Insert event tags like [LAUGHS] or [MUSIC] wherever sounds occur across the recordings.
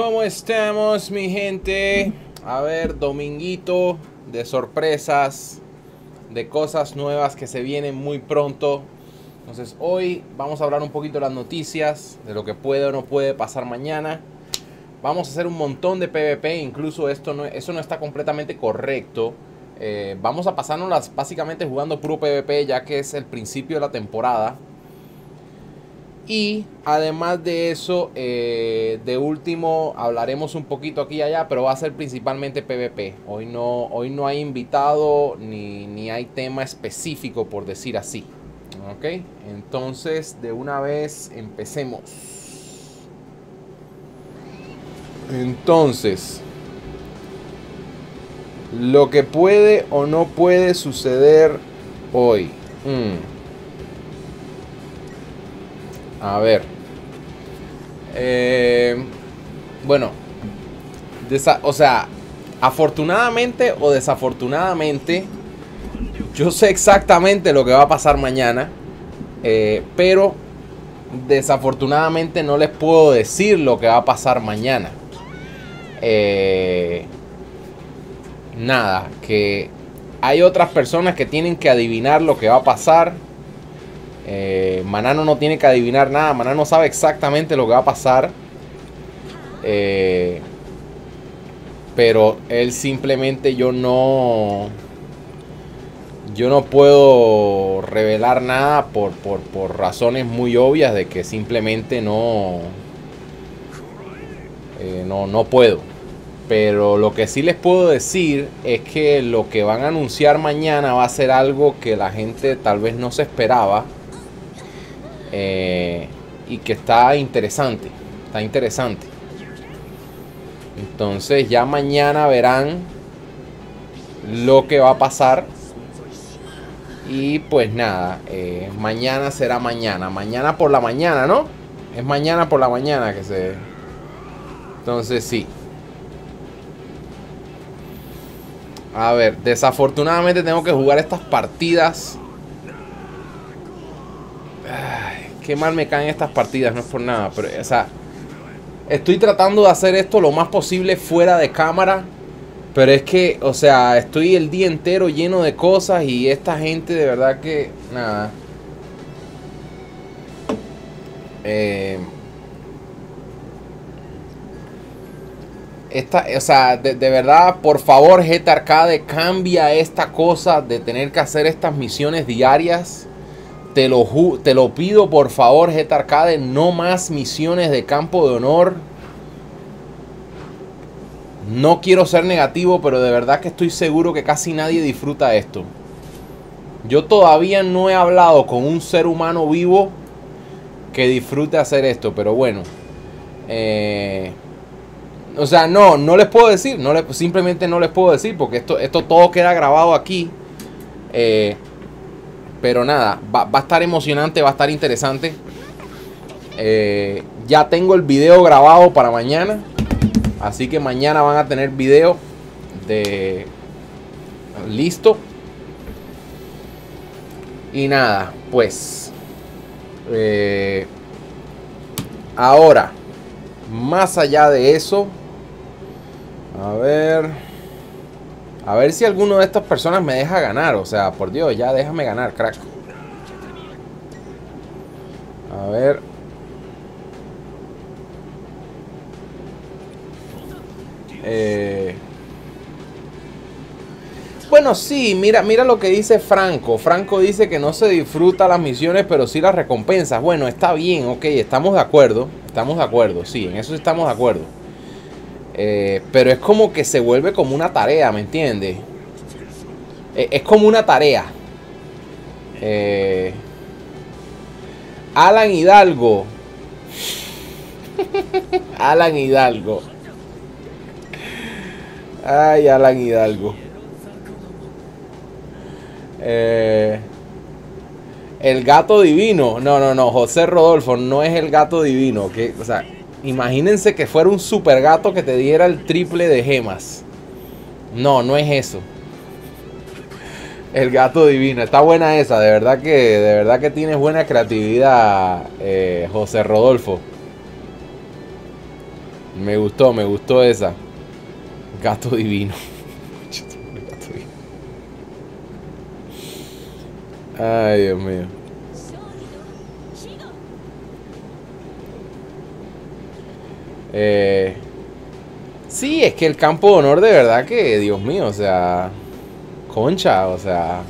¿Cómo estamos, mi gente? A ver, dominguito de sorpresas, de cosas nuevas que se vienen muy pronto. Entonces, hoy vamos a hablar un poquito de las noticias, de lo que puede o no puede pasar mañana. Vamos a hacer un montón de PvP, incluso esto no, eso no está completamente correcto. Eh, vamos a pasárnoslas básicamente jugando puro PvP, ya que es el principio de la temporada. Y además de eso, eh, de último hablaremos un poquito aquí y allá, pero va a ser principalmente PvP. Hoy no, hoy no hay invitado ni, ni hay tema específico, por decir así. Ok, entonces de una vez empecemos. Entonces, lo que puede o no puede suceder hoy. Mm. A ver. Eh, bueno. o sea, afortunadamente o desafortunadamente, yo sé exactamente lo que va a pasar mañana. Eh, pero desafortunadamente no les puedo decir lo que va a pasar mañana. Eh, nada, que hay otras personas que tienen que adivinar lo que va a pasar eh, Manano no tiene que adivinar nada. Manano sabe exactamente lo que va a pasar. Eh, pero él simplemente yo no... Yo no puedo revelar nada por, razones muy obvias de que simplemente no... Eh, no, no puedo. Pero lo que sí les puedo decir es que lo que van a anunciar mañana va a ser algo que la gente tal vez no se esperaba. Eh, y que está interesante. Está interesante. Entonces ya mañana verán lo que va a pasar. Y pues nada, eh, mañana será mañana. Mañana por la mañana, ¿no? Es mañana por la mañana que se... Entonces sí. A ver, desafortunadamente tengo que jugar estas partidas qué mal me caen estas partidas, no es por nada, pero, o sea, estoy tratando de hacer esto lo más posible fuera de cámara, pero es que, o sea, estoy el día entero lleno de cosas y esta gente de verdad que, nada. Eh, esta, o sea, de, verdad, por favor, GT Arcade, cambia esta cosa de tener que hacer estas misiones diarias te lo, pido por favor, Jet Arcade, no más misiones de campo de honor. No quiero ser negativo, pero de verdad que estoy seguro que casi nadie disfruta esto. Yo todavía no he hablado con un ser humano vivo que disfrute hacer esto, pero bueno. Eh, o sea, no, no les puedo decir, no le, simplemente no les puedo decir, porque esto, esto todo queda grabado aquí. Eh, pero nada, va, a estar emocionante, va a estar interesante. Eh, ya tengo el video grabado para mañana. Así que mañana van a tener video de listo. Y nada, pues. Eh, ahora, más allá de eso. A ver. A ver si alguno de estas personas me deja ganar. O sea, por Dios, ya déjame ganar, crack. A ver. Eh... Bueno, sí, mira, mira lo que dice Franco. Franco dice que no se disfruta las misiones, pero sí las recompensas. Bueno, está bien, ok, estamos de acuerdo. Estamos de acuerdo, sí, en eso estamos de acuerdo. Eh, pero es como que se vuelve como una tarea, ¿me entiendes? Eh, es como una tarea. Eh, Alan Hidalgo. [LAUGHS] Alan Hidalgo. Ay, Alan Hidalgo. el gato divino. No, no, no. José Rodolfo no es el gato divino. Que, o sea, Imagínense que fuera un super gato que te diera el triple de gemas. No, no es eso. El gato divino. Está buena esa. De verdad que, de verdad que tienes buena creatividad, eh, José Rodolfo. Me gustó, me gustó esa. Gato divino. [LAUGHS] Ay, Dios mío. Eh, sí, es que el campo de honor de verdad que, Dios mío, o sea, concha, o sea...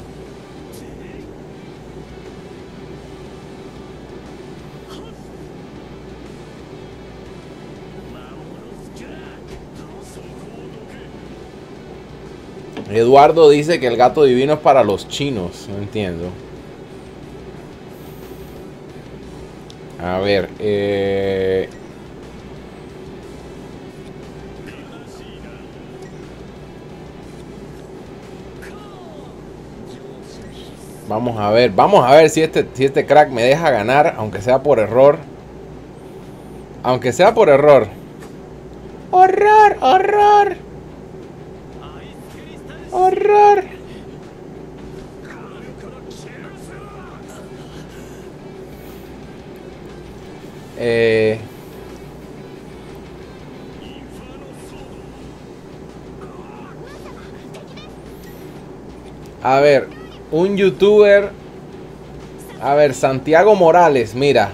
Eduardo dice que el gato divino es para los chinos, no entiendo. A ver, eh... Vamos a ver, vamos a ver si este, si este crack me deja ganar, aunque sea por error. Aunque sea por error. ¡Horror! ¡Horror! ¡Horror! Eh... A ver, un youtuber. A ver, Santiago Morales, mira.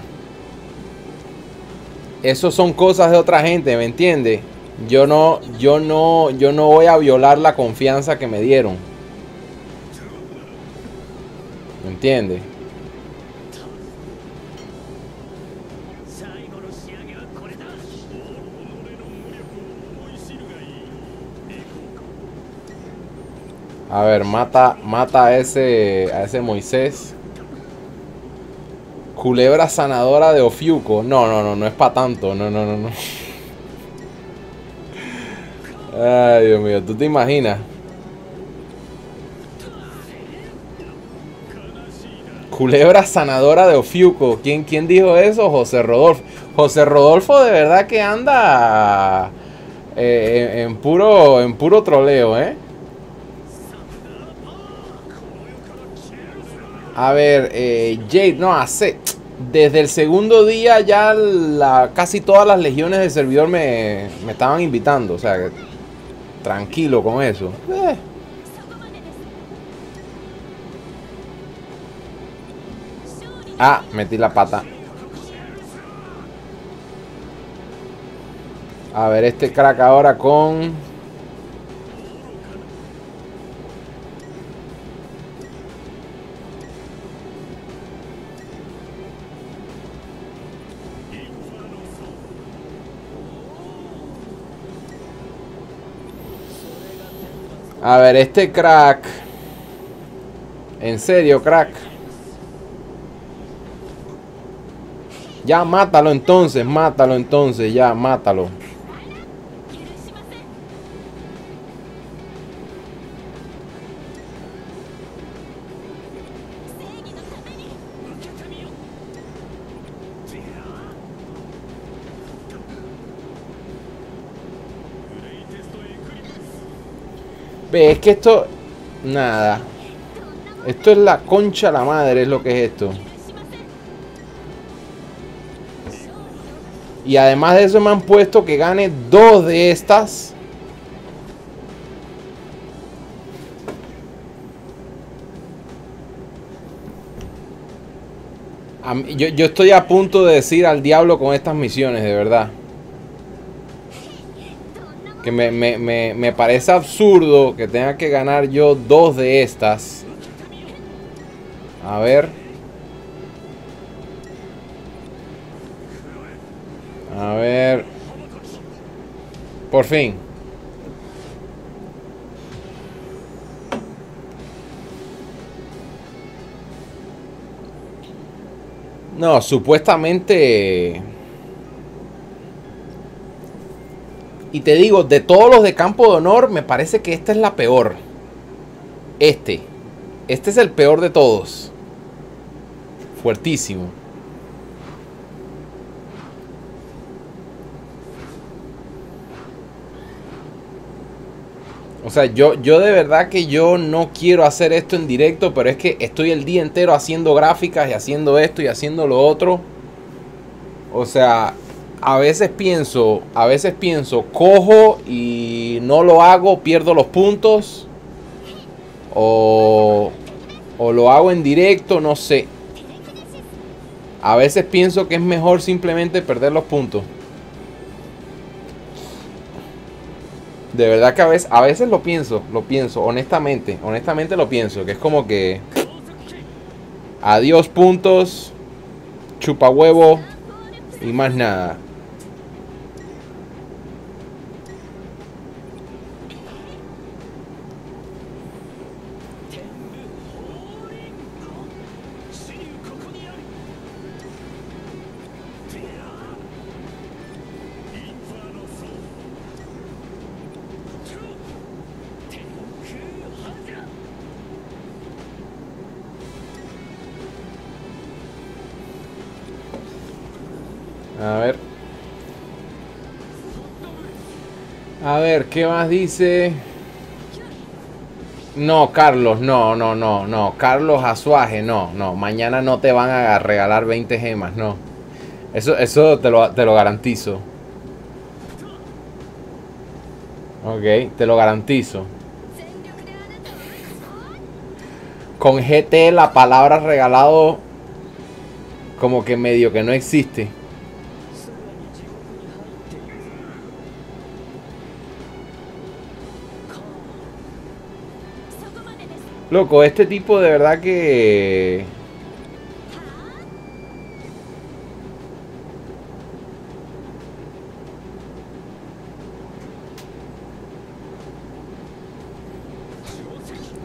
Eso son cosas de otra gente, ¿me entiende? Yo no, yo no, yo no voy a violar la confianza que me dieron. ¿Me entiende? A ver, mata, mata a ese, a ese Moisés. Culebra sanadora de Ofiuco. No, no, no, no es para tanto. No, no, no, no. Ay, Dios mío, ¿tú te imaginas? Culebra sanadora de Ofiuco. ¿Quién, ¿Quién dijo eso? José Rodolfo. José Rodolfo de verdad que anda eh, en, puro, en puro troleo, ¿eh? A ver, eh, Jade, no, hace... Desde el segundo día ya la, casi todas las legiones de servidor me, me estaban invitando. O sea, tranquilo con eso. Eh. Ah, metí la pata. A ver, este crack ahora con... A ver, este crack. En serio, crack. Ya, mátalo entonces, mátalo entonces, ya, mátalo. Es que esto... Nada. Esto es la concha la madre, es lo que es esto. Y además de eso me han puesto que gane dos de estas. Yo, yo estoy a punto de decir al diablo con estas misiones, de verdad. Que me, me, me, parece absurdo que tenga que ganar yo dos de estas. A ver. A ver. Por fin. No, supuestamente... Y te digo, de todos los de campo de honor, me parece que esta es la peor. Este. Este es el peor de todos. Fuertísimo. O sea, yo, yo de verdad que yo no quiero hacer esto en directo, pero es que estoy el día entero haciendo gráficas y haciendo esto y haciendo lo otro. O sea, a veces pienso, a veces pienso, cojo y no lo hago, pierdo los puntos. O, o lo hago en directo, no sé. A veces pienso que es mejor simplemente perder los puntos. De verdad que a veces, a veces lo pienso, lo pienso, honestamente, honestamente lo pienso, que es como que adiós puntos, chupa huevo y más nada. ¿Qué más dice? No, Carlos, no, no, no, no. Carlos Azuaje, no, no. Mañana no te van a regalar 20 gemas, no. Eso, eso te lo, te lo garantizo. Ok, te lo garantizo. Con GT la palabra regalado como que medio que no existe. Loco, este tipo de verdad que...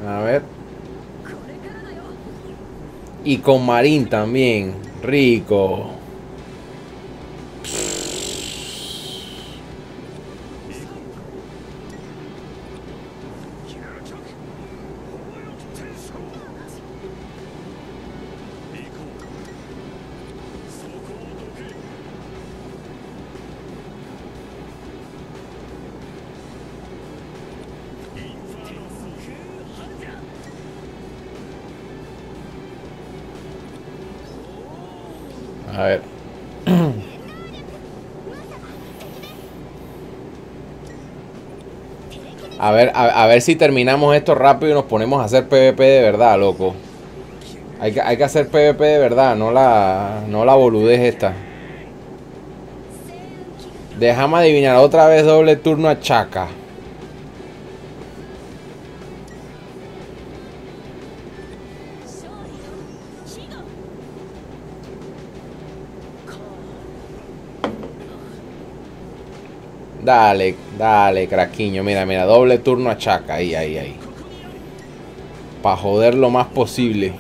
A ver. Y con Marín también. Rico. Ver, a, ver si terminamos esto rápido y nos ponemos a hacer PvP de verdad, loco. Hay que, hay que hacer PvP de verdad, no la, no la boludez esta. Déjame adivinar otra vez doble turno a Chaka. Dale, dale, craquiño. Mira, mira, doble turno a Chaka. Ahí, ahí, ahí. Para joder lo más posible.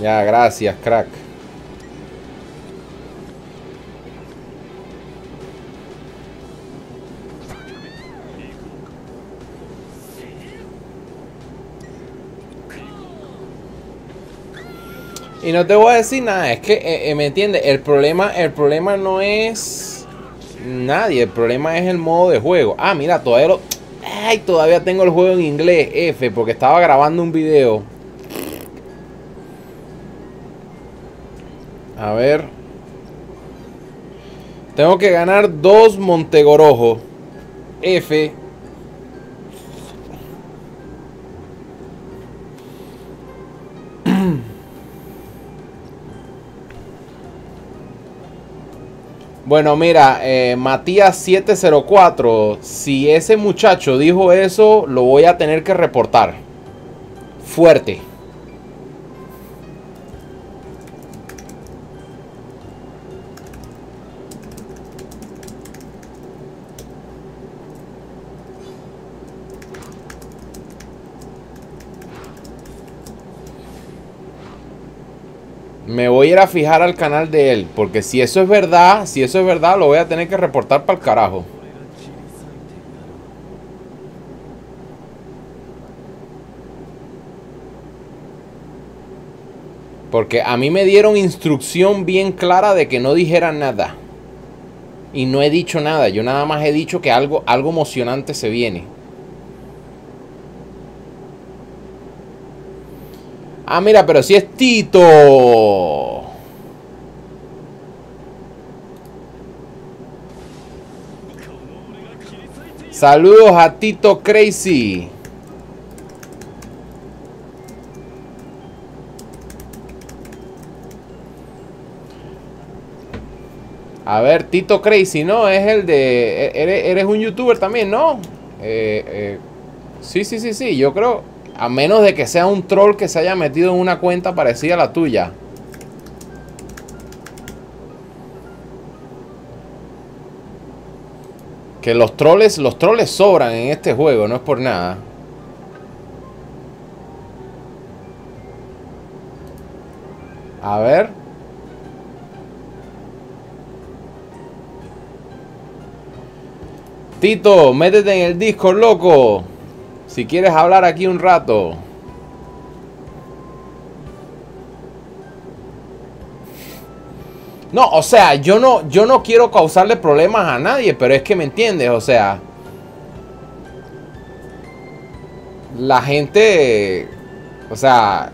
Ya, gracias, crack. Y no te voy a decir nada, es que, eh, eh, ¿me entiendes? El problema, el problema no es nadie. El problema es el modo de juego. Ah, mira, todavía lo... Ay, todavía tengo el juego en inglés, F, porque estaba grabando un video. A ver. Tengo que ganar dos Montegorojo. F. Bueno, mira, eh, Matías704, si ese muchacho dijo eso, lo voy a tener que reportar. Fuerte. Me voy a ir a fijar al canal de él. Porque si eso es verdad, si eso es verdad, lo voy a tener que reportar para el carajo. Porque a mí me dieron instrucción bien clara de que no dijera nada. Y no he dicho nada. Yo nada más he dicho que algo, algo emocionante se viene. Ah, mira, pero si es Tito. Saludos a Tito Crazy. A ver, Tito Crazy, ¿no? Es el de... E-, eres, un youtuber también, ¿no? Eh, eh, sí, sí, sí, sí, yo creo... A menos de que sea un troll que se haya metido en una cuenta parecida a la tuya. Que los troles, los troles sobran en este juego, no es por nada. A ver. Tito, métete en el Discord, loco. Si quieres hablar aquí un rato. No, o sea, yo no, yo no quiero causarle problemas a nadie, pero es que me entiendes, o sea. La gente. O sea.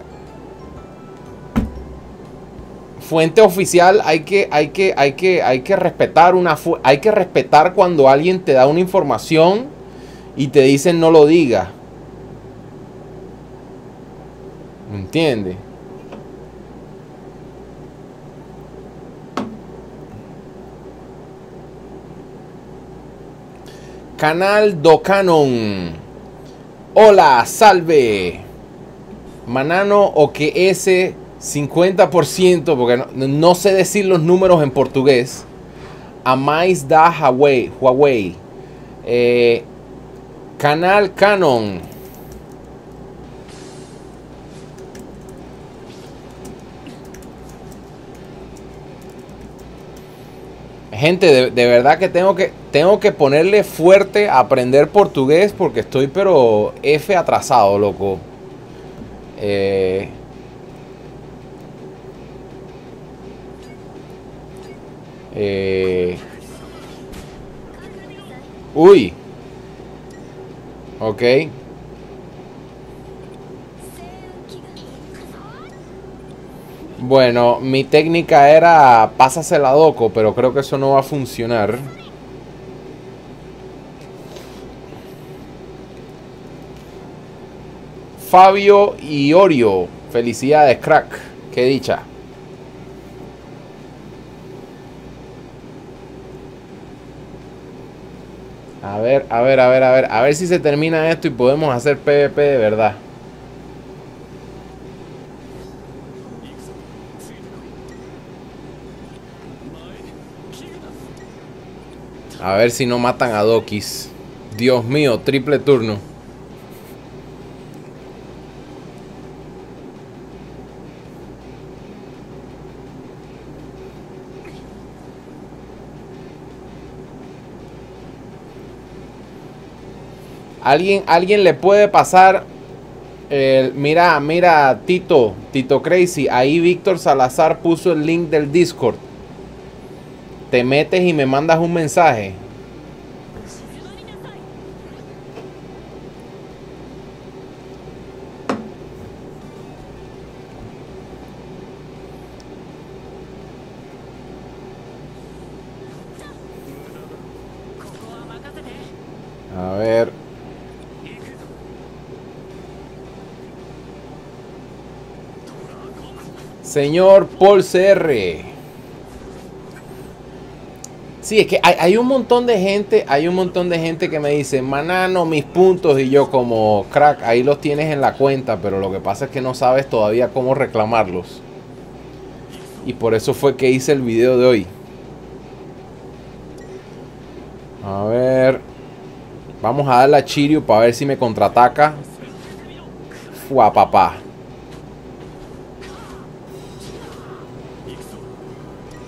Fuente oficial, hay que, hay que, hay que, hay que respetar una hay que respetar cuando alguien te da una información y te dicen no lo diga. ¿Me entiendes? Canal do Canon. Hola, salve. Manano o que ese 50%, porque no, sé decir los números en portugués. A mais da Huawei. Huawei. Eh, canal Canon. Gente, de, verdad que tengo, que tengo que ponerle fuerte a aprender portugués porque estoy pero F atrasado, loco. Eh, eh, uy. Ok. Bueno, mi técnica era pásasela Doco, pero creo que eso no va a funcionar. Fabio y Orio, felicidades, crack. Qué dicha. A ver, a ver, a ver, a ver. A ver si se termina esto y podemos hacer PvP de verdad. A ver si no matan a Dokis. Dios mío, triple turno. ¿Alguien, alguien le puede pasar el, mira, mira, Tito, Tito Crazy, ahí Víctor Salazar puso el link del Discord te metes y me mandas un mensaje. A ver. Señor Paul CR. Sí, es que hay, un montón de gente, hay un montón de gente que me dice, manano, mis puntos, y yo como, crack, ahí los tienes en la cuenta, pero lo que pasa es que no sabes todavía cómo reclamarlos. Y por eso fue que hice el video de hoy. A ver. Vamos a darle a Chirio para ver si me contraataca. Fua, papá.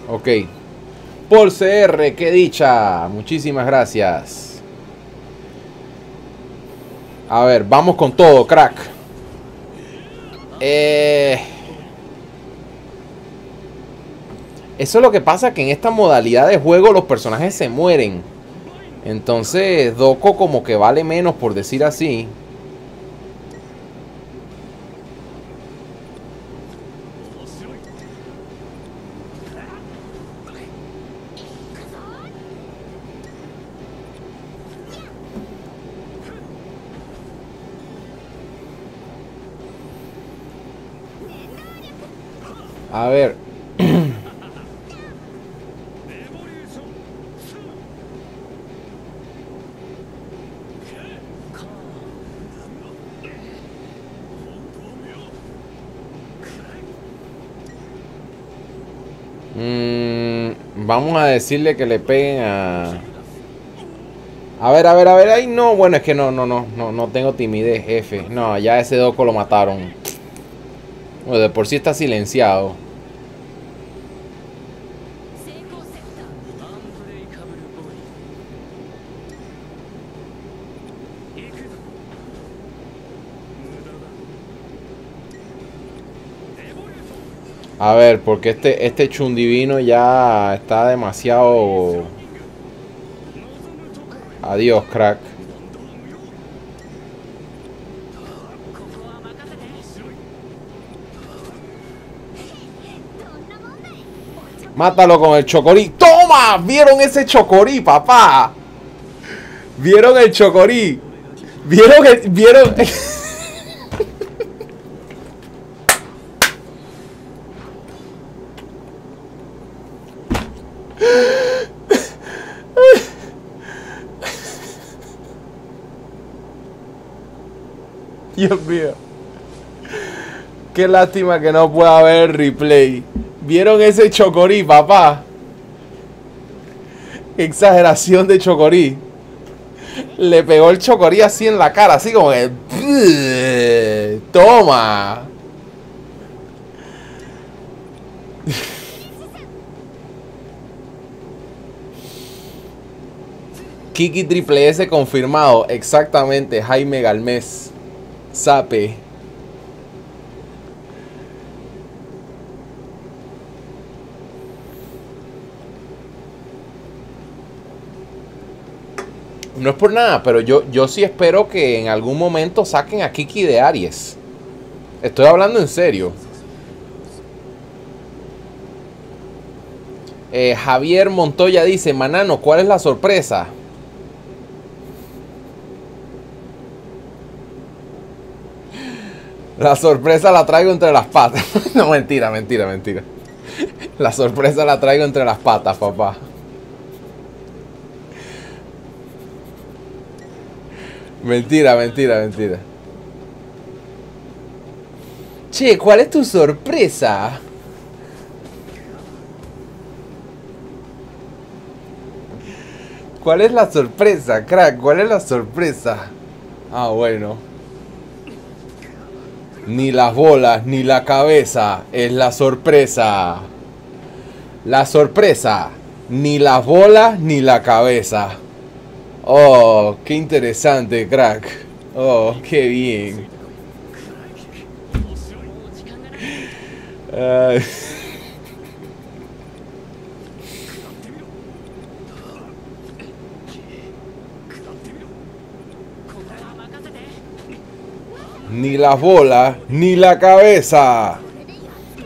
Ok. Por CR, qué dicha. Muchísimas gracias. A ver, vamos con todo, crack. Eh... Eso es lo que pasa, que en esta modalidad de juego los personajes se mueren. Entonces, Doko como que vale menos, por decir así. A ver. Mm, vamos a decirle que le peguen a... A ver, a ver, a ver, ahí no, bueno, es que no, no, no, no, no tengo timidez, F. No, ya ese doco lo mataron. Bueno, de por sí está silenciado. A ver, porque este, este chundivino ya está demasiado... Adiós, crack. Mátalo con el chocorí. ¡Toma! ¿Vieron ese chocorí, papá? ¿Vieron el chocorí? ¿Vieron el... ¿Vieron... Dios mío. Qué lástima que no pueda haber replay. ¿Vieron ese chocorí, papá? Exageración de chocorí. Le pegó el chocorí así en la cara, así como que... Toma. Kiki Triple S confirmado. Exactamente, Jaime Galmés. Sape. No es por nada, pero yo, yo sí espero que en algún momento saquen a Kiki de Aries. Estoy hablando en serio. Eh, Javier Montoya dice, Manano, ¿cuál es la sorpresa? La sorpresa la traigo entre las patas. [LAUGHS] no, mentira, mentira, mentira. La sorpresa la traigo entre las patas, papá. Mentira, mentira, mentira. Che, ¿cuál es tu sorpresa? ¿Cuál es la sorpresa, crack? ¿Cuál es la sorpresa? Ah, bueno. Ni las bolas, ni la cabeza. Es la sorpresa. La sorpresa. Ni las bolas, ni la cabeza. Oh, qué interesante, crack. Oh, qué bien. Ni las bolas, ni la cabeza.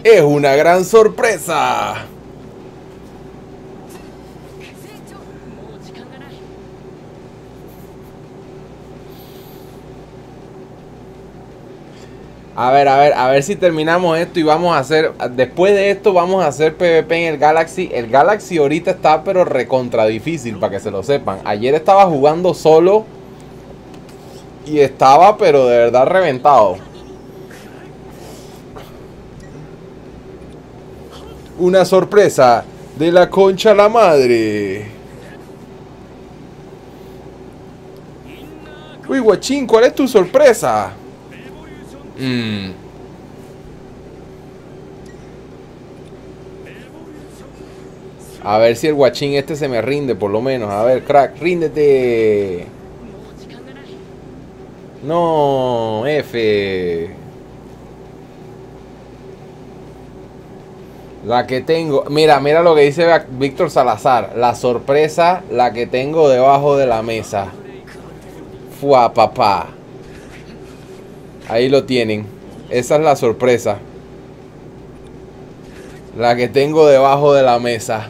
Es una gran sorpresa. A ver, a ver, a ver si terminamos esto y vamos a hacer, después de esto vamos a hacer PvP en el Galaxy. El Galaxy ahorita está pero recontra difícil para que se lo sepan. Ayer estaba jugando solo y estaba pero de verdad reventado. Una sorpresa de la concha a la madre. Uy, guachín, ¿cuál es tu sorpresa? Mm. A ver si el guachín este se me rinde, por lo menos. A ver, crack, ríndete. No, F. La que tengo. Mira, mira lo que dice Víctor Salazar. La sorpresa, la que tengo debajo de la mesa. Fua, papá. Ahí lo tienen. Esa es la sorpresa. La que tengo debajo de la mesa.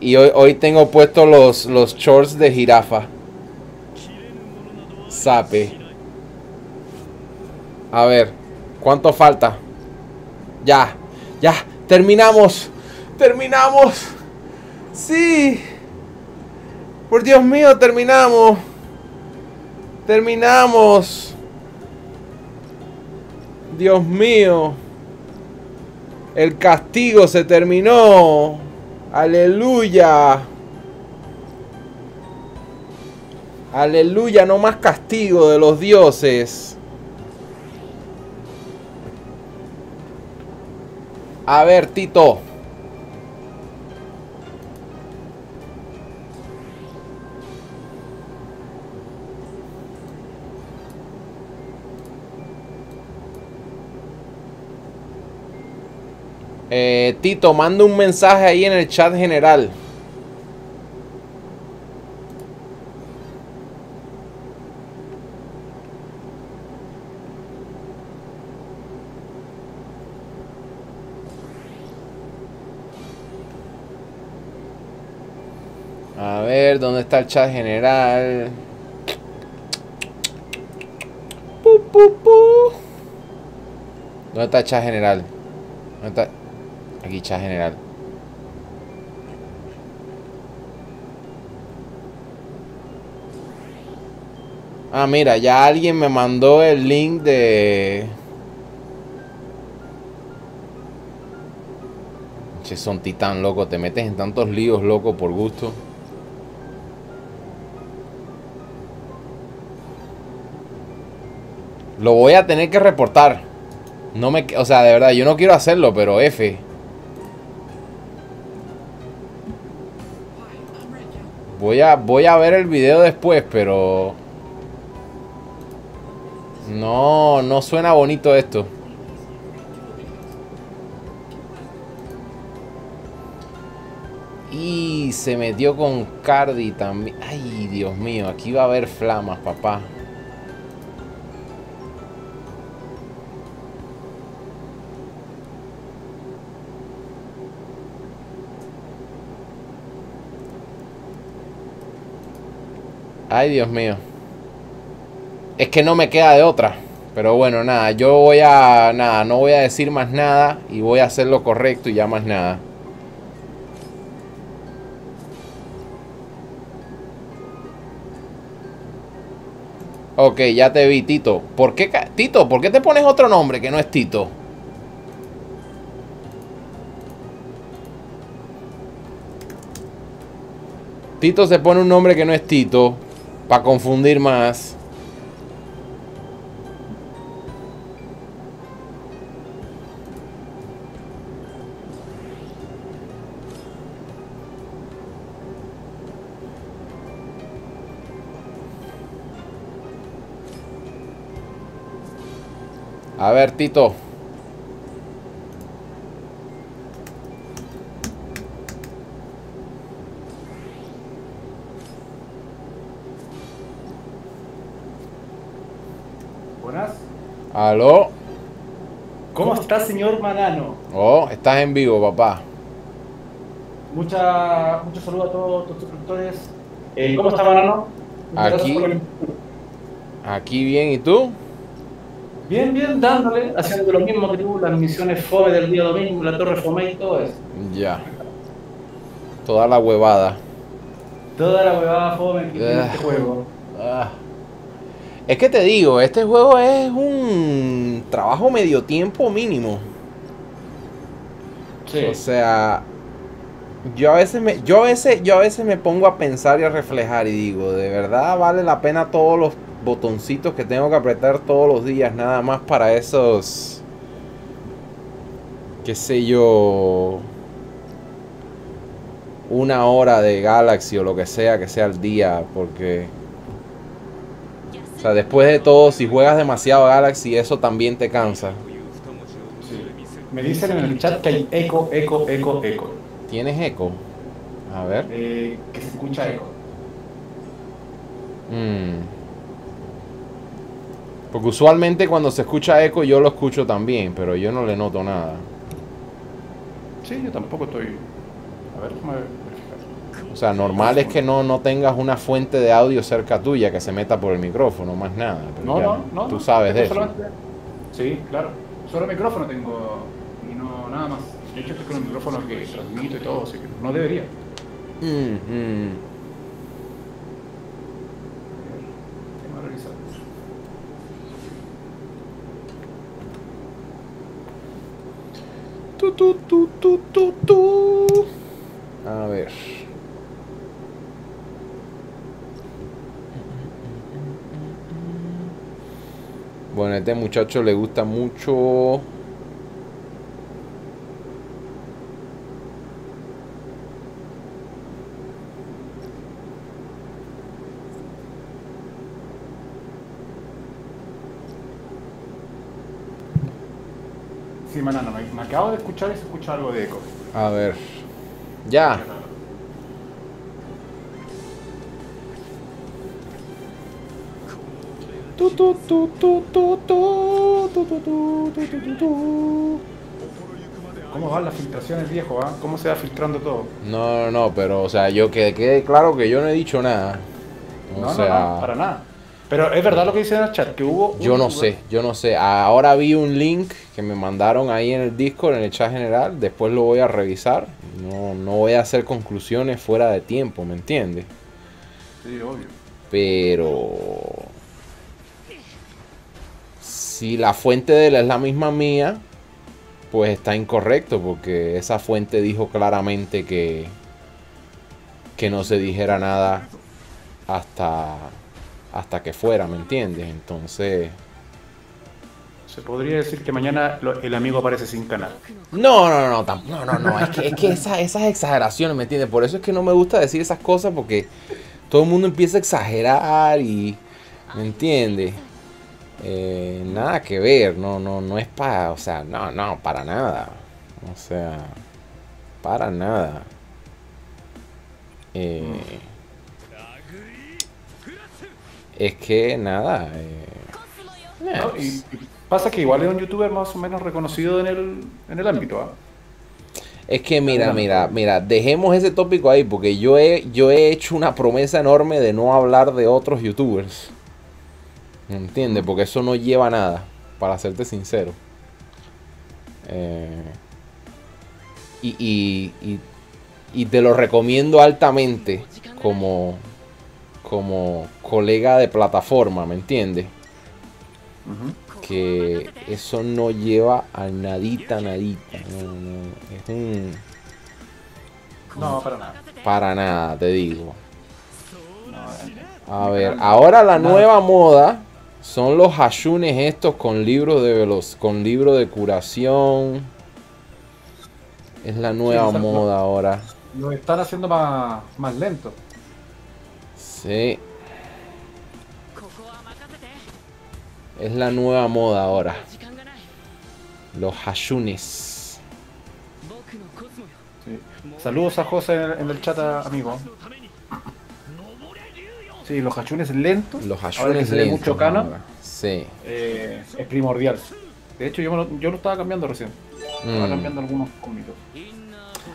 Y hoy, hoy tengo puestos los, los shorts de jirafa. Sape. A ver. ¿Cuánto falta? Ya, ya, terminamos. Terminamos. Sí. Por Dios mío, terminamos. Terminamos. Dios mío. El castigo se terminó. Aleluya. Aleluya, no más castigo de los dioses. A ver, Tito. Eh, Tito, manda un mensaje ahí en el chat general. A ver, ¿dónde está el chat general? ¿Dónde está chat general? ¿Dónde está? Aquí chat general. Ah, mira, ya alguien me mandó el link de... Che, son titán, loco. Te metes en tantos líos, loco, por gusto. Lo voy a tener que reportar. No me... O sea, de verdad, yo no quiero hacerlo, pero F. Voy a, voy a ver el video después, pero... No, no suena bonito esto. Y se metió con Cardi también. Ay, Dios mío, aquí va a haber flamas, papá. Ay, Dios mío. Es que no me queda de otra. Pero bueno, nada, yo voy a... Nada, no voy a decir más nada y voy a hacer lo correcto y ya más nada. Ok, ya te vi, Tito. ¿Por qué, Tito, ¿por qué te pones otro nombre que no es Tito? Tito se pone un nombre que no es Tito. Para confundir más. A ver, Tito. Buenas. Aló. ¿Cómo está, señor Manano? Oh, estás en vivo, papá. Mucha, mucho saludo a todos los suscriptores. Eh, ¿Cómo está, Manano? Aquí. el- Aquí bien, ¿y tú? Bien, bien, dándole, haciendo lo mismo que tú, las misiones FOME del día domingo, la Torre FOME y todo eso. Ya. Toda la huevada. Toda la huevada FOME que tiene Ah. este juego. Ah. Es que te digo, este juego es un trabajo medio tiempo mínimo. Sí. O sea, yo a veces me, yo a veces, yo a veces me pongo a pensar y a reflejar y digo, de verdad vale la pena todos los botoncitos que tengo que apretar todos los días nada más para esos, qué sé yo, una hora de Galaxy o lo que sea que sea al día, porque, o sea, después de todo, si juegas demasiado Galaxy, eso también te cansa. Sí. Me dicen en el chat que hay eco, eco, eco, eco. ¿Tienes eco? A ver. Eh, que se escucha eco. Mm. Porque usualmente cuando se escucha eco yo lo escucho también, pero yo no le noto nada. Sí, yo tampoco estoy. A ver, déjame verificar. O sea, normal es que no, no tengas una fuente de audio cerca tuya que se meta por el micrófono, más nada. No, no, no. Tú sabes de eso. solamente- Sí, claro. Solo micrófono tengo y no nada más. De hecho, estoy con un micrófono que transmito y todo, así que no debería. Mm, mm. Revisar. Tu, tu, tu, tu, tu, tu. A ver. Bueno, a este muchacho le gusta mucho. Sí, manano, me, me acabo de escuchar y se escucha algo de eco. A ver. Ya. ¿Cómo van las filtraciones, viejo? ah? ¿Cómo se va filtrando todo? No, no, no, pero, o sea, yo que quede claro que yo no he dicho nada. O No, sea, no, para nada. Pero es verdad lo que dice en el chat, que hubo... un yo no sé, yo no sé. Ahora vi un link que me mandaron ahí en el Discord, en el chat general. Después lo voy a revisar. No, no voy a hacer conclusiones fuera de tiempo, ¿me entiendes? Sí, obvio. Pero si la fuente de él es la misma mía, pues está incorrecto porque esa fuente dijo claramente que que no se dijera nada hasta hasta que fuera, ¿me entiendes? Entonces, Se podría decir que mañana lo- el amigo aparece sin canal. no, no, no, no, no, no, es que, es que esa- esas exageraciones, ¿me entiendes? Por eso es que no me gusta decir esas cosas porque todo el mundo empieza a exagerar y, ¿me entiendes? Eh, nada que ver, no, no, no es para, o sea, no, no, para nada, o sea, para nada. Eh, es que nada, eh, ¿no? Y, y pasa que igual es un youtuber más o menos reconocido en el, en el ámbito. ¿ah? Es que mira, mira, mira, dejemos ese tópico ahí porque yo he, yo he hecho una promesa enorme de no hablar de otros youtubers. ¿Me entiendes? Porque eso no lleva a nada, para serte sincero. Eh, y, y, y, y te lo recomiendo altamente como, como colega de plataforma, ¿me entiendes? Que eso no lleva a nadita, nadita. No, no, es un- No, para nada. para nada, te digo. No, A ver, ahora la nueva moda son los hashunes estos con libros de veloz, con libro de curación. Es la nueva moda ahora. Lo están haciendo más, más lento. Sí. Es la nueva moda ahora. Los hashunes. Sí. Saludos a José en el chat, amigo. Sí, los hachunes lentos. Los ve lentos mucho canon, ahora. Sí. eh, es primordial. De hecho, yo, me lo, yo lo estaba cambiando recién. Estaba Mm. cambiando algunos cómicos.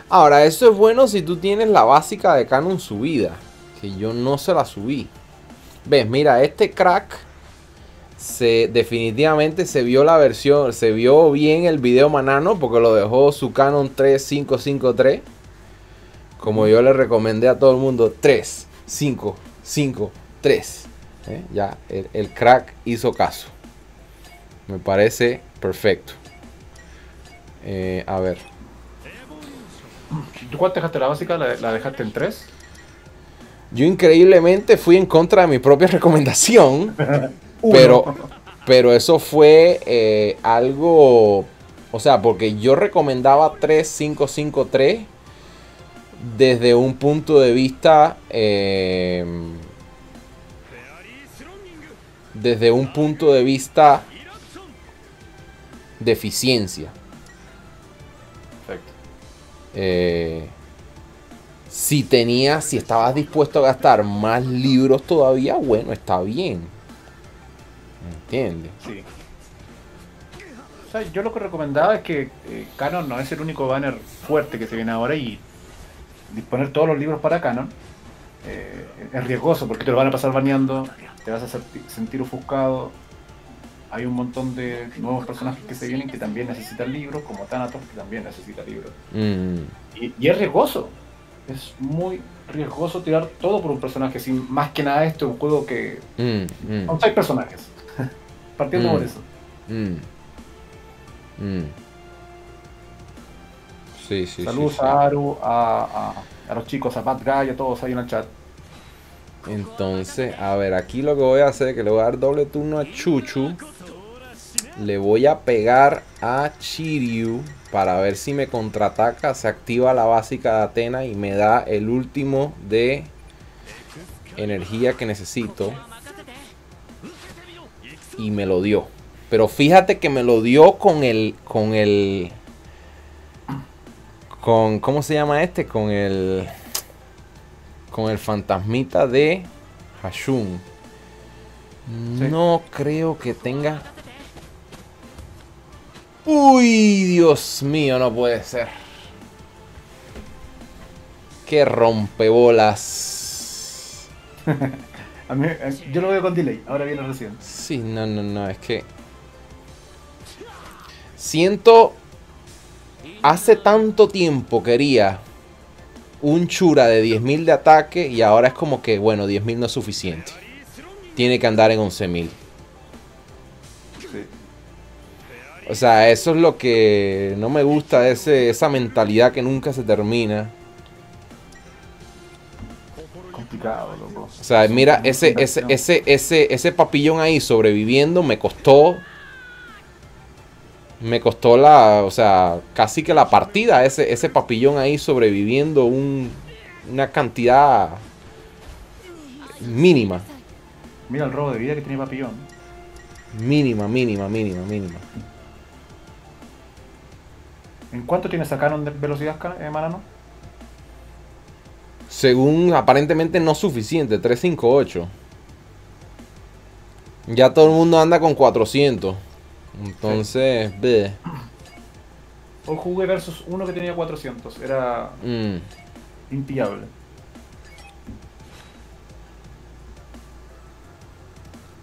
Ahora, eso es bueno si tú tienes la básica de Canon subida. Que yo no se la subí. Ves, mira, este crack se definitivamente se vio la versión, se vio bien el video manano porque lo dejó su Canon 3553. Como yo le recomendé a todo el mundo, 3, 5, 5, 3. ¿Eh? Ya, el, el crack hizo caso. Me parece perfecto. Eh, a ver. ¿Tú cuánto dejaste la básica? ¿La, la dejaste en 3? Yo increíblemente fui en contra de mi propia [LAUGHS] recomendación, [LAUGHS] pero, [LAUGHS] pero eso fue eh, algo, o sea, porque yo recomendaba 3553 desde un punto de vista, eh, desde un punto de vista de eficiencia. Perfecto. Eh, si tenías, si estabas dispuesto a gastar más libros todavía, bueno, está bien. ¿Entiendes? Sí. O sea, yo lo que recomendaba es que eh, Canon no es el único banner fuerte que se viene ahora y disponer todos los libros para Canon eh, es riesgoso porque te lo van a pasar baneando, te vas a sentir ofuscado. hay un montón de nuevos personajes que se vienen que también necesitan libros, como Thanatos, que también necesita libros. Mm, Y, y es riesgoso. Es muy riesgoso tirar todo por un personaje. Sin, más que nada, esto es un juego que. mm, mm, seis personajes. [LAUGHS] Partiendo Mm. por eso. Sí, sí, sí, Saludos sí. a Aru, a, a, a los chicos, a Bad Guy, a todos ahí en el chat. Entonces, a ver, aquí lo que voy a hacer es que le voy a dar doble turno a Chuchu. Le voy a pegar a Chiryu para ver si me contraataca. Se activa la básica de Atena y me da el último de energía que necesito. Y me lo dio. Pero fíjate que me lo dio con el. con el. Con. ¿Cómo se llama este? Con el. Con el fantasmita de Hashun. Sí. No creo que tenga. Uy, Dios mío, no puede ser. Qué rompebolas. [LAUGHS] A mí, eh, yo lo veo con delay, ahora viene recién. Sí, no, no, no, es que. Siento. Hace tanto tiempo quería un Chura de 10.000 de ataque y ahora es como que, bueno, 10.000 no es suficiente. Tiene que andar en 11.000. Sí. O sea, eso es lo que no me gusta, ese, esa mentalidad que nunca se termina. Complicado, loco. O sea, mira, ese, ese, ese, ese, ese papillón ahí sobreviviendo me costó. Me costó la. O sea, casi que la partida. Ese, ese papillón ahí sobreviviendo un, una cantidad mínima. Mira el robo de vida que tiene Papillón. Mínima, mínima, mínima, mínima. ¿En cuánto tiene esa canon de velocidad, eh, Marano? Según aparentemente no suficiente, 358. Ya todo el mundo anda con 400. Entonces, ve. Hoy jugué versus uno que tenía 400. Era Mm. impillable.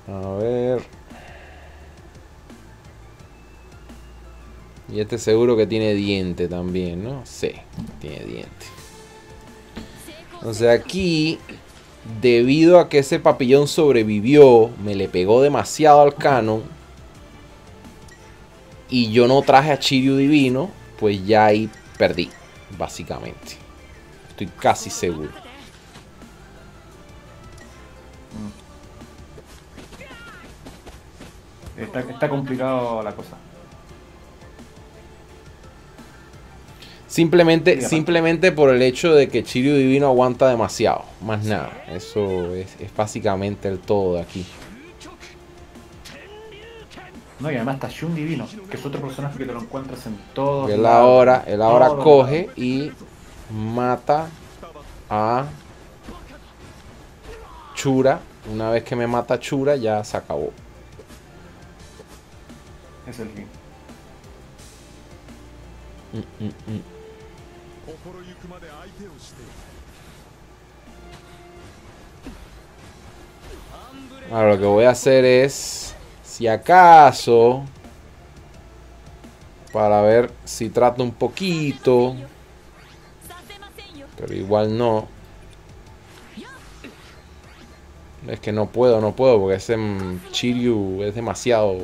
A ver. Y este seguro que tiene diente también, ¿no? Sí, tiene diente. Entonces aquí, debido a que ese papillón sobrevivió, me le pegó demasiado al canon. Y yo no traje a Chiryu Divino, pues ya ahí perdí, básicamente. Estoy casi seguro. Está, está complicado la cosa. Simplemente, simplemente por el hecho de que Chiryu Divino aguanta demasiado. Más nada. Eso es, es básicamente el todo de aquí. No, y además está Shun Divino, que es otro personaje que te lo encuentras en todos. Él ahora, él ahora coge y mata a Chura. Una vez que me mata Chura, ya se acabó. Es el fin. Ahora lo que voy a hacer es si acaso, para ver si trato un poquito, pero igual no. Es que no puedo, no puedo, porque ese Chiryu es demasiado.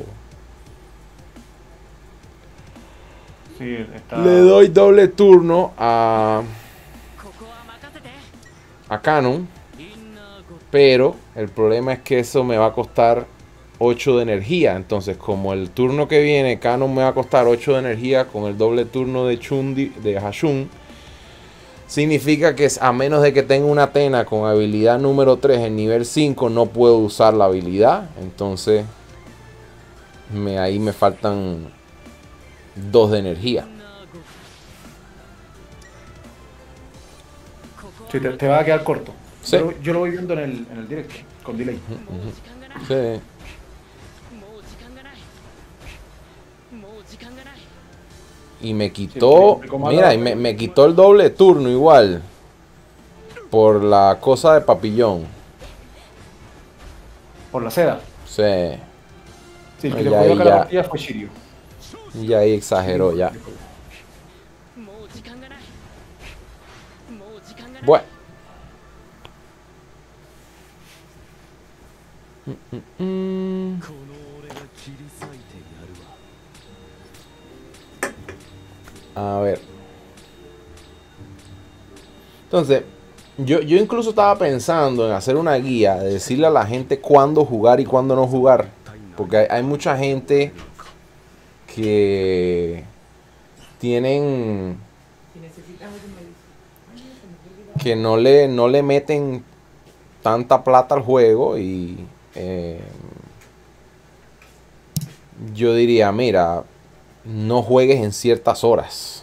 Sí, está. Le doy doble turno a, a Canon, pero el problema es que eso me va a costar 8 de energía. Entonces, como el turno que viene, Canon me va a costar 8 de energía con el doble turno de, Chundi, de Hashun. Significa que a menos de que tenga una Atena con habilidad número 3 en nivel 5, no puedo usar la habilidad. Entonces, me, ahí me faltan 2 de energía. Sí, te, te va a quedar corto. Sí. Yo, lo- yo lo voy viendo en el, en el directo, con delay. Sí. Y me quitó, mira, y me, me, quitó el doble turno igual. Por la cosa de papillón. Por la seda. Sí. Sí, el que pues le la partida fue Shiryu. Y ahí exageró ya. Bueno. Mm. A ver. Entonces, yo, yo incluso estaba pensando en hacer una guía, de decirle a la gente cuándo jugar y cuándo no jugar. Porque hay, mucha gente que tienen que no le, no le meten tanta plata al juego y eh, yo diría, mira, no juegues en ciertas horas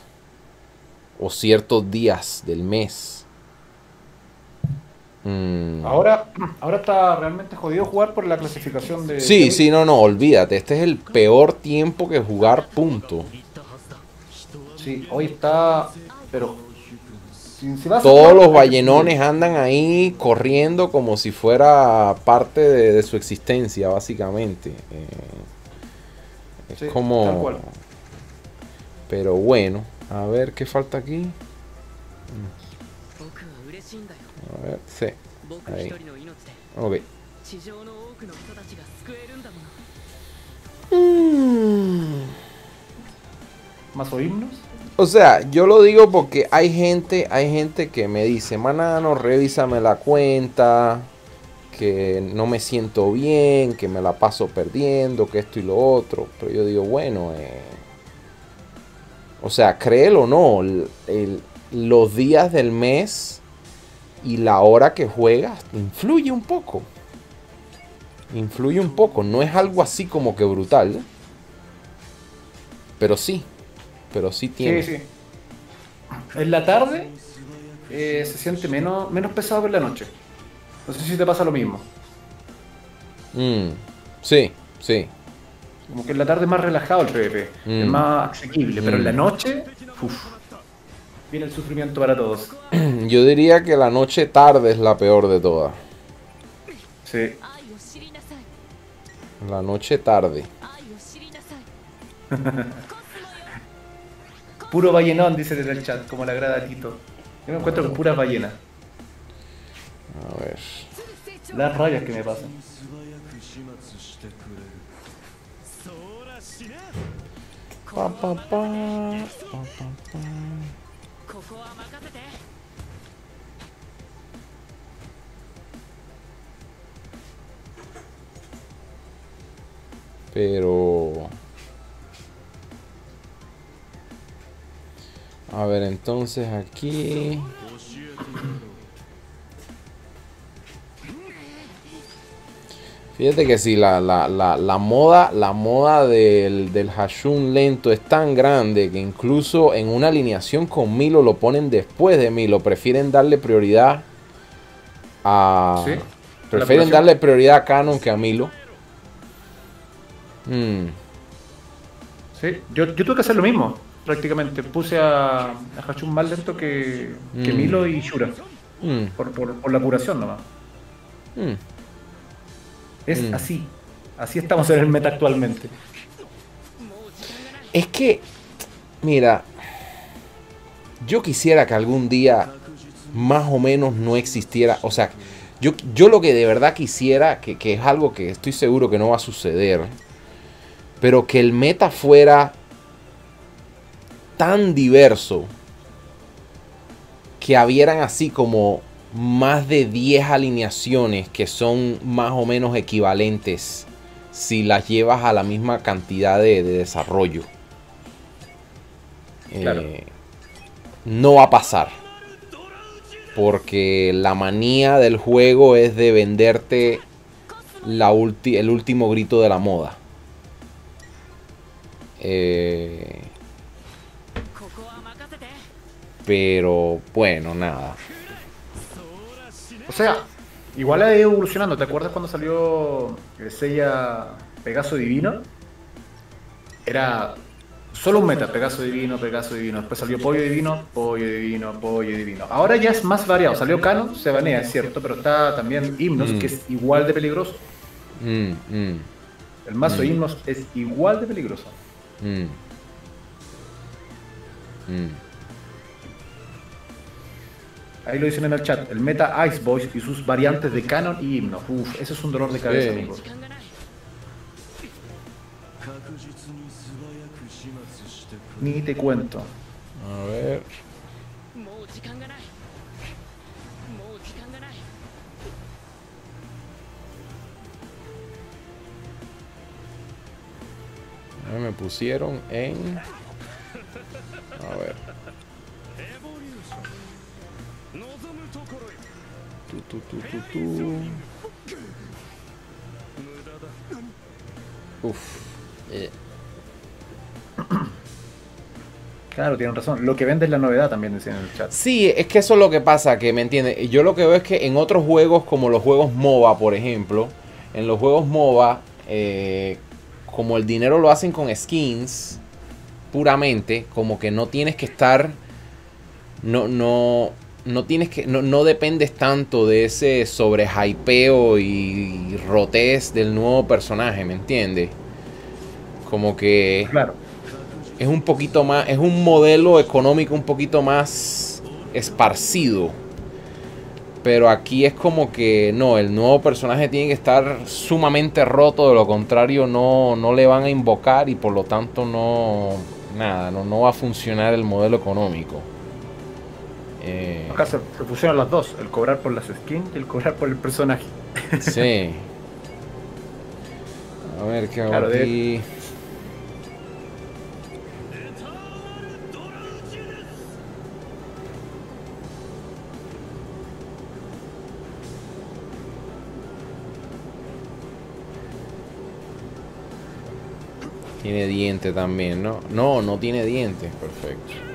o ciertos días del mes. Mm. Ahora, ahora está realmente jodido jugar por la clasificación de. Sí, de- sí, no, no, olvídate. Este es el peor tiempo que jugar, punto. Sí, hoy está. Pero. Si, si Todos los ballenones andan ahí corriendo como si fuera parte de, de su existencia, básicamente. Eh, es Sí, tal como... cual. Pero bueno, a ver qué falta aquí. A ver, sí. Ahí. Ok. Mm. ¿Más o himnos? O sea, yo lo digo porque hay gente, hay gente que me dice, manano, revísame la cuenta, que no me siento bien, que me la paso perdiendo, que esto y lo otro. Pero yo digo, bueno, eh, o sea, créelo o no, el- el- los días del mes y la hora que juegas influye un poco. Influye un poco, no es algo así como que brutal. Pero sí, pero sí tiene. Sí, sí. En la tarde eh, se siente menos, menos pesado que en la noche. No sé si te pasa lo mismo. Mm, sí, sí. Como que en la tarde es más relajado el PvP, es mm. más asequible, pero en la mm. noche, uff, viene el sufrimiento para todos. [CLEARS THROAT] Yo diría que la noche tarde es la peor de todas. Sí. [LAUGHS] La noche tarde. [LAUGHS] Puro ballenón, dice desde el chat, como le agrada a Tito. Yo me encuentro con puras ballenas. A ver. Las rayas que me pasan. Pa, pa, pa, Pero... A ver, entonces aquí... Fíjate que si la, la, la, la moda, la moda del, del Hashun lento es tan grande que incluso en una alineación con Milo lo ponen después de Milo. Prefieren darle prioridad a. Sí, Prefieren darle prioridad a Canon que a Milo. Mm, Sí, yo, yo tuve que hacer lo mismo, prácticamente. Puse a, a Hachun más lento que, que Mm. Milo y Shura, mm, por, por, por la curación nomás. Es Mm. así. Así estamos en el meta actualmente. Es que, mira, yo quisiera que algún día más o menos no existiera, o sea, yo, yo lo que de verdad quisiera, que, que es algo que estoy seguro que no va a suceder, pero que el meta fuera tan diverso que habieran así como más de 10 alineaciones que son más o menos equivalentes si las llevas a la misma cantidad de, desarrollo. Eh, no va a pasar. Porque la manía del juego es de venderte la el último grito de la moda. Eh, pero bueno, nada. O sea, igual ha ido evolucionando. ¿Te acuerdas cuando salió el Seiya Pegaso Divino? Era solo un meta, Pegaso Divino, Pegaso Divino. Después salió Pollo Divino, Pollo Divino, Pollo Divino. Ahora ya es más variado. Salió Cano, se banea, es cierto, pero está también Himnos, Mm. que es igual de peligroso. Mm, mm. El mazo himnos es igual de peligroso. Ahí lo dicen en el chat. El meta Ice Boys y sus variantes de canon y himno. Uf, eso es un dolor de cabeza, sí. amigos. Ni te cuento. A ver. Me pusieron en... A ver. Uf. Eh. [CLEARS THROAT] Claro, tienen razón. Lo que vende es la novedad también, decían en el chat. Sí, es que eso es lo que pasa, que me entiende. Yo lo que veo es que en otros juegos, como los juegos MOBA, por ejemplo, en los juegos MOBA, eh, como el dinero lo hacen con skins, puramente, como que no tienes que estar. No, no. No tienes que. No, no dependes tanto de ese sobrehypeo y rotez del nuevo personaje, ¿me entiendes? Como que Claro. es un poquito más, es un modelo económico un poquito más esparcido. Pero aquí es como que no, el nuevo personaje tiene que estar sumamente roto, de lo contrario no, no le van a invocar y por lo tanto no, nada, no, no va a funcionar el modelo económico. Eh, Acá se, se pusieron las dos, el cobrar por las skins y el cobrar por el personaje. sí. [LAUGHS] A ver qué hago Claro, de- aquí. Tiene diente también, ¿no? No, no tiene dientes. Perfecto.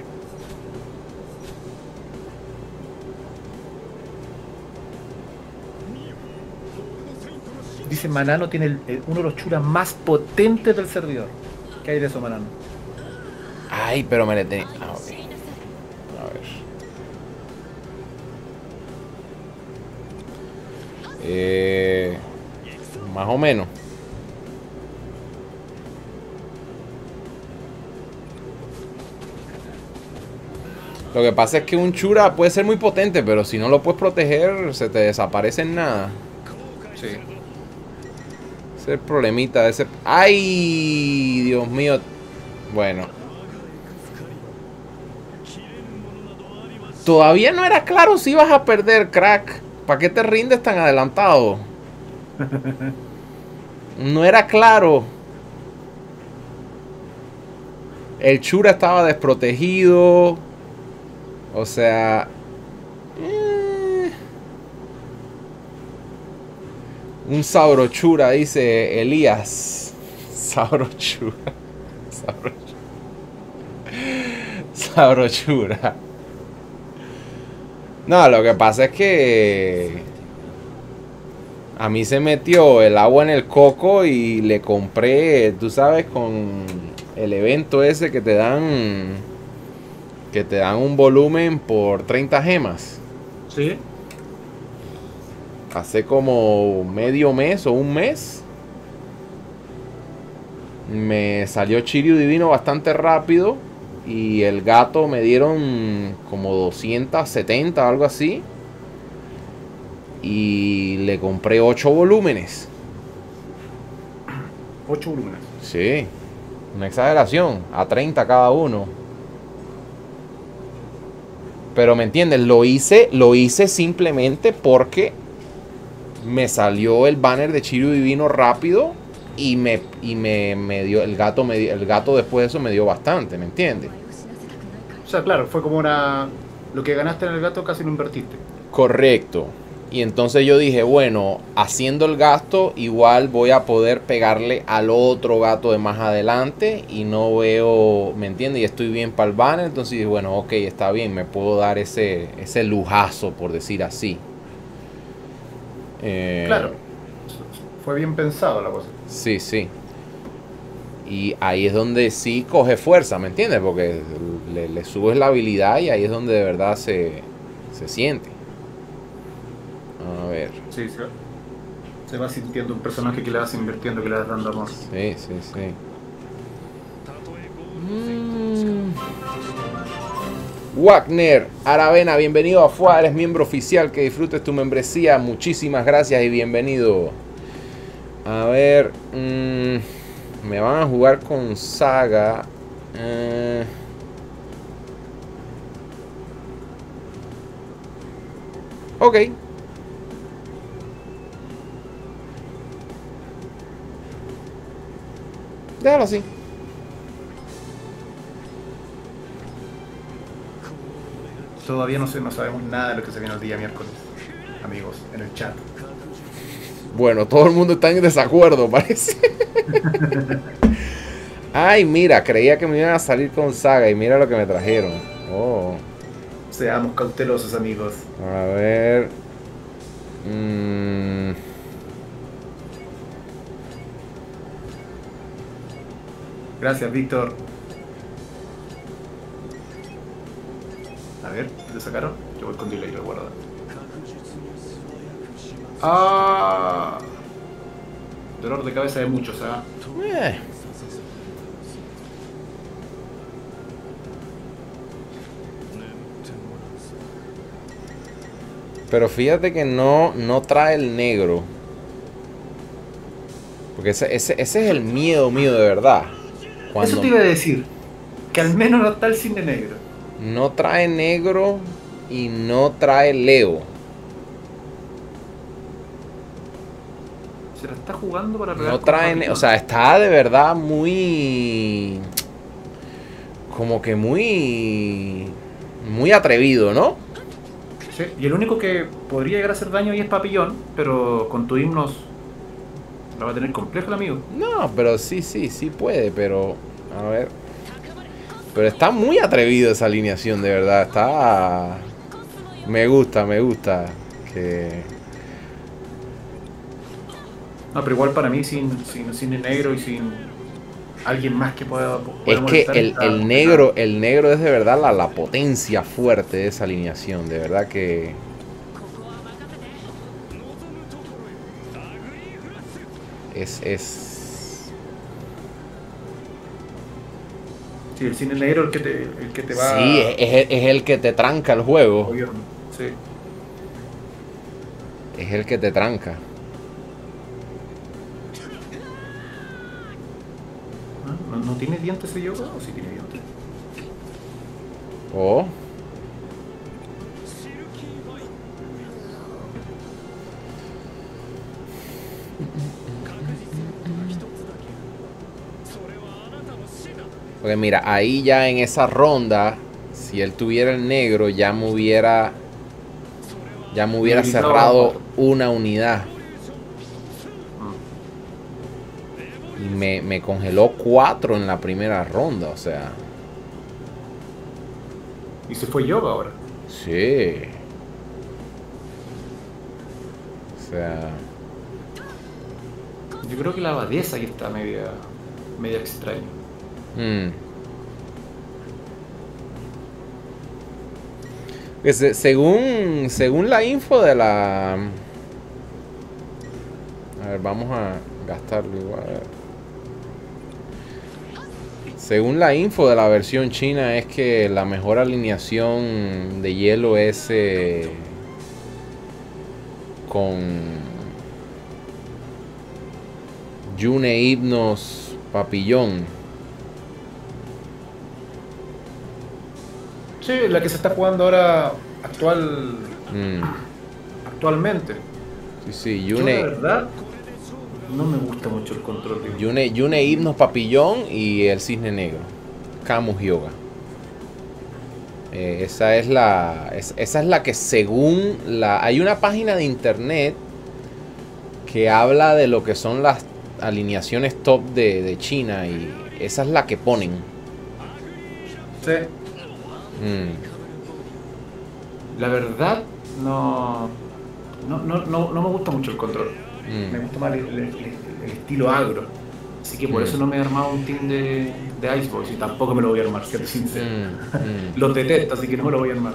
Dice Manano tiene el- el- uno de los churas más potentes del servidor. ¿Qué hay de eso, Manano? Ay, pero me le tenía. Ah, ok. A ver. Eh, más o menos. Lo que pasa es que un chura puede ser muy potente, pero si no lo puedes proteger, se te desaparece en nada. Sí. Ese es el problemita de ese. ¡Ay! Dios mío. Bueno. Todavía no era claro si ibas a perder, crack. ¿Para qué te rindes tan adelantado? [LAUGHS] No era claro. El Chura estaba desprotegido. O sea. eh. Un Saurochura, dice Elías. Saurochura. Saurochura. Saurochura. No, lo que pasa es que a mí se metió el agua en el coco y le compré, tú sabes, con el evento ese que te dan que te dan un volumen por 30 gemas. Sí. Hace como medio mes o un mes. Me salió Chirio Divino bastante rápido. Y el gato me dieron como 270, algo así. Y le compré 8 volúmenes. Ocho volúmenes. Sí, una exageración. A 30 cada uno. Pero me entiendes, lo hice, lo hice simplemente porque me salió el banner de Chirio Divino rápido y me, y me, me dio, el gato me dio- el gato después de eso me dio bastante, ¿me entiendes? O sea, claro, fue como una. Lo que ganaste en el gato casi lo invertiste. Correcto. Y entonces yo dije, bueno, haciendo el gasto, igual voy a poder pegarle al otro gato de más adelante y no veo, ¿me entiendes? Y estoy bien para el banner, entonces dije, bueno, ok, está bien, me puedo dar ese, ese lujazo, por decir así. Eh, claro. Fue bien pensado la cosa. Sí, sí. Y ahí es donde sí coge fuerza, ¿me entiendes? Porque le, subes la habilidad y ahí es donde de verdad se, se siente. A ver. Sí, sí. Se va sintiendo un personaje que le vas invirtiendo, que le vas dando amor. Sí, sí, sí. Mm. Wagner Aravena, bienvenido a FUA, eres miembro oficial, que disfrutes tu membresía, muchísimas gracias y bienvenido. A ver, mm, me van a jugar con Saga. eh. Ok. Déjalo así. Todavía no, sé, no sabemos nada de lo que se viene el día miércoles, amigos, en el chat. Bueno, todo el mundo está en desacuerdo, [LAUGHS] parece. Ay, mira, creía que me iban a salir con Saga y mira lo que me trajeron. Oh, Seamos cautelosos, amigos. a ver. Mm, Gracias, Víctor. A ver, ¿lo sacaron? Yo voy con delay, recuerda. Ah. Dolor de cabeza de muchos, ¿ah? ¿eh? Eh. Pero fíjate que no, no trae el negro. Porque ese, ese, ese es el miedo mío de verdad. Eso te iba a decir. Que al menos no está el cine negro no trae negro y no trae Leo. Se la está jugando para pegar No trae, o sea, está de verdad muy. Como que muy. Muy atrevido, ¿no? Sí, y el único que podría llegar a hacer daño ahí es Papillón, pero con tu himnos la va a tener compleja el amigo. No, pero sí, sí, sí puede, pero. A ver. Pero está muy atrevido esa alineación, de verdad. Está. Me gusta, me gusta. Que. No, pero igual para mí, sin, sin, sin el negro y sin alguien más que pueda. es que el, el negro, el negro es de verdad la, la potencia fuerte de esa alineación. De verdad que. Es, es, Sí, el cine negro el que te, el que te va sí, es, es- es el que te tranca el juego. Obvio, Sí. Es el que te tranca. ¿No, no tiene dientes ese yoga o sí tiene dientes? Oh. Porque mira, ahí ya en esa ronda, si él tuviera el negro, ya me hubiera. Ya me hubiera cerrado una unidad. Y me, me congeló cuatro en la primera ronda, o sea. Y se fue yoga ahora. Sí. O sea. Yo creo que la abadesa ahí está media, media extraña. Según, según la info de la... A ver, vamos a gastarlo igual. Según la info de la versión china es que la mejor alineación de hielo es eh, con Yune Hipnos Papillón. Sí, la que se está jugando ahora actual, Mm, actualmente. Sí, sí, Yo, la Yune, verdad, no me gusta mucho el control de Yune, Yune Hipnos Papillón y el Cisne Negro. Camus Yoga. Eh, esa es la. es- esa es la que según la. Hay una página de internet que habla de lo que son las alineaciones top de, de China y esa es la que ponen. Sí, Mm, la verdad, no, no, no, no, no me gusta mucho el control. mm. Me gusta más el, el- el- el estilo agro. Así que por Mm. eso no me he armado un team de, de Ice Boys y tampoco me lo voy a armar, siendo sincero. Los detesto, así que no me lo voy a armar.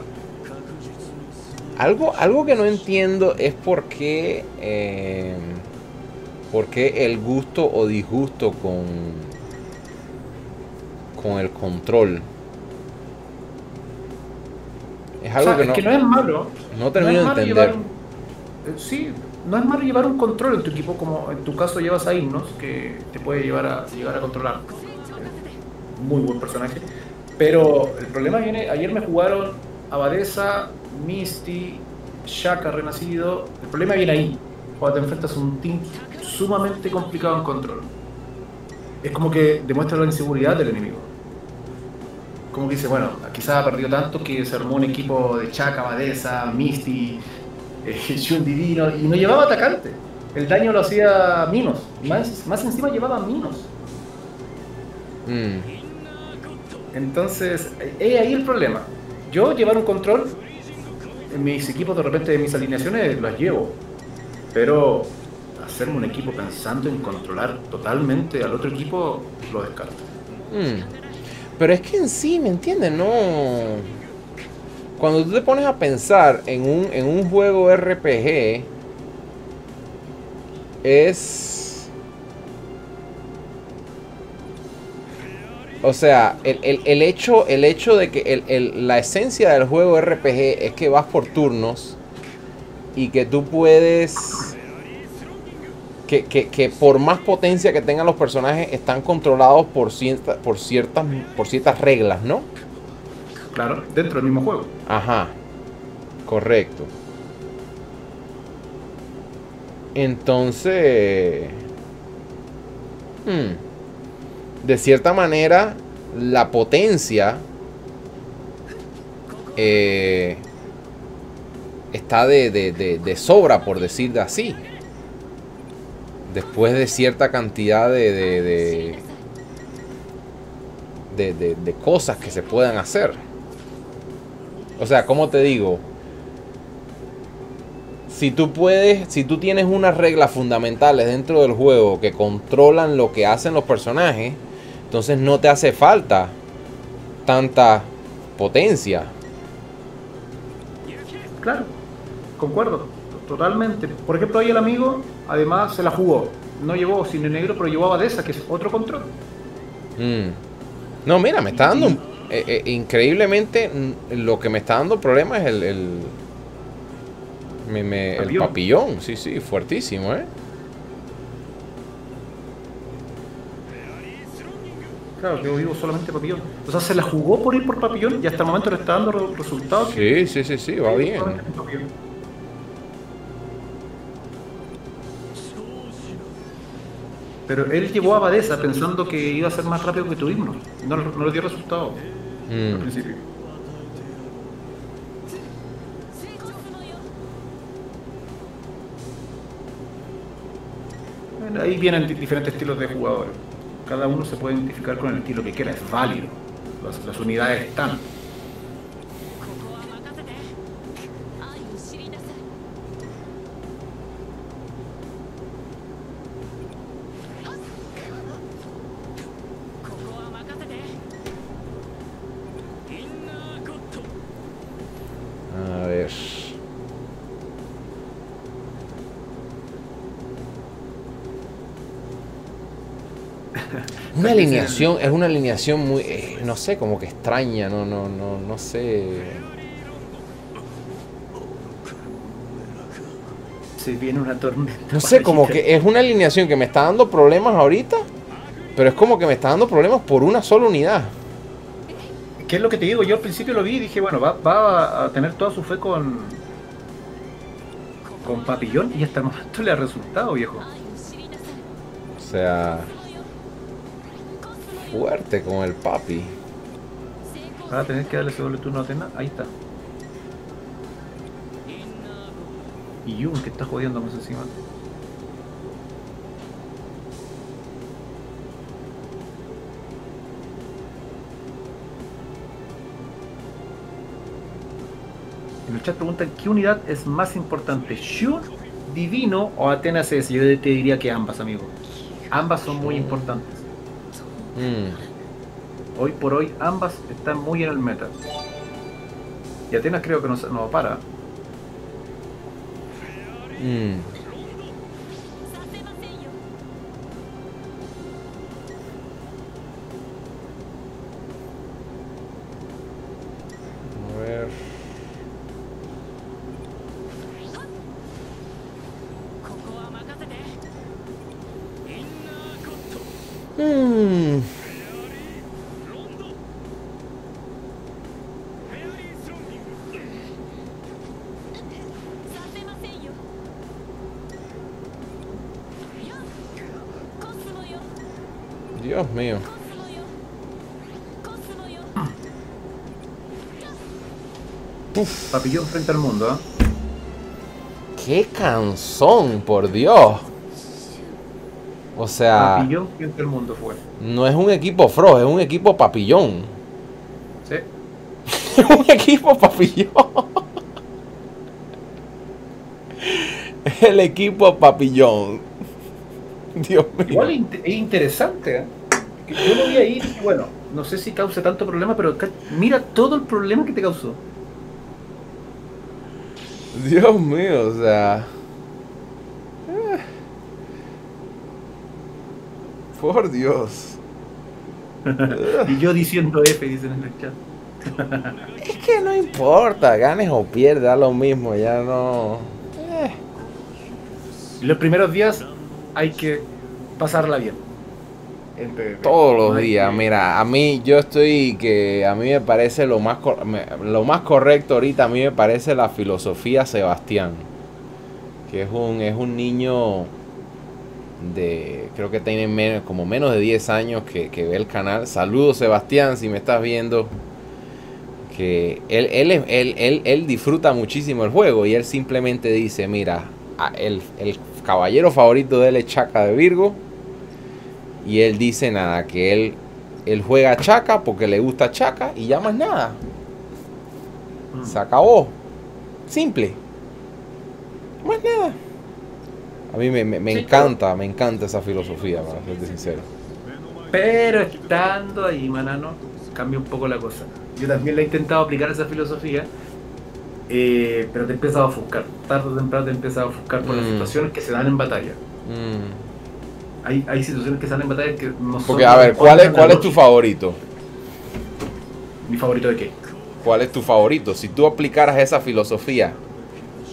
Algo, algo que no entiendo es por qué. eh, ¿Por qué el gusto o disgusto con, con el control? Es O algo sea, que, es no, que no es malo. no termino no de entender. un- eh, sí, no es malo llevar un control en tu equipo, como en tu caso llevas a Ignos, que te puede llevar a llegar a controlar. Muy buen personaje. Pero el problema viene, ayer me jugaron Abadesa, Misty, Shaka Renacido. El problema viene ahí. Cuando te enfrentas a un team sumamente complicado en control. Es como que demuestra la inseguridad del enemigo. Como que dice, bueno, quizás ha perdido tanto que se armó un equipo de Chaka, Abadesa, Misty, [LAUGHS] eh, Shun Divino, y no llevaba atacante. El daño lo hacía Minos. Más, más encima llevaba Minos. Mm, Entonces, es ahí el problema. Yo llevar un control, en mis equipos de repente de mis alineaciones las llevo. Pero hacerme un equipo pensando en controlar totalmente al otro equipo, lo descarto. mm. Pero es que en sí, ¿me entiendes? No. Cuando tú te pones a pensar en un, en un juego RPG, es. O sea, el, el- el hecho, el hecho de que el- la esencia del juego RPG es que vas por turnos y que tú puedes. Que, que- que por más potencia que tengan los personajes, están controlados por, cierta- por, ciertas, por ciertas reglas, ¿no? Claro, dentro del mismo juego. Ajá, correcto. Entonces, hmm, de cierta manera, la potencia eh, está de, de- de- de sobra, por decirlo así. Después de cierta cantidad de, de, de, cosas que se puedan hacer. O sea, ¿cómo te digo? Si tú puedes, si tú tienes unas reglas fundamentales dentro del juego que controlan lo que hacen los personajes, entonces no te hace falta tanta potencia. Claro, concuerdo, totalmente. Por ejemplo, ahí el amigo, además, se la jugó. No llevó cine negro, pero llevó Abadesa, que es otro control. Mm. No, mira, me está dando eh, eh, increíblemente mm, lo que me está dando problema es el el, me- me- el Papillón. sí, sí, fuertísimo, ¿eh? Claro, yo vivo solamente papillón. O sea, se la jugó por ir por papillón y hasta el momento le está dando re- resultados. Sí, sí, sí, sí, va bien. Pero él llevó a Abadesa pensando que iba a ser más rápido que tu himno. No, no le dio resultado al Mm. principio. Bueno, Ahí vienen di- diferentes estilos de jugadores. Cada uno se puede identificar con el estilo que quiera, es válido. Las, las unidades están. alineación, es una alineación muy, eh, no sé, como que extraña, no, no, no, no sé. Se viene una tormenta. No sé, como que es una alineación que me está dando problemas ahorita, pero es como que me está dando problemas por una sola unidad. ¿Qué es lo que te digo? Yo al principio lo vi y dije, bueno, va, va a tener toda su fe con, con Papillón y hasta el momento [LAUGHS] le ha resultado, viejo. O sea, fuerte con el papi. 成功 Va a tener que darle doble turno a Atena. Ahí está. Y Yun que está jodiendo más encima. En el chat preguntan qué unidad es más importante, Shun, Divino o Atenas S. Yo te diría que ambas, amigo. Ambas son muy importantes. Mm, Hoy por hoy ambas están muy en el meta. Y Atenas creo que no, no para. mm. mío. Uf. Papillón frente al mundo, ¿eh? ¡Qué canción, por Dios! O sea... Papillón frente al mundo fue. No es un equipo fro, es un equipo papillón. Sí. [LAUGHS] es un equipo papillón. [LAUGHS] El equipo papillón. Dios mío. Igual es interesante, ¿eh? Yo lo vi ahí y dije, bueno, no sé si cause tanto problema, pero mira todo el problema que te causó. Dios mío, o sea. eh. Por Dios. [LAUGHS] Y yo diciendo F, dicen en el chat. Es que no importa, ganes o pierdas, da lo mismo, ya no. Eh. Los primeros días hay que pasarla bien. En PvP. Todos los No días, que- mira, a mí yo estoy que a mí me parece lo más lo más correcto ahorita a mí me parece la filosofía Sebastián, que es un es un niño de creo que tiene menos, como menos de 10 años que, que ve el canal. Saludos Sebastián, si me estás viendo. Que él, él, él, él, él disfruta muchísimo el juego y él simplemente dice, mira, el, el caballero favorito de él es Chaca de Virgo. Y él dice nada, que él, él juega Chaca porque le gusta Chaca y ya más nada. Mm. Se acabó. Simple. Más nada. A mí me, me- me Sí, encanta, me encanta esa filosofía, para serte sincero. Pero estando ahí, manano, cambia un poco la cosa. Yo también le he intentado aplicar esa filosofía, eh, pero te empiezas a ofuscar. Tarde o temprano te empiezas a ofuscar por las Mm. situaciones que se dan en batalla. Mm. Hay, hay situaciones que dan en batalla que no son... Porque, a ver, ¿cuál es, cuál es tu favorito? ¿Mi favorito de qué? ¿Cuál es tu favorito? Si tú aplicaras esa filosofía.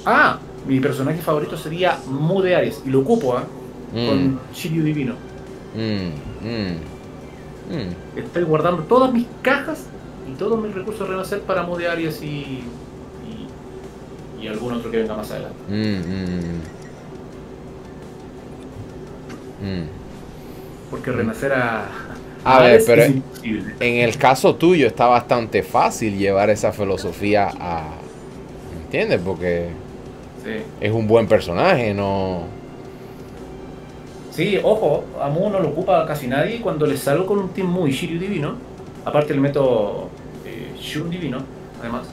Ah, mi personaje favorito sería Mu de Ares, y lo ocupo, ¿ah? Mm, Con Shiryu Divino. mm, mm, mm. Estoy guardando todas mis cajas y todos mis recursos renacer para Mu de Ares y, y, y algún otro que venga más adelante. Mm. Porque renacer a... A ver, pero- imposible. En el caso tuyo está bastante fácil llevar esa filosofía a... ¿Entiendes? Porque Sí. es un buen personaje, no... Sí, ojo, a Mu no lo ocupa casi nadie y cuando le salgo con un team muy Shiryu divino, aparte le meto eh, Shun divino, además,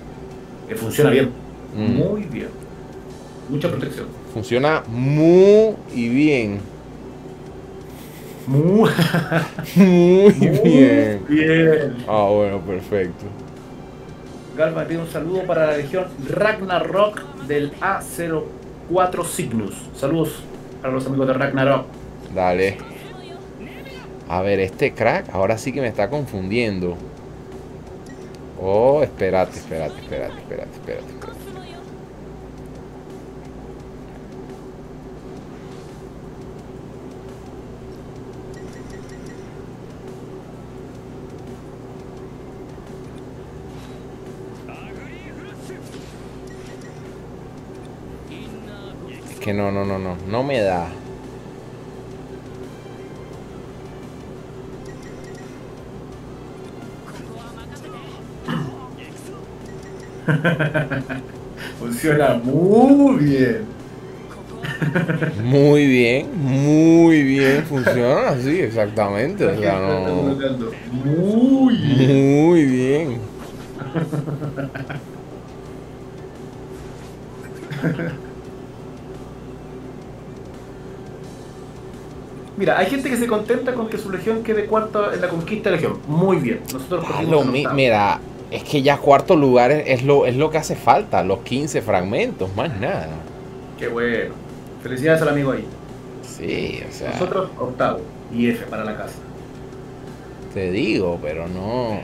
eh, funciona bien, Mm. muy bien. Mucha protección. Funciona muy bien. Muy, Muy bien. bien. Ah, bueno, perfecto. Galva me pide un saludo para la legión Ragnarok del A04 Cygnus. Saludos para los amigos de Ragnarok. Dale. A ver, este crack ahora sí que me está confundiendo. Oh, espérate, espérate, espérate, espérate, espérate. コ espérate. Que no, no, no, no. No me da. [LAUGHS] Funciona muy bien. Muy bien, muy bien. Funciona así, exactamente. O sea, no. Muy bien. Muy bien. [LAUGHS] Mira, hay gente que se contenta con que su legión quede cuarta en la conquista de legión. Muy bien. Nosotros Ah, lo mi- mira, es que ya cuarto lugar es, es lo, es lo que hace falta. Los 15 fragmentos, más nada. Qué bueno. Felicidades al amigo ahí. Sí, o sea, Nosotros octavo. Y F para la casa. te digo, pero no.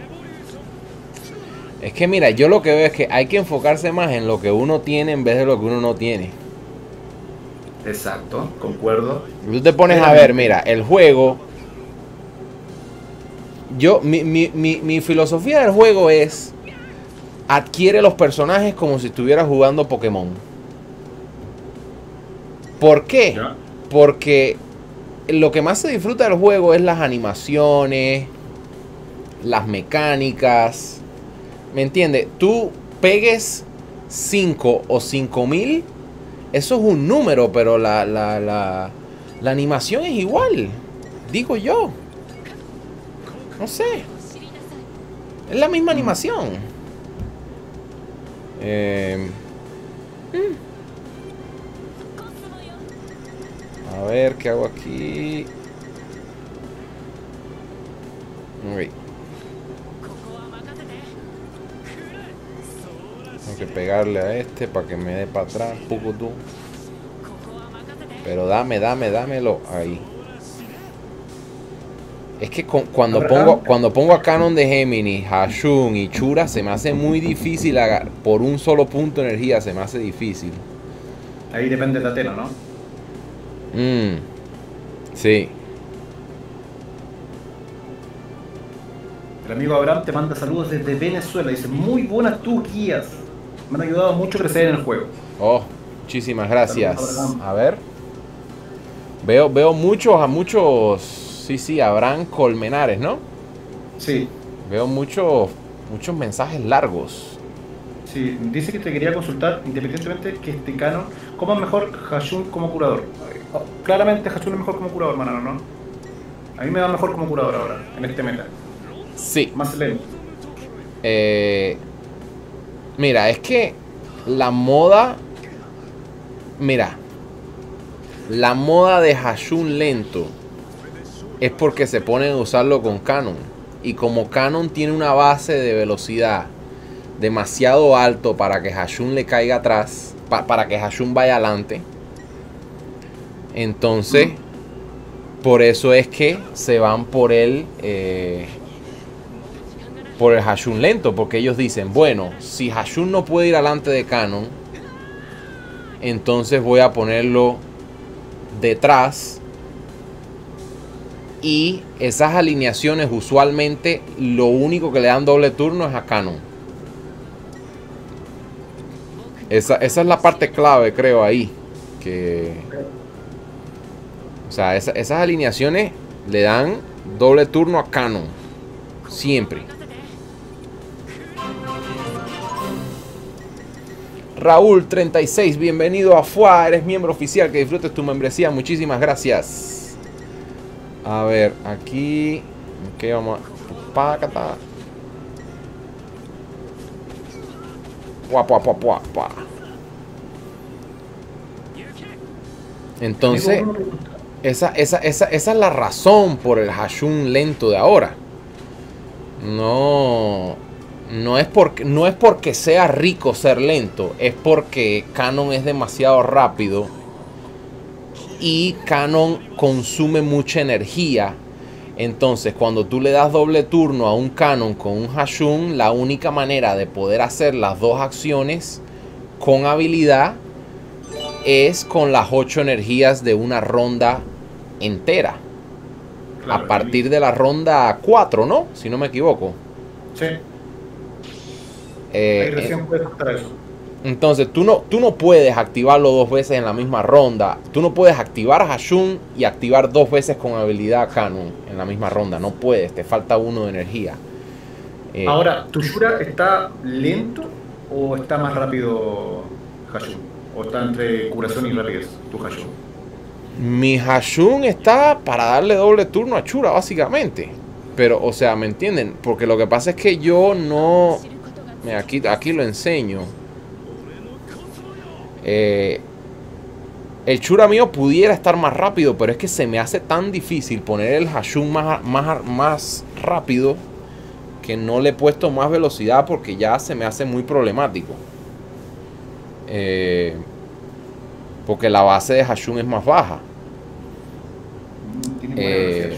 Es que mira, yo lo que veo es que hay que enfocarse más en lo que uno tiene en vez de lo que uno no tiene. Exacto, concuerdo. Tú te pones a ver, mira, el juego Yo, mi, mi, mi, mi filosofía del juego es adquiere los personajes como si estuvieras jugando Pokémon. ¿Por qué? ¿Ya? Porque lo que más se disfruta del juego es las animaciones, las mecánicas. ¿Me entiendes? Tú pegues 5 o 5000, mil, eso es un número, pero la, la, la, la animación es igual. Digo yo. No sé. Es la misma animación. Em, a ver, ¿qué hago aquí? Tengo que pegarle a este para que me dé para atrás. Pucutú. Pero dame, dame, dámelo. Ahí. Es que cuando, pongo, cuando pongo a Canon de Gemini, Hashun y Chura, se me hace muy difícil. Agar por un solo punto de energía se me hace difícil. Ahí depende de la tela, ¿no? Mmm. Sí. El amigo Abraham te manda saludos desde Venezuela. Dice, muy buenas tú, guías. Me han ayudado mucho a crecer en el juego. Oh, muchísimas gracias. A ver. Veo, veo muchos, a muchos. Sí, sí, Abraham Colmenares, ¿no? Sí, Veo muchos, muchos mensajes largos. sí. Dice que te quería consultar, independientemente que este canon, ¿cómo es mejor Hashun como curador? Oh, Claramente Hashun es mejor como curador, manano, ¿no? A mí me da mejor como curador ahora, en este meta. Sí. Más lento. Eh, mira, es que la moda. Mira. La moda de Hashun lento es porque se ponen a usarlo con Canon. Y como Canon tiene una base de velocidad demasiado alto para que Hashun le caiga atrás, pa- para que Hashun vaya adelante. Entonces, por eso es que se van por el. eh, por el Hashun lento, porque ellos dicen, bueno, si Hashun no puede ir adelante de Canon, entonces voy a ponerlo detrás. Y esas alineaciones usualmente lo único que le dan doble turno es a Canon. Esa, esa es la parte clave, creo, ahí. Que. O sea, esa- esas alineaciones le dan doble turno a Canon. Siempre. Raúl36, bienvenido a FUA, eres miembro oficial, que disfrutes tu membresía, muchísimas gracias. A ver, aquí, ¿qué vamos a...? Entonces, esa, esa, esa, esa es la razón por el Hashun lento de ahora. No, no es porque no es porque sea rico ser lento, es porque Canon es demasiado rápido y Canon consume mucha energía. Entonces, cuando tú le das doble turno a un Canon con un Hashun, la única manera de poder hacer las dos acciones con habilidad es con las ocho energías de una ronda entera. Claro, a partir de la ronda 4, ¿no? Si no me equivoco. Sí, Eh, recién puedes eso. entonces, tú no, tú no puedes activarlo dos veces en la misma ronda. Tú no puedes activar a Hashun y activar dos veces con habilidad Canon en la misma ronda. No puedes, te falta uno de energía. Eh, Ahora, ¿tu Shura está lento o está más rápido Hashun? ¿O está entre curación y rapidez, tu Hashun? Mi Hashun está para darle doble turno a Chura, básicamente. Pero, o sea, ¿me entienden? Porque lo que pasa es que yo no... Aquí, lo enseño. Eh, el chura mío pudiera estar más rápido, pero es que se me hace tan difícil poner el Hashun más, más, más rápido que no le he puesto más velocidad porque ya se me hace muy problemático. Eh, porque la base de Hashun es más baja. Eh,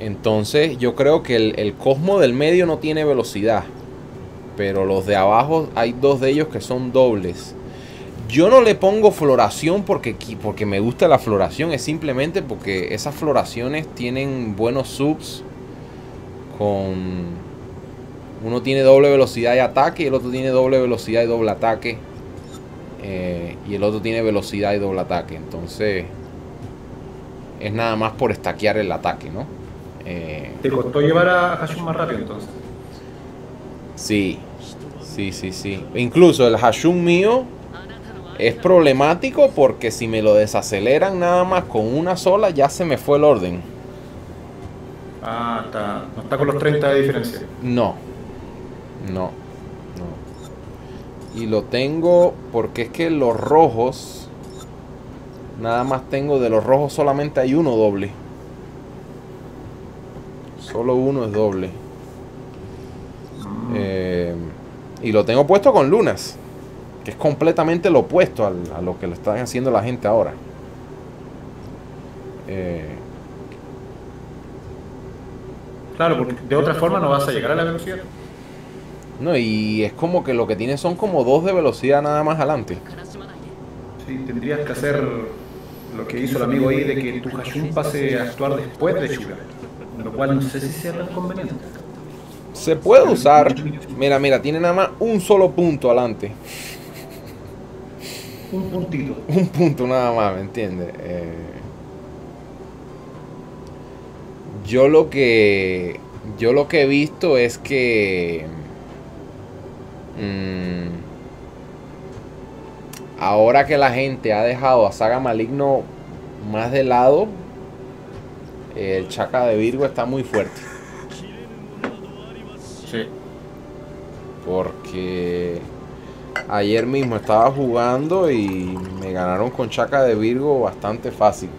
entonces yo creo que el, el, Cosmo del medio no tiene velocidad. Pero los de abajo hay dos de ellos que son dobles. Yo no le pongo floración porque, porque me gusta la floración. Es simplemente porque esas floraciones tienen buenos subs con... Uno tiene doble velocidad y ataque y el otro tiene doble velocidad y doble ataque. Eh, y el otro tiene velocidad y doble ataque. Entonces es nada más por estaquear el ataque, ¿no? Eh, ¿Te costó llevar a Hashun más rápido entonces? Sí, sí, sí, sí. Incluso el Hashun mío es problemático porque si me lo desaceleran nada más con una sola, ya se me fue el orden. Ah, está. ¿No está con los 30 de diferencia? No. No. No. Y lo tengo porque es que los rojos. Nada más tengo de los rojos solamente hay uno doble. Solo uno es doble. Eh, y lo tengo puesto con lunas, que es completamente lo opuesto a lo que lo están haciendo la gente ahora. Eh, claro, porque de otra forma no vas a llegar a la velocidad. No, y es como que lo que tienen son como dos de velocidad nada más adelante. Sí, tendrías que hacer lo que hizo el amigo ahí de que tu Hashun pase a actuar después de Shura. Lo cual no sé si sea tan conveniente. Se puede usar. Mira, mira, tiene nada más un solo punto adelante. Un puntito. Un punto nada más, ¿me entiendes? Eh, yo lo que. Yo lo que he visto es que. mm, ahora que la gente ha dejado a Saga Maligno más de lado, el Chaka de Virgo está muy fuerte. Porque ayer mismo estaba jugando y me ganaron con Chaka de Virgo bastante fácil.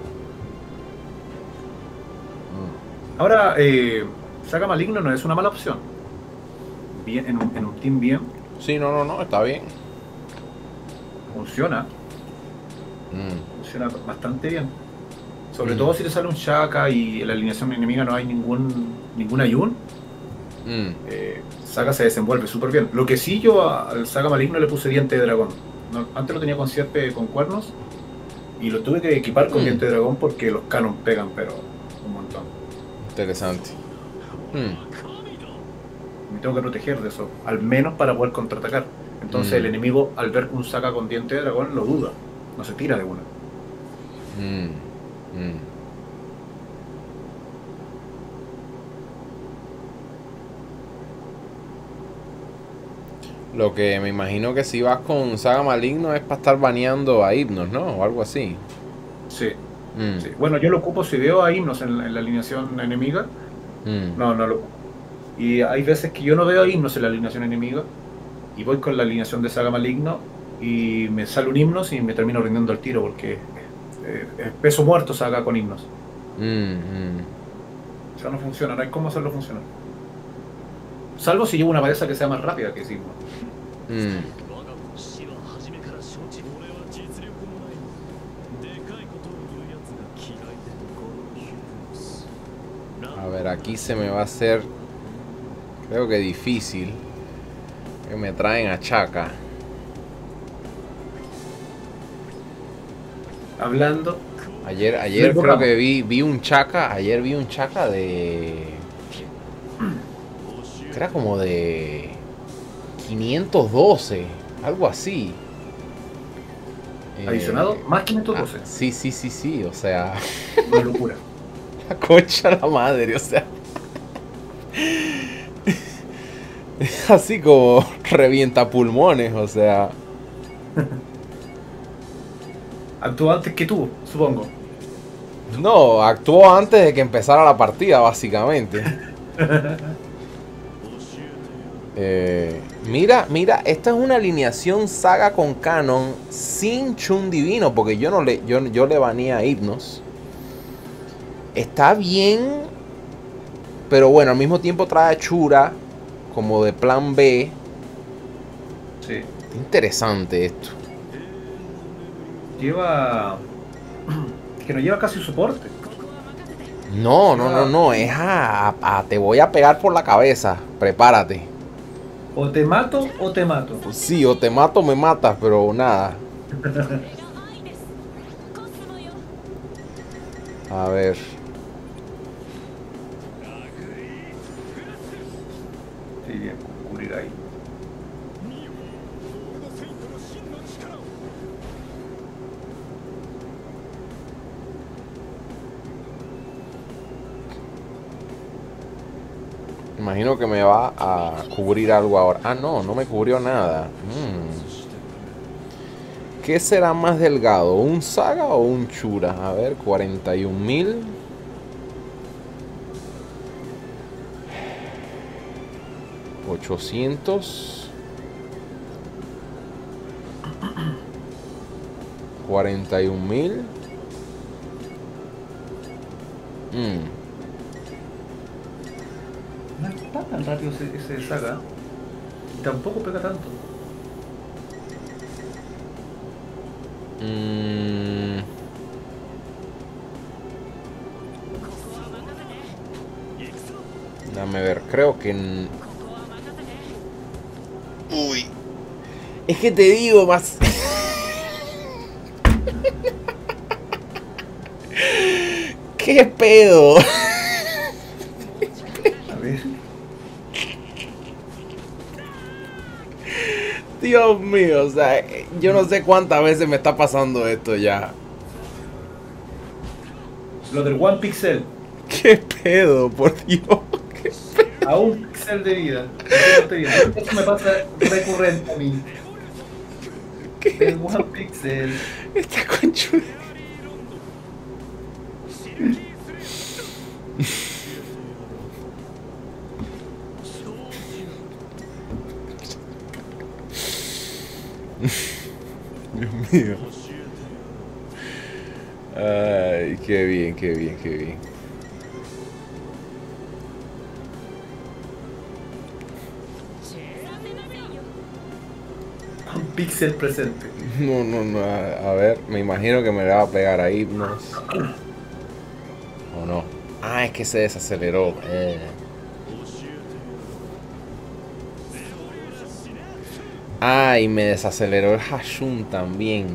Ahora, eh, Saga Maligno no es una mala opción. Bien, en, un, en un team bien, Sí, no, no, no, está bien. funciona. Mm, Funciona bastante bien. Sobre Mm. todo si te sale un Shaka y en la alineación enemiga no hay ningún ningún Ayun, mm. eh, Saga se desenvuelve súper bien. Lo que sí yo al Saga Maligno le puse diente de dragón. No, antes lo tenía con sierpe con cuernos y lo tuve que equipar con Mm. diente de dragón porque los canon pegan, pero un montón. Interesante. Mm, Me tengo que proteger de eso, al menos para poder contraatacar. Entonces Mm. el enemigo al ver un Saga con diente de dragón lo duda, no se tira de una. Lo que me imagino que si vas con Saga Maligno es para estar baneando a Hipnos, ¿no? O algo así. Sí, Mm, sí. Bueno, yo lo ocupo si veo a Himnos en la, en la alineación enemiga. mm. No, no lo. Y hay veces que yo no veo a Himnos en la alineación enemiga y voy con la alineación de Saga Maligno y me sale un Himnos y me termino rindiendo el tiro porque eh, es peso muerto Saga con Himnos. Mm, mm. O sea, no funciona, no hay cómo hacerlo funcionar. Salvo si llevo una pareja que sea más rápida que Himnos. Mm. A ver, aquí se me va a hacer Creo que difícil Que me traen a Chaca. Hablando. Ayer, ayer creo que vi, vi un Chaca Ayer vi un Chaca de... Era como de 512, algo así. Eh, adicionado, más ah, 512. sí, sí, sí, sí, o sea, [LAUGHS] Una locura. [LAUGHS] la concha la madre, o sea. [LAUGHS] Así como revienta pulmones, o sea. Actuó antes que tú, supongo. No, actuó antes de que empezara la partida, básicamente. Eh, Mira, mira, esta es una alineación saga con canon sin Chun Divino, porque yo no le, yo, yo le banía himnos. Está bien, pero bueno, al mismo tiempo trae a Chura como de plan B. Sí. Interesante esto. Lleva. que no lleva casi soporte. No, no, no, no, es a te voy a pegar por la cabeza, prepárate. O te mato o te mato. Pues sí, o te mato o me matas, pero nada. [LAUGHS] A ver. Imagino que me va a cubrir algo ahora. Ah, no, no me cubrió nada. Mm. ¿Qué será más delgado? ¿Un Saga o un Chura? A ver, 41 mil. Ochocientos. Cuarenta y un mil. Mm no está tan rápido ese, ese saga. Y tampoco pega tanto. Mm. Dame ver, creo que... En... Uy. Es que te digo más... [LAUGHS] ¿Qué pedo? [LAUGHS] Dios mío, o sea, yo no sé cuántas veces me está pasando esto ya. Lo del One Pixel. ¿Qué pedo, por Dios? ¿Qué pedo? A un pixel de vida. Eso me pasa recurrente a mí. El One Pixel. Esta conchuda. [LAUGHS] Dios mío. Ay, qué bien, qué bien, qué bien. Un pixel presente. No, no, no. A ver, me imagino que me la va a pegar ahí. No. ¿O no? Ah, es que se desaceleró. Eh. Ah, y me desaceleró el Hashun también.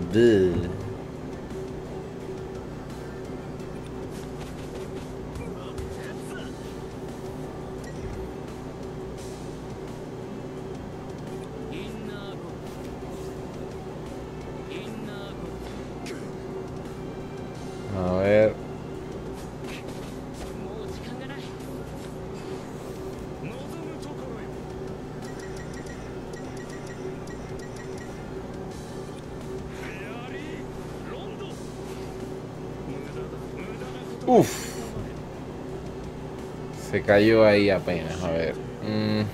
cayó ahí apenas, a ver. Mm.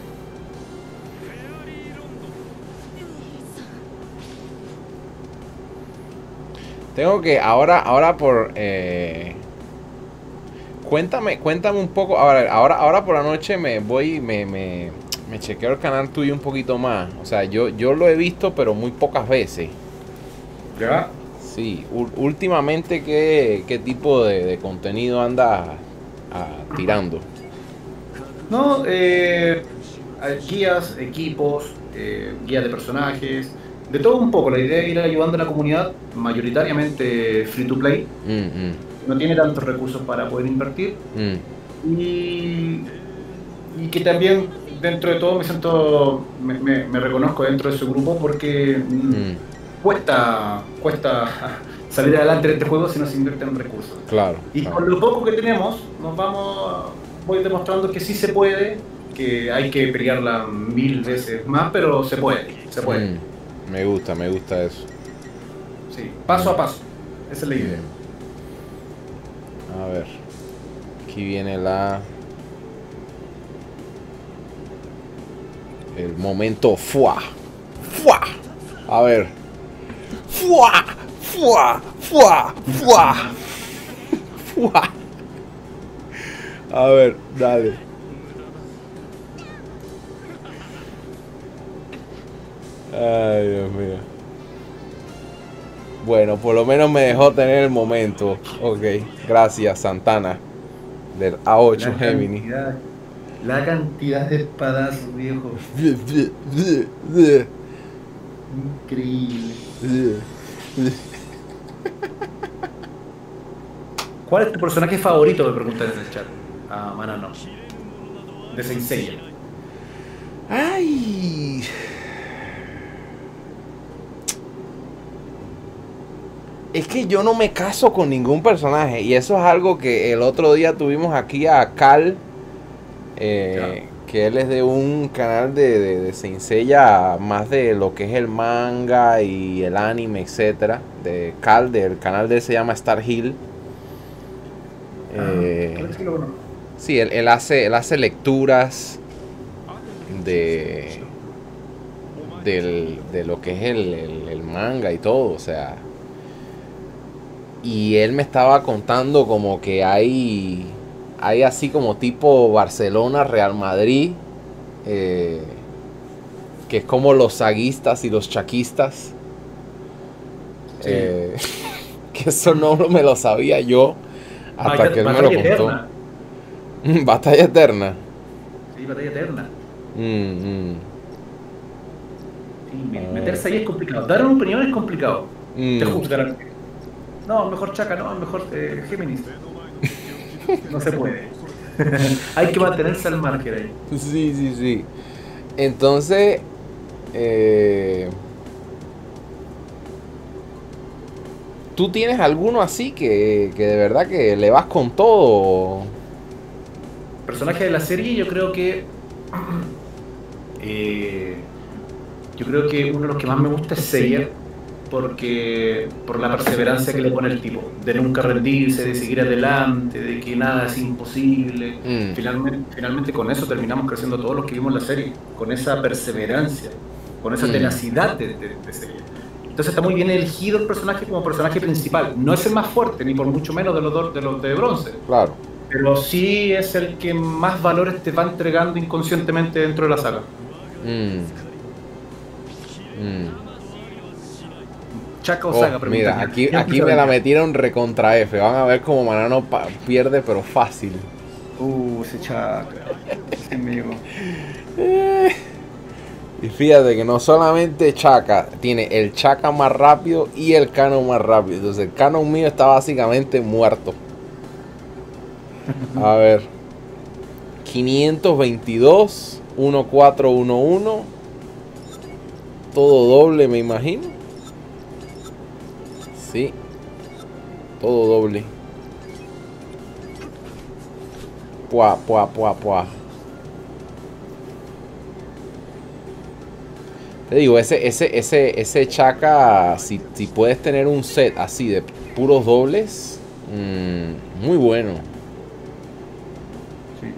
Tengo que, ahora, ahora por... Eh, cuéntame, cuéntame un poco. Ahora, ahora, ahora por la noche me voy, me, me, me chequeo el canal tuyo un poquito más. O sea, yo, yo lo he visto, pero muy pocas veces. ¿Ya? Sí, últimamente, ¿qué, qué tipo de, de contenido andas ah, tirando? Eh, guías, equipos, eh, guías de personajes, de todo un poco. La idea es ir ayudando a la comunidad, mayoritariamente free to play, Mm, no tiene tantos recursos para poder invertir. mm, mm. Y, y que también dentro de todo me siento, me, me- me reconozco dentro de su grupo porque mm, Mm, cuesta, cuesta salir adelante en este juego si no se invierten recursos. claro. Y claro. con lo poco que tenemos, nos vamos, voy demostrando que sí se puede, que hay que pelearla mil veces más, pero se puede, se puede. Mm, me gusta, me gusta eso. Sí, paso a paso. Esa es la idea. A ver. Aquí viene la. El momento fuá. Fuá. A ver. Fuá. Fuá. Fuá. Fuá. [LAUGHS] Fuá. A ver, dale. Ay, Dios mío. Bueno, por lo menos me dejó tener el momento. Ok, gracias Santana. Del A8 La Gemini. cantidad, la cantidad de espadazos, viejo. Increíble. ¿Cuál es tu personaje favorito? Me preguntan en el chat. Ah, Manano. De Saint Seiya. Ay. Es que yo no me caso con ningún personaje. Y eso es algo que el otro día tuvimos aquí a Cal. eh, que él es de un canal de, de, de Saint Seiya, más de lo que es el manga y el anime, etcétera. De Cal, del canal de él se llama Star Hill. Eh, A ver si lo. Sí, él, él hace, él hace lecturas de, del- de lo que es el, el- el manga y todo, o sea. Y él me estaba contando como que hay, hay así como tipo Barcelona, Real Madrid, eh, que es como los saguistas y los chaquistas. Sí. Eh, [LAUGHS] que eso no me lo sabía yo hasta que él me lo contó. eterna. [LAUGHS] Batalla eterna. Sí, batalla eterna. Mm, mm, Sí, me- meterse ahí es complicado. Dar una opinión es complicado. mm. Te juzgarán. No, mejor Chaka, no, mejor eh, Géminis. [LAUGHS] No se puede. [LAUGHS] Hay que mantenerse al margen ahí. Sí, sí, sí. Entonces, eh, ¿tú tienes alguno así que, que de verdad que le vas con todo? Personaje de la serie, yo creo que. [CLEARS THROAT] eh, yo creo que uno de los que más me gusta es Seiya. Porque. Por la perseverancia que le pone el tipo. De nunca rendirse, de seguir adelante, de que nada es imposible. Mm. Finalmente, finalmente con eso terminamos creciendo todos los que vimos la serie. Con esa perseverancia. Con esa Mm. tenacidad de, de, de Seiya. Entonces está muy bien elegido el personaje como personaje principal. No es el más fuerte, ni por mucho menos de los, dos- de los de bronce. Claro. Pero sí es el que más valores te va entregando inconscientemente dentro de la saga. Mm. Mm. Chaka o Oh, saga, mira, aquí, aquí me la metieron recontra F. Van a ver como Manano pierde, pero fácil. Uh, ese Chaka. Ese amigo. Y fíjate que no solamente Chaka, tiene el Chaka más rápido y el canon más rápido. Entonces el canon mío está básicamente muerto. A ver. 522, 1411. Todo doble, me imagino. Sí. Todo doble. Puah, puah, puah, puah. Te digo, ese, ese, ese, ese Chaka, si, si puedes tener un set así de puros dobles, mm, muy bueno. Sí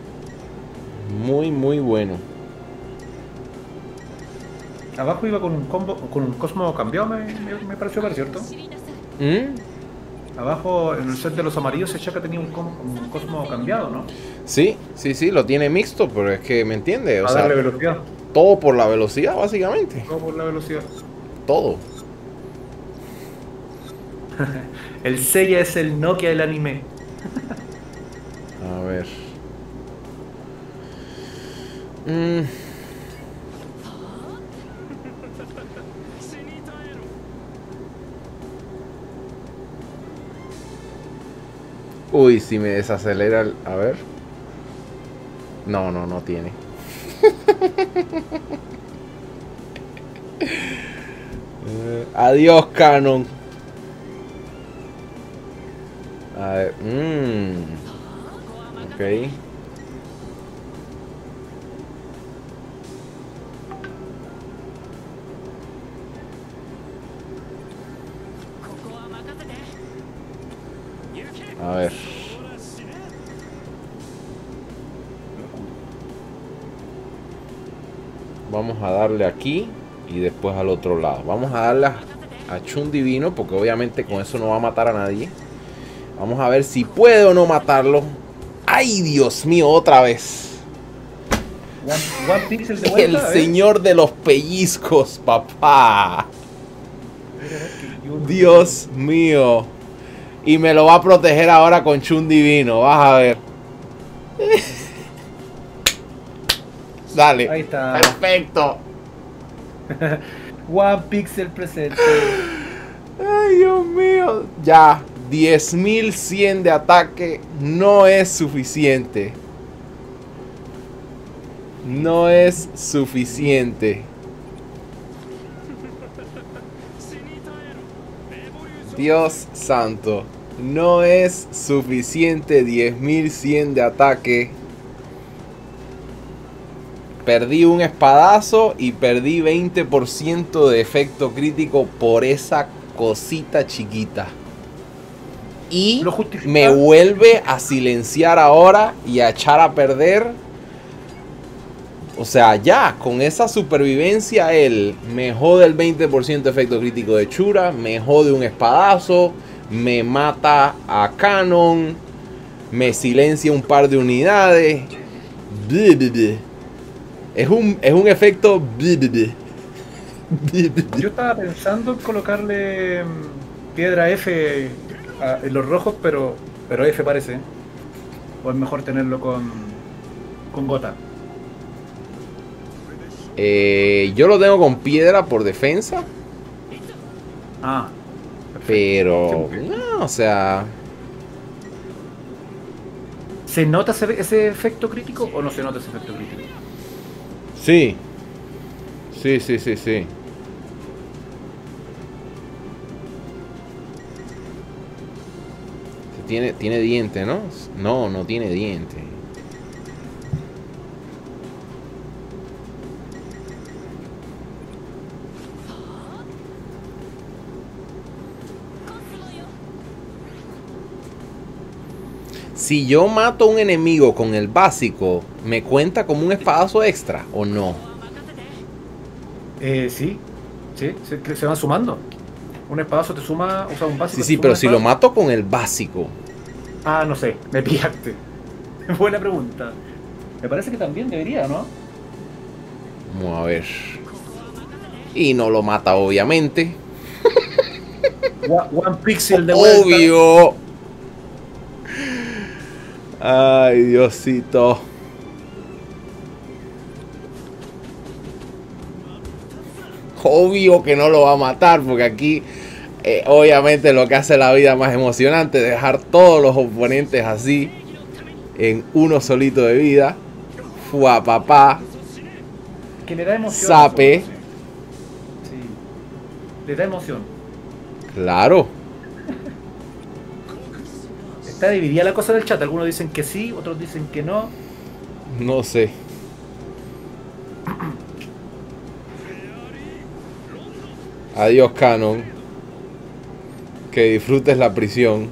muy, muy bueno. Abajo iba con un combo, con un Cosmo cambiado, me, me, me pareció ver, ¿cierto? ¿Mm? Abajo en el set de los amarillos se que tenía un, un, Cosmo cambiado, ¿no? Sí, sí, sí, lo tiene mixto, pero es que me entiende. O A sea, darle velocidad. Todo por la velocidad, básicamente. Todo por la velocidad. Todo. [LAUGHS] el Seiya es el Nokia del anime. [LAUGHS] Mm. Uy, si me desacelera el... A ver. No, no, no tiene. [LAUGHS] adiós, Canon. A ver. Mm. A ver. Vamos a darle aquí y después al otro lado. Vamos a darle a, Chun Divino porque obviamente con eso no va a matar a nadie. Vamos a ver si puede o no matarlo. ¡Ay, Dios mío! Otra vez. One, one pixel de [LAUGHS] El vuelta. señor de los pellizcos, papá. Dios mío. Y me lo va a proteger ahora con Chun Divino. Vas a ver. [LAUGHS] Dale. Ahí está. Perfecto. [LAUGHS] One pixel presente. Ay, Dios mío. Ya. 10.100 de ataque no es suficiente. no es suficiente. Dios santo, no es suficiente 10.100 de ataque. Perdí un espadazo y perdí 20% de efecto crítico por esa cosita chiquita. Y me vuelve a silenciar ahora y a echar a perder. O sea, ya, con esa supervivencia, él me jode el 20% de efecto crítico de Chura, me jode un espadazo, me mata a Canon, me silencia un par de unidades. Es un, es un efecto. Yo estaba pensando en colocarle mm, piedra F a- en los rojos, pero, pero F parece. O es mejor tenerlo con, con gota. Eh, yo lo tengo con piedra por defensa, Ah, pero. No, o sea. ¿se nota ese, ese efecto crítico o no se nota ese efecto crítico? Sí. Sí, sí, sí, sí. Tiene, tiene diente, ¿no? No, no tiene diente. Si yo mato a un enemigo con el básico, ¿me cuenta como un espadazo extra o no? Eh, sí, sí, se, van sumando. Un espadazo te suma, o sea, un básico. Sí, sí, pero si lo mato con el básico. Ah, no sé, me pillaste. [LAUGHS] Buena pregunta. Me parece que también debería, ¿no? Vamos a ver. Y no lo mata, obviamente. One, one pixel de vuelta. Obvio. Ay, Diosito. Obvio que no lo va a matar, porque aquí, eh, obviamente, lo que hace la vida más emocionante, dejar todos los oponentes así, en uno solito de vida. Fua papá, Que le da emoción. Sape. Sí. Le da emoción. claro. Está dividida la cosa en el chat. Algunos dicen que sí, otros dicen que no. No sé. Adiós, Canon. Que disfrutes la prisión.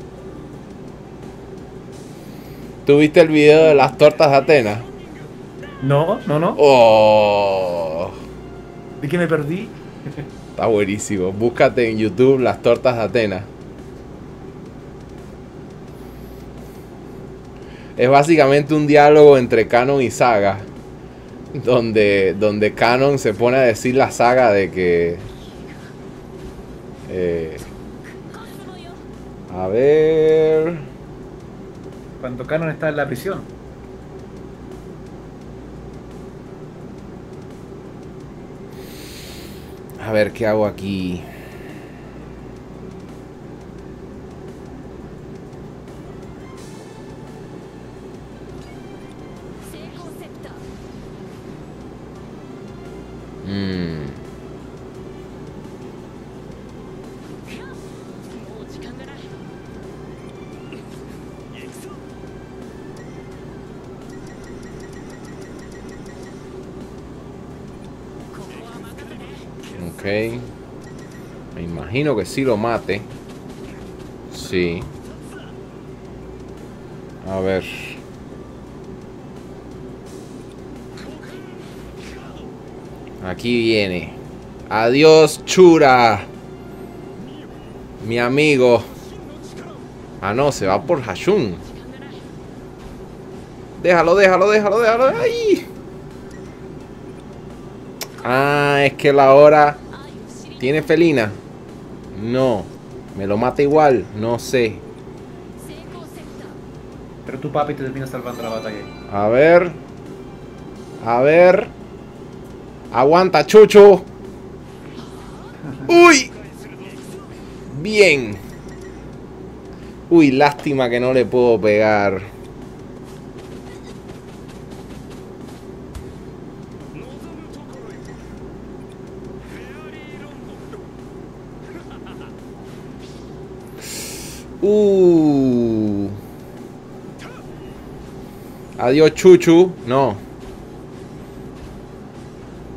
¿Tuviste el video de las tortas de Atenas? No, no, no. Oh, ¿De qué me perdí? está buenísimo. Búscate en YouTube las tortas de Atenas. Es básicamente un diálogo entre Canon y Saga. Donde, donde Canon se pone a decir la saga de que. eh, a ver. Cuando Canon está en la prisión. A ver qué hago aquí. Mm. うん Me imagino que si sí lo mate. Sí. A ver. Aquí viene. Adiós, Chura. Mi amigo. Ah, no, se va por Hashun. Déjalo, déjalo, déjalo, déjalo. ¡Ay! Ah, es que la hora. ¿Tiene felina? No. ¿Me lo mata igual? No sé. Pero tu papi te termina salvando la batalla. A ver. A ver. Aguanta, Chucho. ¡Uy! Bien. Uy, lástima que no le puedo pegar. Uh. Adiós, Chuchu. No.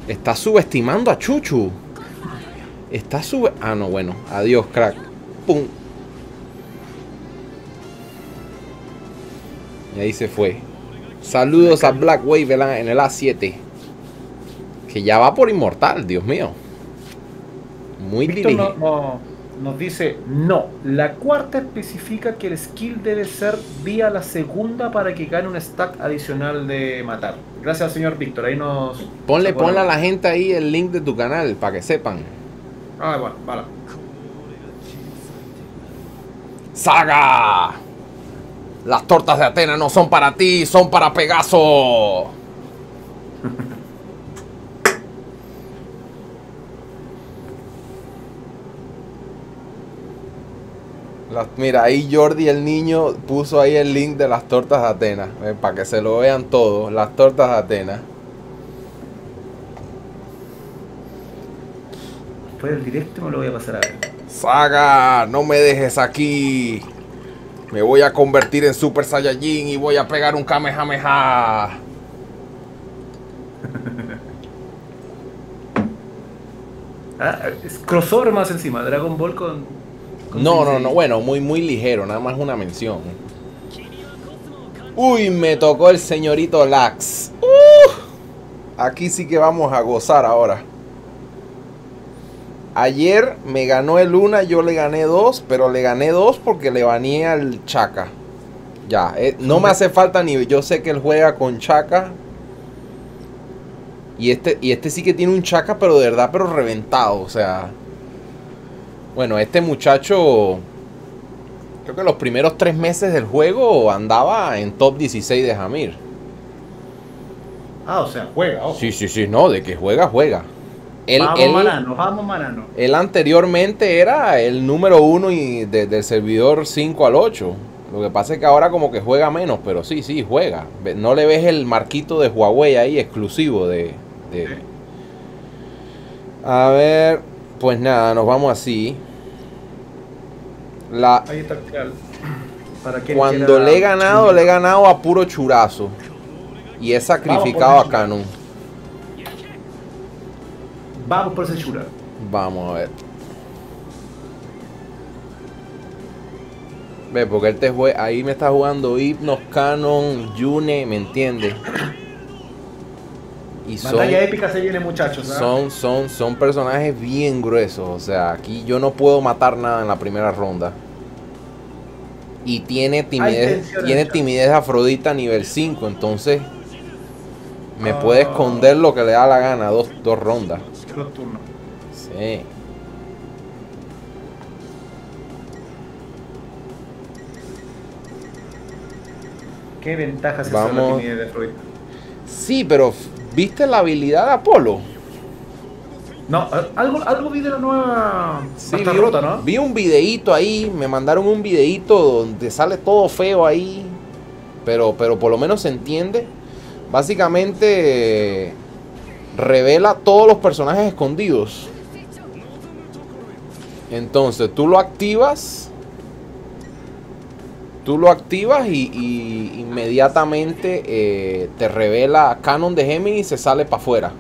Está subestimando a Chuchu. Está sube... Ah, no, bueno. Adiós, crack. Pum. Y ahí se fue. Saludos a Black Wave en el A7. Que ya va por inmortal, Dios mío. Muy no- no- nos dice, no, la cuarta especifica que el skill debe ser vía la segunda para que gane un stack adicional de matar. Gracias, señor Víctor. Ahí nos... Ponle, ponle a la gente ahí el link de tu canal para que sepan. Ah, bueno, vale. ¡Saga! Las tortas de Atena no son para ti, son para Pegaso. Las- mira, ahí Jordi el niño puso ahí el link de las tortas de Atena, eh, para que se lo vean todos, las tortas de Atena. Después del directo me lo voy a pasar a ver. Saga, no me dejes aquí. Me voy a convertir en Super Saiyajin y voy a pegar un Kamehameha. [LAUGHS] Ah, es crossover más encima, Dragon Ball con... No, no, no, bueno, muy, muy ligero, nada más una mención. Uy, me tocó el señorito Lax. Uh, aquí sí que vamos a gozar ahora. Ayer me ganó el una, yo le gané dos, pero le gané dos porque le baneé al Chaka. Ya, eh, no me hace falta ni. Yo sé que él juega con Chaka. Y este, y este sí que tiene un Chaka, pero de verdad, pero reventado. O sea. Bueno, este muchacho. Creo que los primeros tres meses del juego andaba en top 16 de Jamir. Ah, o sea, juega, ojo. Sí, sí, sí, no, de que juega, juega. Él, vamos, él- Marano, vamos, Marano. él anteriormente era el número uno y de- del servidor 5 al 8. Lo que pasa es que ahora como que juega menos, pero sí, sí, juega. No le ves el marquito de Huawei ahí exclusivo de... A ver, pues nada, nos vamos así. La, Ahí está. Para cuando le he ganado, le he ganado a puro churazo. Y he sacrificado a Canon. Vamos por ese chura. Vamos a ver. Ve, porque él te jue- ahí me está jugando Hypnos, Canon, Yune, ¿me entiendes? Y son, épica se viene, muchachos. son, son, son personajes bien gruesos. O sea, aquí yo no puedo matar nada en la primera ronda. Y tiene timidez, tiene timidez de Afrodita nivel 5. Entonces me Ah. puede esconder lo que le da la gana dos, dos rondas. Dos turnos. Sí. ¿Qué ventajas es Vamos. la timidez de Freud? Sí, pero ¿viste la habilidad de Apolo? No, algo, algo vi de la nueva. Sí, vi, rota, ¿no? vi un videíto ahí, me mandaron un videíto donde sale todo feo ahí, pero, pero por lo menos se entiende. Básicamente revela todos los personajes escondidos. Entonces tú lo activas, tú lo activas y, y inmediatamente eh, te revela Canon de Gemini y se sale para afuera.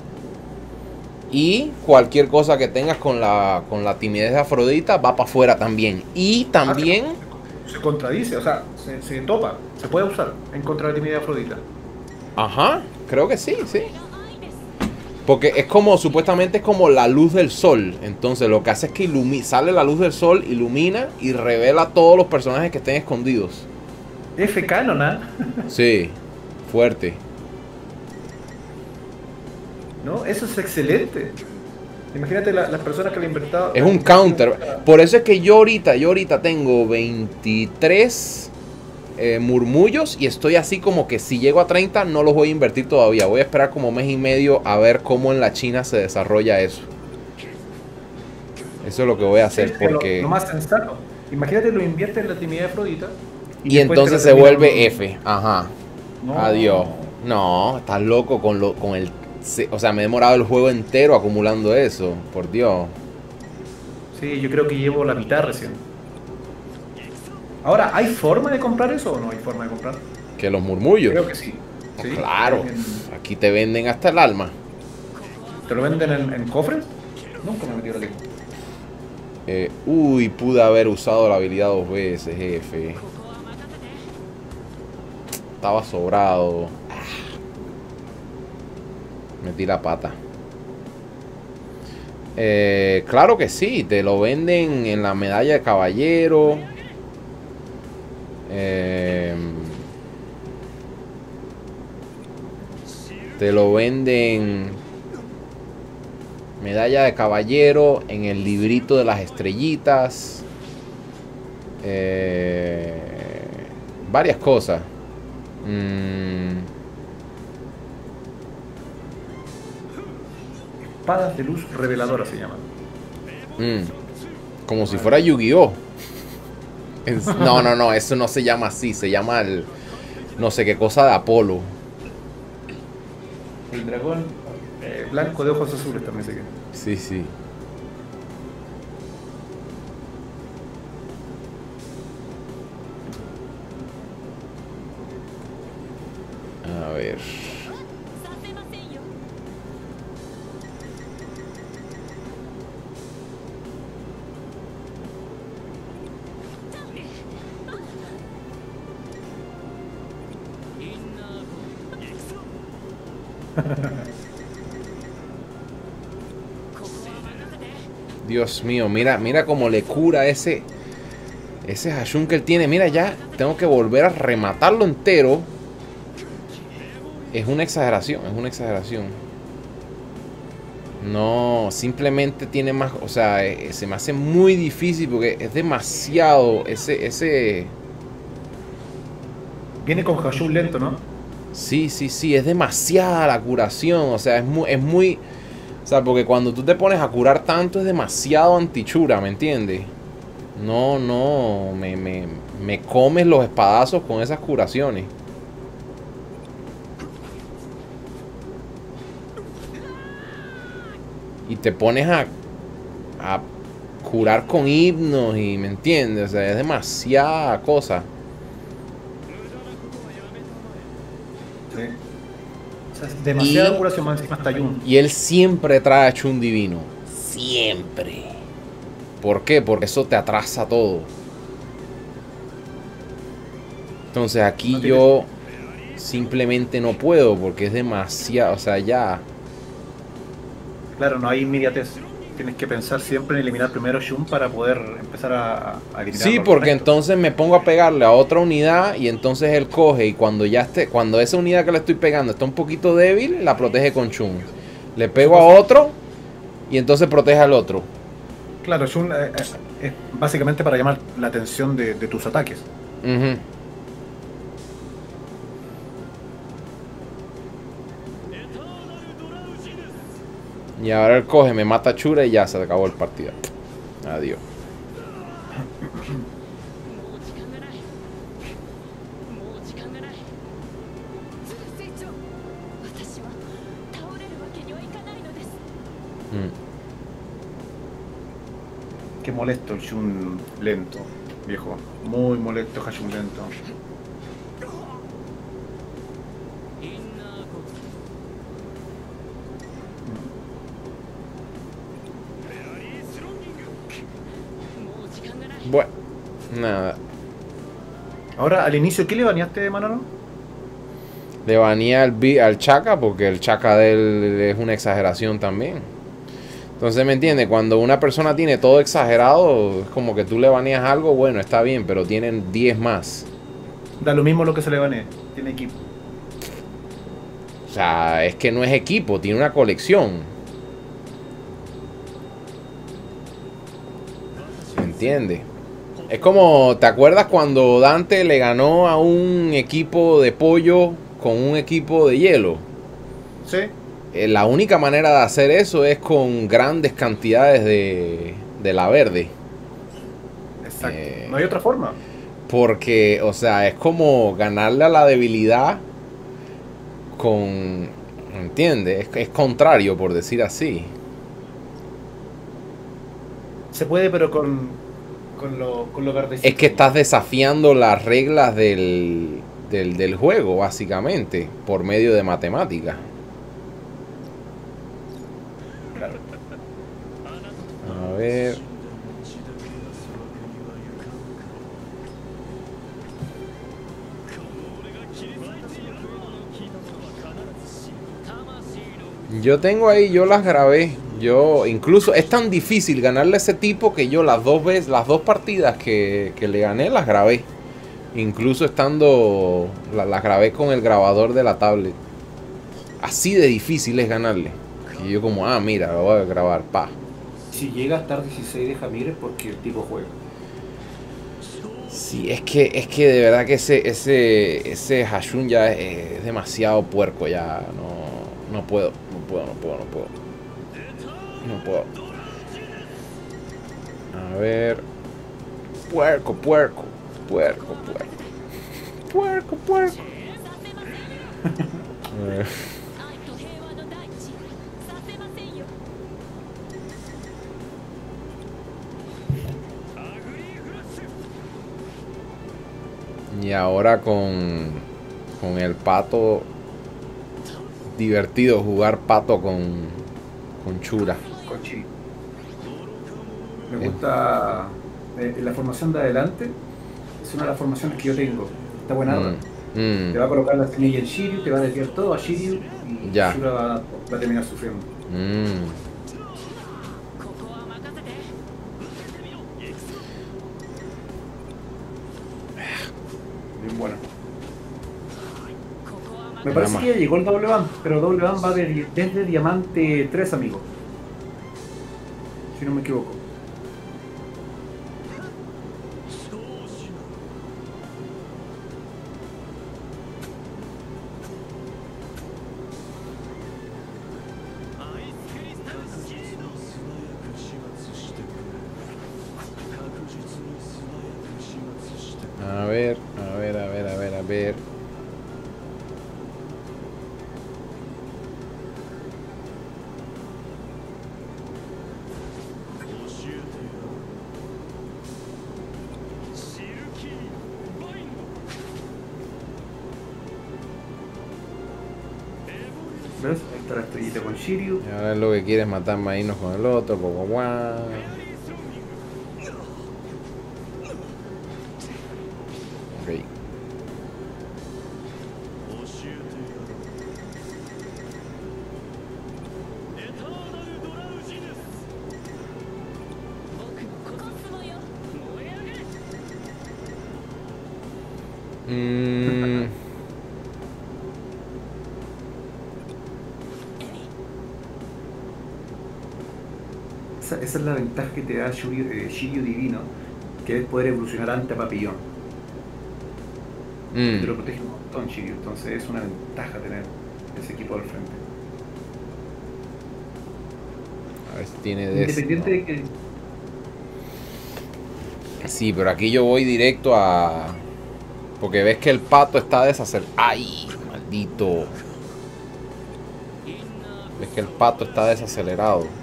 Y cualquier cosa que tengas con la, con la timidez de Afrodita va para afuera también. Y también, Se contradice, o sea, se, se topa. Se puede usar en contra de la timidez de Afrodita. ajá, creo que sí, sí. Porque es como, supuestamente es como la luz del sol. Entonces lo que hace es que ilumi- sale la luz del sol, ilumina y revela todos los personajes que estén escondidos. F canon, ¿ah? Sí, fuerte. ¿No? Eso es excelente. Imagínate la- las personas que le han inventado. Es un counter. Por eso es que yo ahorita, yo ahorita tengo 23 eh, murmullos y estoy así como que si llego a 30 no los voy a invertir todavía. Voy a esperar como mes y medio a ver cómo en la China se desarrolla eso. Eso es lo que voy a hacer lo- porque... Lo, más sensato. Imagínate lo invierte en la timidez de Afrodita. Y entonces se vuelve F. Ajá. No. Adiós. No, estás loco con, lo, con el... O sea, me he demorado el juego entero acumulando eso. Por Dios. Sí, yo creo que llevo la mitad recién. Ahora, ¿hay forma de comprar eso o no hay forma de comprar? Que los murmullos. Creo que sí. Oh, Sí, claro. en- Aquí te venden hasta el alma. ¿Te lo venden en, en cofres? Nunca me metido aquí. Eh, uy, pude haber usado la habilidad dos veces, jefe. Estaba sobrado. Ah. Metí la pata. Eh, claro que sí, te lo venden en la medalla de caballero. Eh, te lo venden medalla de caballero en el librito de las estrellitas. Eh, varias cosas. Mm, Espadas de luz reveladora se llaman. mm, como si fuera Yu-Gi-Oh! No, no, no, eso no se llama así, se llama el no sé qué cosa de Apolo. El dragón eh, blanco de ojos azules también sé que. Sí, sí. A ver. Dios mío, mira, mira cómo le cura ese ese Hashun que él tiene. Mira, ya tengo que volver a rematarlo entero. Es una exageración, es una exageración. No, simplemente tiene más, o sea, eh, se me hace muy difícil porque es demasiado ese ese Viene con Hashun lento, ¿no? Sí, sí, sí, es demasiada la curación, o sea, es muy, es muy, sea, porque cuando tú te pones a curar tanto es demasiado antichura, ¿me entiendes? No, no, me, me, me comes los espadazos con esas curaciones. Y te pones a, a curar con himnos y, ¿me entiendes? O sea, es demasiada cosa. Sí. O sea, es demasiada Y- curación más encima está Yun. Y él siempre trae a Chun divino. Siempre. ¿Por qué? Porque eso te atrasa todo. Entonces aquí No yo simplemente no puedo porque es demasiado, o sea, ya. Claro, no hay inmediatez. Tienes que pensar siempre en eliminar primero Shun para poder empezar a, a Sí, porque entonces me pongo a pegarle a otra unidad y entonces él coge y cuando ya esté, cuando esa unidad que le estoy pegando está un poquito débil, la protege con Chun. Le pego a otro y entonces protege al otro. Claro, Shun eh, eh, es básicamente para llamar la atención de, de tus ataques. Ujú. Y ahora él coge, me mata a Chura y ya se acabó el partido. Adiós. Mm. Qué molesto el Shun lento, viejo. Muy molesto Hashun lento. Bueno, nada. Ahora, al inicio, ¿qué le baneaste, Manolo? Le banía al, al Chaka porque el Chaka de él es una exageración también. Entonces, ¿me entiendes? Cuando una persona tiene todo exagerado, es como que tú le baneas algo, bueno, está bien, pero tienen 10 más. Da lo mismo lo que se le banee. Tiene equipo. O sea, es que no es equipo, tiene una colección. ¿Me entiendes? Es como, ¿te acuerdas cuando Dante le ganó a un equipo de pollo con un equipo de hielo? Sí, Eh, la única manera de hacer eso es con grandes cantidades de, de la verde. exacto. Eh. No hay otra forma. Porque, o sea, es como ganarle a la debilidad con... ¿Entiendes? Es, es contrario, por decir así. Se puede, pero con, con lo, con lo verdecito. Es que estás desafiando las reglas del, del, del juego, básicamente, por medio de matemáticas. Claro. A ver. Yo tengo ahí, yo las grabé. Yo, incluso, es tan difícil ganarle a ese tipo que yo las dos veces, las dos partidas que, que le gané, las grabé. Incluso estando, la- las grabé con el grabador de la tablet. Así de difícil es ganarle. Y yo como, ah, mira, lo voy a grabar, pa. Si llega a estar 16 de Jamírez porque el tipo juega. Sí, es que, es que de verdad que ese, ese, ese Hashun ya es, es demasiado puerco ya. No, no puedo, no puedo, no puedo, no puedo. No puedo. A ver. Puerco, puerco. Puerco, puerco. Puerco, puerco. y ahora con, con el pato divertido jugar pato con Conchura. Conchi. Me gusta eh, eh, la formación de adelante. Es una de las formaciones que yo tengo. Está buena. Mm, mm. Te va a colocar la semilla en Shiryu, te va a desviar todo a Shiryu y ya. Va, a terminar sufriendo. Mm. Bien buena. Me parece que ya llegó el Double Band, pero Double Band va de, desde Diamante 3, amigo. Si no me equivoco. A ver. Shiryu. Y ahora lo que quiere es matarme a irnos con el otro, guau, Esa, esa es la ventaja que te da Shiryu, eh, Shiryu Divino, que es poder evolucionar ante Papillón. Te lo mm. protege un montón Shiryu, entonces es una ventaja tener ese equipo al frente. A ver si tiene de eso. Independiente de que Sí, pero aquí yo voy directo a. Porque ves que el pato está desacelerado. ¡Ay! Maldito. Ves que el pato está desacelerado.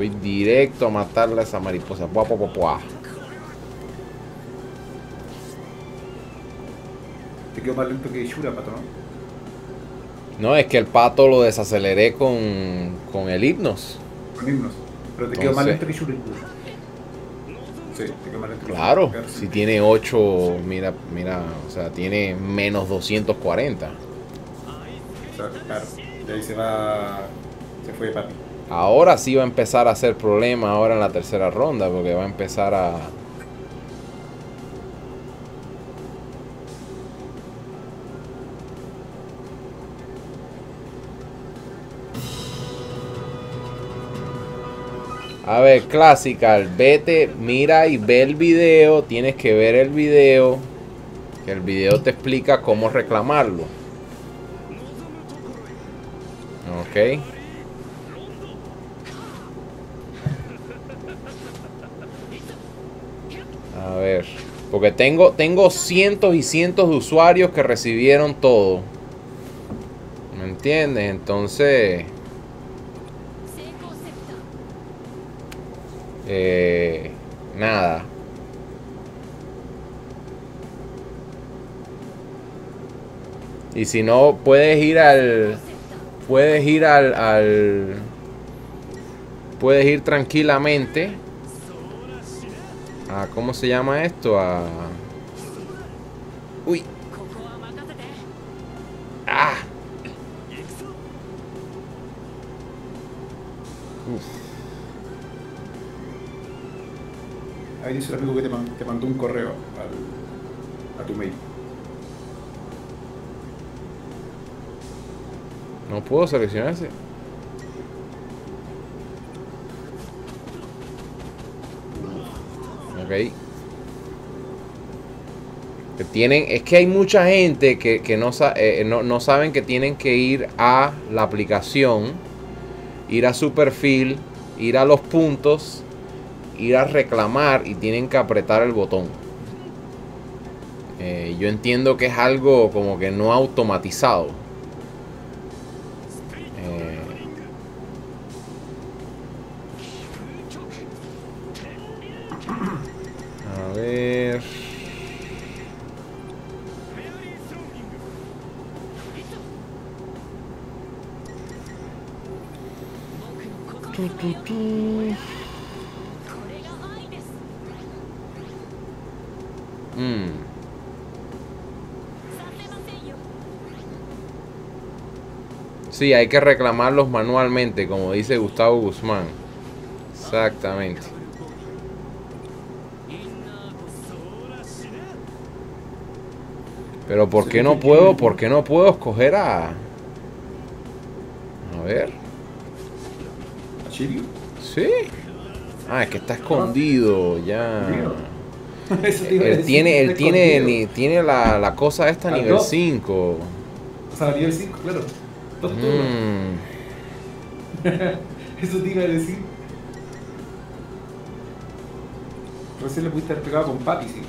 Voy directo a matarle a esa mariposa. Buah, buah, buah. te quedó más lento que Shura, pato, ¿no? No, es que el pato lo desaceleré con, con el himnos. Con himnos. Pero te quedó más Entonces- lento que Shura incluso. Sí, te quedó más lento que Claro, si tiene 8, mira, mira, o sea, tiene menos 240. O sea, claro. Y ahí se va. Se fue papi. Ahora sí va a empezar a hacer problema ahora en la tercera ronda, porque va a empezar a... A ver, Classical, vete, mira y ve el video, tienes que ver el video, que el video te explica cómo reclamarlo. Ok. A ver. Porque tengo, tengo cientos y cientos de usuarios que recibieron todo. ¿Me entiendes? Entonces... Eh, nada. Y si no, puedes ir al... Puedes ir al... al puedes ir tranquilamente a ¿Cómo se llama esto? A... Uy. Ah. Uf. Ahí dice el amigo que te, man, te mandó un correo al, a tu mail. No puedo seleccionarse. Tienen, es que hay mucha gente que, que no, sa- eh, no, no saben que tienen que ir a la aplicación, ir a su perfil, ir a los puntos, ir a reclamar y tienen que apretar el botón. Eh, yo entiendo que es algo como que no automatizado. tu, tu. Mm. Sí, hay que reclamarlos manualmente, como dice Gustavo Guzmán. Exactamente. Pero ¿por qué no puedo? ¿Por qué no puedo escoger a... A ver. ¿A Shiryu? Sí. Ah, es que está escondido ya. [LAUGHS] Eso te iba a Él decir, tiene, él tiene, ni- tiene la, la cosa esta Al nivel dos. 5. O sea, nivel 5, claro. Dos. Mm. [LAUGHS] Eso te iba a decir. Recién le pudiste haber pegado con Papi, sí.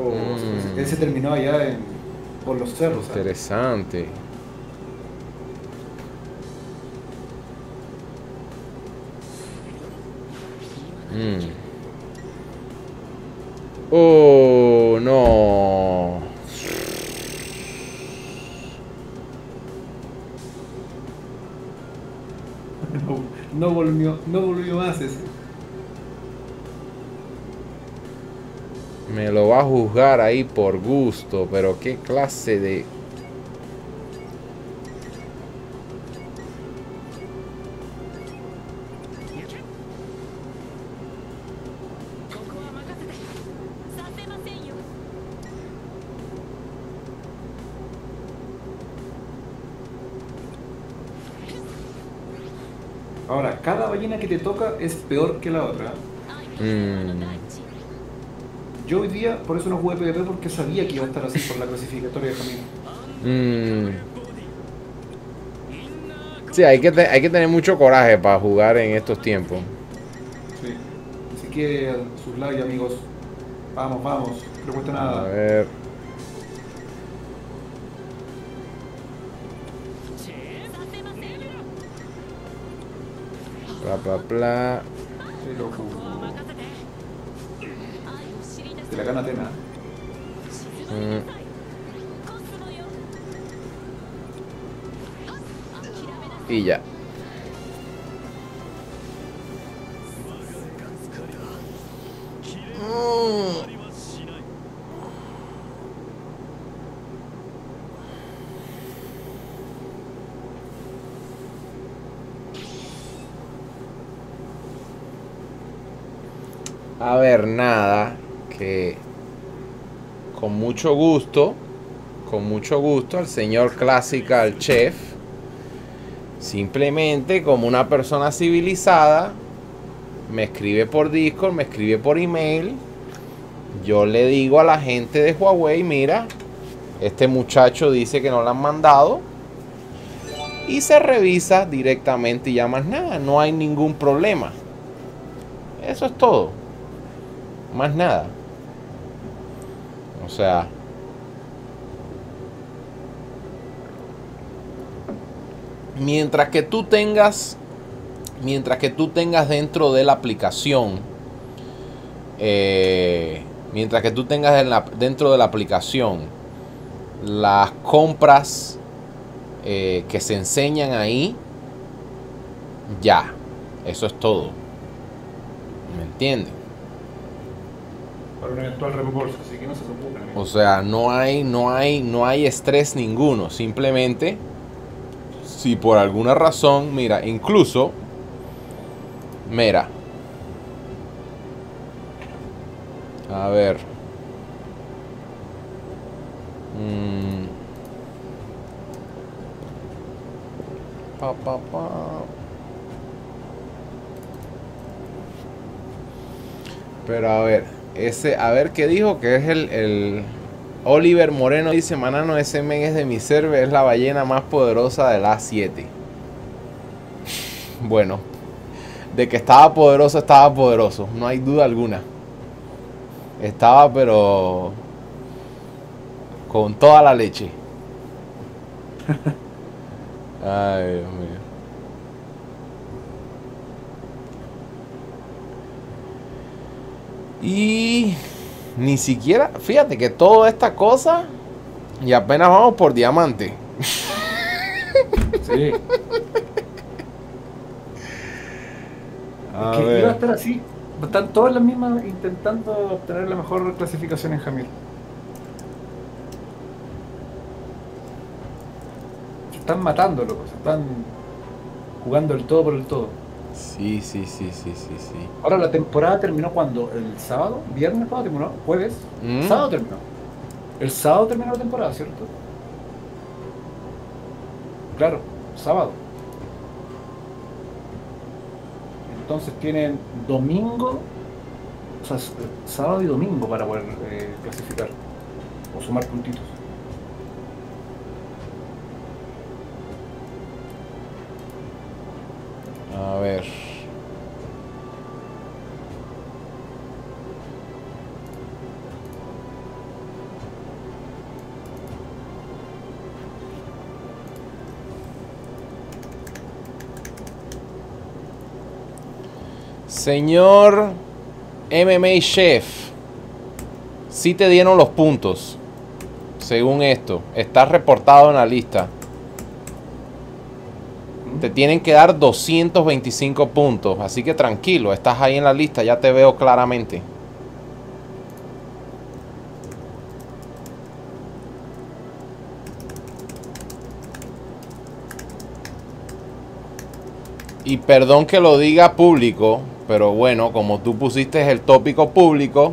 O Mm. él se terminó allá en, por los cerros. ¿sabes? Mm. Oh, no. No, no volvió, no volvió más ese. Me lo va a juzgar ahí por gusto, pero qué clase de... ballena que te toca es peor que la otra. Mm. Yo hoy día, por eso no jugué PvP porque sabía que iba a estar así por la clasificatoria de camino. Mm. Sí, hay que, hay que tener mucho coraje para jugar en estos tiempos. Sí. Así que, sus like, amigos. Vamos, vamos. No cuesta nada. bla bla bla silakan Athena hmm. y ya mm. A ver, nada, que con mucho gusto, con mucho gusto, al señor Classical Chef, simplemente como una persona civilizada, me escribe por Discord, me escribe por email, yo le digo a la gente de Huawei, mira, este muchacho dice que no le han mandado, y se revisa directamente y ya más nada, no hay ningún problema. Eso es todo. Más nada. O sea. Mientras que tú tengas mientras que tú tengas dentro de la aplicación, eh, mientras que tú tengas dentro de la aplicación las compras eh, que se enseñan ahí, ya, eso es todo. ¿Me entiendes? Un eventual reembolso, así que no se preocupen. O sea, no hay, no hay, no hay estrés ninguno. Simplemente, si por alguna razón, mira, incluso, mira. A ver. Mm. Pa, pa, pa. Pero a ver, ese, a ver qué dijo, que es el, el Oliver Moreno dice, Manano, ese men es de mi server, es la ballena más poderosa de la 7. [LAUGHS] Bueno, de que estaba poderoso, estaba poderoso, no hay duda alguna. Estaba pero con toda la leche. [LAUGHS] Ay, Dios mío. Y ni siquiera, fíjate que toda esta cosa y apenas vamos por diamante. Sí. Que ver. iba a estar así. Están todas las mismas intentando obtener la mejor clasificación en Jamil. Se están matando, loco. Se están jugando el todo por el todo. Sí, sí, sí, sí, sí, sí. Ahora la temporada terminó cuando? ¿El sábado? ¿Viernes cuando terminó? ¿Jueves? Mm. Sábado terminó. El sábado terminó la temporada, ¿cierto? Claro, sábado. Entonces tienen domingo, o sea, s- sábado y domingo para poder eh, clasificar o sumar puntitos. A ver. Señor MMA Chef, si te dieron los puntos, según esto, está reportado en la lista. Te tienen que dar 225 puntos, así que tranquilo, estás ahí en la lista, ya te veo claramente. Y perdón que lo diga público, pero bueno, como tú pusiste el tópico público,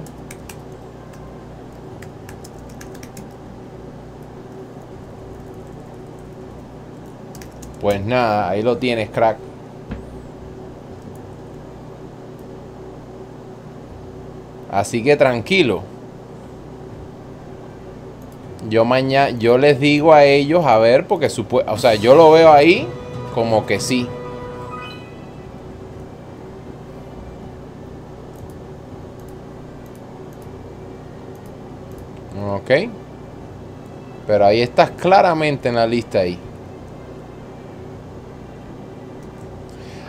pues nada, ahí lo tienes, crack. Así que tranquilo. Yo mañana, yo les digo a ellos, a ver, porque supue o sea, yo lo veo ahí como que sí. Ok. Pero ahí estás claramente en la lista ahí.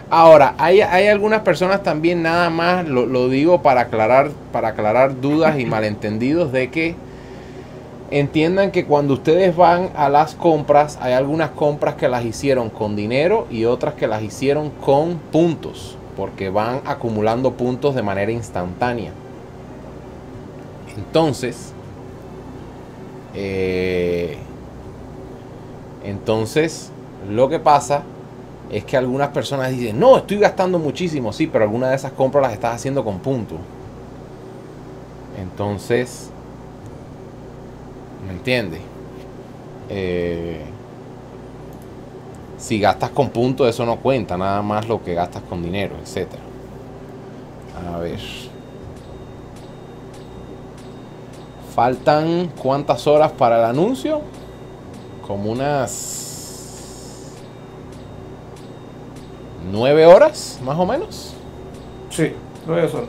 Ahora, hay, hay algunas personas también, nada más lo, lo digo para aclarar, para aclarar dudas y [LAUGHS] malentendidos de que entiendan que cuando ustedes van a las compras, hay algunas compras que las hicieron con dinero y otras que las hicieron con puntos, porque van acumulando puntos de manera instantánea. Entonces, eh, entonces, lo que pasa es que algunas personas dicen, no, estoy gastando muchísimo, sí, pero algunas de esas compras las estás haciendo con puntos. Entonces, ¿me entiendes? Eh, si gastas con puntos, eso no cuenta, nada más lo que gastas con dinero, etc. A ver. Faltan cuántas horas para el anuncio? Como unas nueve horas, más o menos. Sí, nueve horas.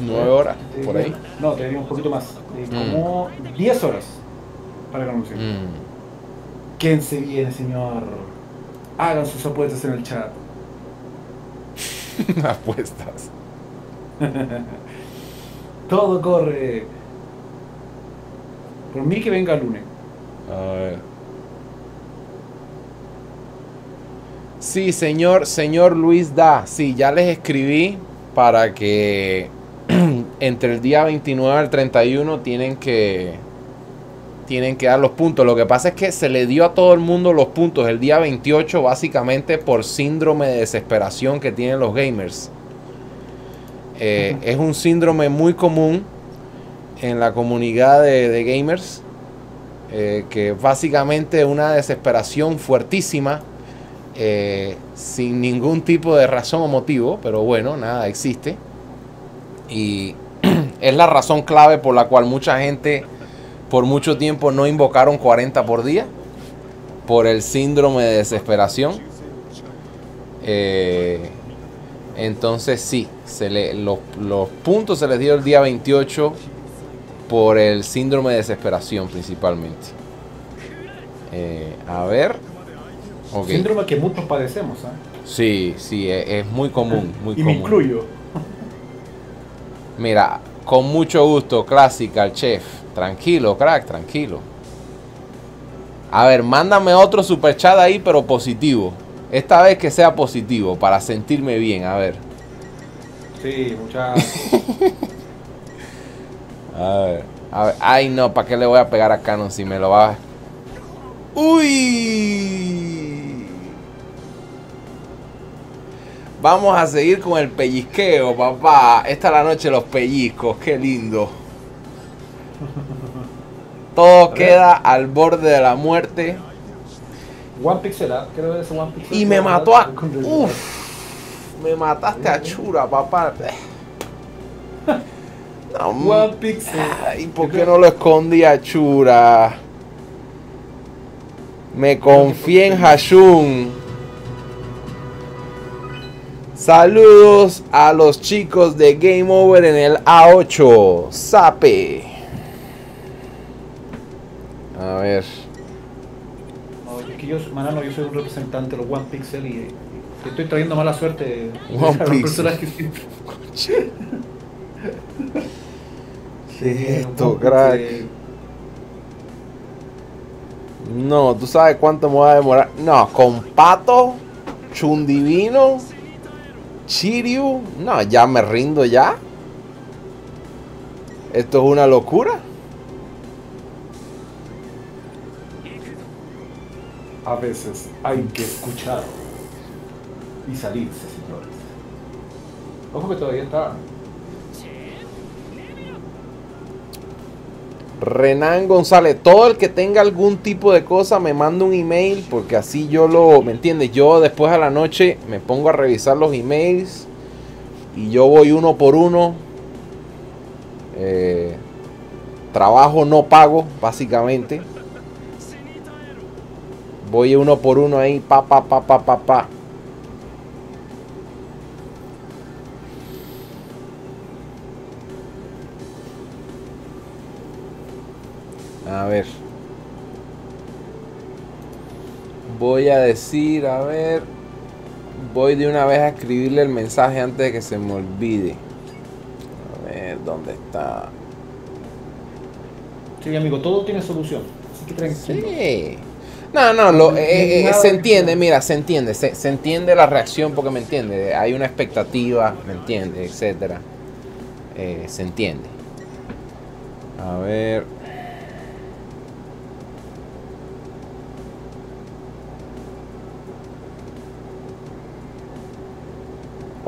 Nueve horas, Te por diría- ahí. No, te diría un poquito más. Eh, como 10 horas para el anuncio. Mm. ¿Quién se viene, señor? Hagan sus apuestas en el chat. [LAUGHS] Apuestas. [LAUGHS] Todo corre. Por mí que venga el lunes. A ver. Sí, señor, señor Luis Da. Sí, ya les escribí para que [CLEARS THROAT] entre el día 29 al 31 tienen que tienen que dar los puntos. Lo que pasa es que se le dio a todo el mundo los puntos el día 28 básicamente por síndrome de desesperación que tienen los gamers. Eh, es un síndrome muy común en la comunidad de, de gamers. eh, que básicamente una desesperación fuertísima. Eh, sin ningún tipo de razón o motivo. Pero bueno, nada, existe. Y [CLEARS THROAT] es la razón clave por la cual mucha gente por mucho tiempo no invocaron 40 por día. Por el síndrome de desesperación. Eh, entonces sí, se le, los, los puntos se les dio el día 28 por el síndrome de desesperación principalmente. Eh, a ver. Síndrome que muchos padecemos, ¿ah? Sí, sí, e- es, muy común. [LAUGHS] Muy y común. me incluyo. [LAUGHS] Mira, con mucho gusto, Classical Chef. Tranquilo, crack, tranquilo. A ver, mándame otro super chat ahí, pero positivo. Esta vez que sea positivo, para sentirme bien. A ver. Sí, muchas. [LAUGHS] A ver. A ver. Ay, no, ¿para qué le voy a pegar a Canon si me lo va a... ¡Uy! Vamos a seguir con el pellizqueo, papá. Esta es la noche de los pellizcos. Qué lindo. Todo queda al borde de la muerte. One Pixel, creo que es One Pixel. Y me mató a... Uf. Me mataste a Chura, papá. [LAUGHS] No, One Pixel. Ay, ¿por qué no lo escondí a Chura? Me confié en Hashun. Saludos a los chicos de Game Over en el A8. Sape. A ver. No, es que yo, Manano, yo soy un representante de los One Pixel y, te estoy trayendo mala suerte. One a los Pixel. [LAUGHS] ¿Qué es esto, crack? No, tú sabes cuánto me va a demorar. No, con Pato, Chundivino, Chiryu. No, ya me rindo ya. Esto es una locura. A veces hay que escuchar y salirse, señores. Ojo que todavía está. Renan González, todo el que tenga algún tipo de cosa me manda un email porque así yo lo, ¿me entiendes? Yo después a la noche me pongo a revisar los emails y yo voy uno por uno. Eh, trabajo no pago, básicamente. Voy uno por uno ahí, pa, pa, pa, pa, pa, pa. A ver. Voy a decir, a ver. Voy de una vez a escribirle el mensaje antes de que se me olvide. A ver, ¿dónde está? Sí, amigo, todo tiene solución. Así que tranquilo. Sí. No, no, lo, eh, eh, se de entiende, mira, se entiende, se, se entiende la reacción porque me entiende, hay una expectativa, me entiende, etcétera. Eh, se entiende. A ver.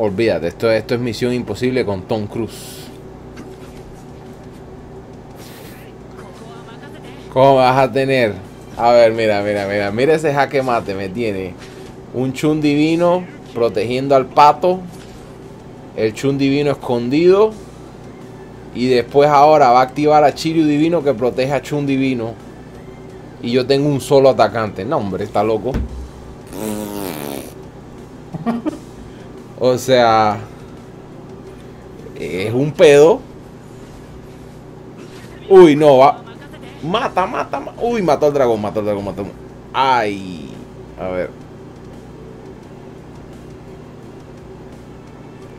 Olvídate, esto, esto es misión imposible con Tom Cruise. ¿Cómo vas a tener? A ver, mira, mira, mira. Mira ese jaque mate, me tiene. Un chun divino protegiendo al pato. El chun divino escondido. Y después ahora va a activar a Chiryu divino que protege a chun divino. Y yo tengo un solo atacante. No, hombre, está loco. O sea, es un pedo. Uy, no, va. Mata, mata, ma- Uy, mató al dragón, mató al dragón, mató. Ay. A ver.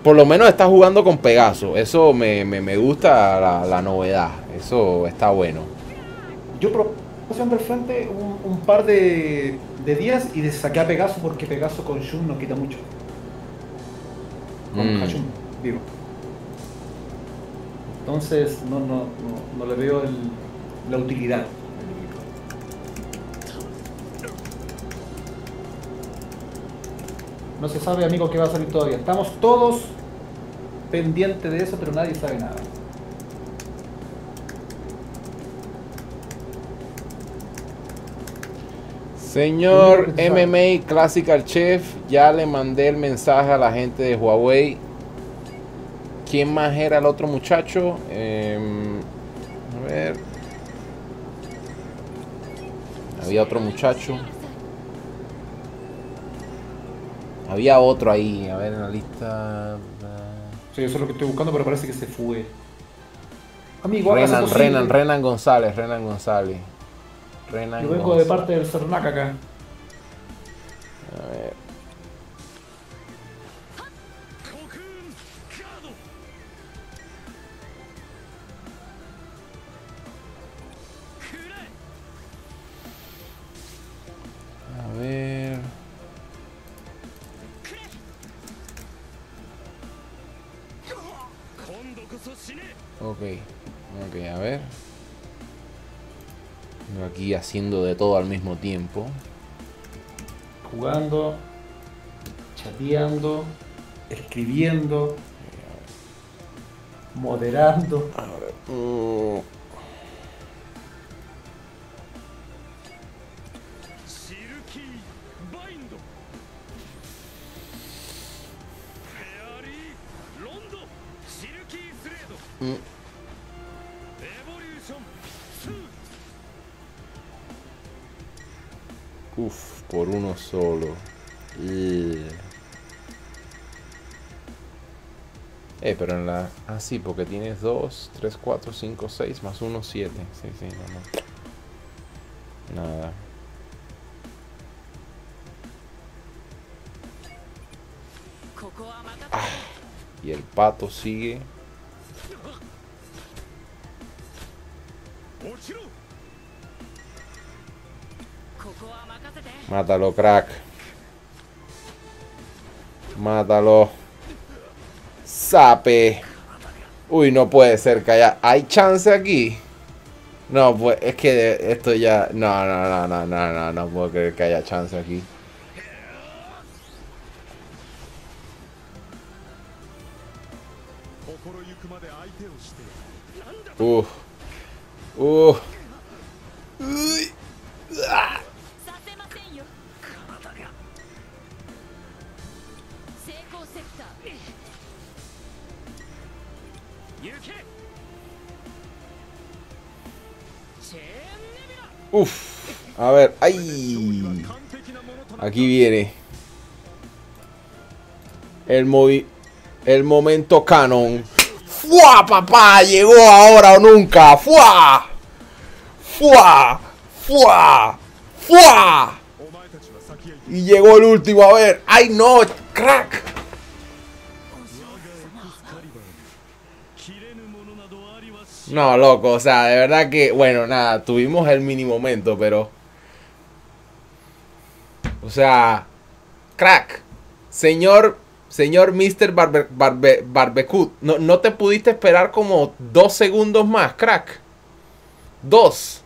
Por lo menos está jugando con Pegaso. Eso me, me- me gusta la, la novedad. Eso está bueno. Yo haciendo al frente un, par de, de días y saqué a Pegaso porque Pegaso con Shun no quita mucho. Con Mm. Digo. Entonces no, no, no, no le veo el- la utilidad. No se sabe, amigo, qué va a salir todavía. Estamos todos pendientes de eso, pero nadie sabe nada. Señor MMA Classical Chef, ya le mandé el mensaje a la gente de Huawei. ¿Quién más era el otro muchacho? Em, a ver. Había otro muchacho. Había otro ahí, a ver en la lista. Sí, eso es lo que estoy buscando, pero parece que se fue. Amigo, Renan. Renan, Renan González, Renan González. Renan Yo vengo de parte del Cernac acá. A ver. A ver. Ok, ok, a ver. Aquí haciendo de todo al mismo tiempo. Jugando, chateando, escribiendo, moderando. A ver. Mm. Mm. Uf, por uno solo. Eh, pero en la... Ah, sí, porque tienes 2, 3, 4, 5, 6, más 1, 7. Sí, sí, no. Nada. Y el pato sigue. Mátalo, crack. Mátalo. Sape. Uy, no puede ser que haya... ¿Hay chance aquí? No, pues es que esto ya... No, no, no, no, no, no, no puedo creer que haya chance aquí. Uf. Uf. Uy. Ah. Uf, a ver, ay. Aquí viene. El movi el momento canon. ¡Fua, papá! Llegó ahora o nunca. ¡Fua! ¡Fua! ¡Fua! ¡Fua! Y llegó el último, a ver. ¡Ay, no! ¡Crack! No, loco. O sea, de verdad que... Bueno, nada. Tuvimos el mini momento, pero... O sea... Crack. Señor... Señor Mr. Barbe, Barbe, Barbecut, ¿no, ¿no te pudiste esperar como dos segundos más, crack? Dos.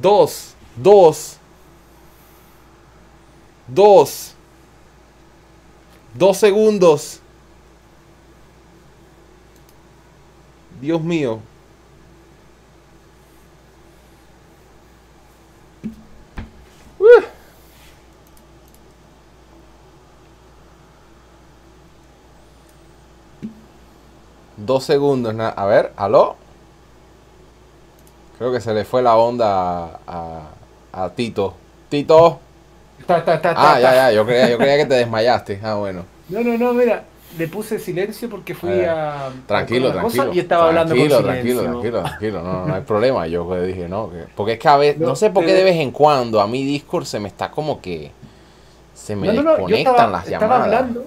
Dos. Dos. Dos. Dos segundos. Dios mío. Uh. Dos segundos. A ver, aló. Creo que se le fue la onda a, a- a Tito. Tito. Está, está, está, Ah, ya, ya. Yo creía, yo creía que te desmayaste. Ah, bueno. No, no, no, mira. Le puse silencio porque fui Eh, a. Tranquilo, a una cosa tranquilo. Y estaba hablando tranquilo, con tranquilo, silencio. tranquilo, tranquilo. No, no hay problema. Yo pues, dije, no. que- porque es que a veces, no, No, sé por qué de vez en cuando a mi Discord se me está como que. Se me No, no, no, desconectan estaba, las estaba llamadas. hablando,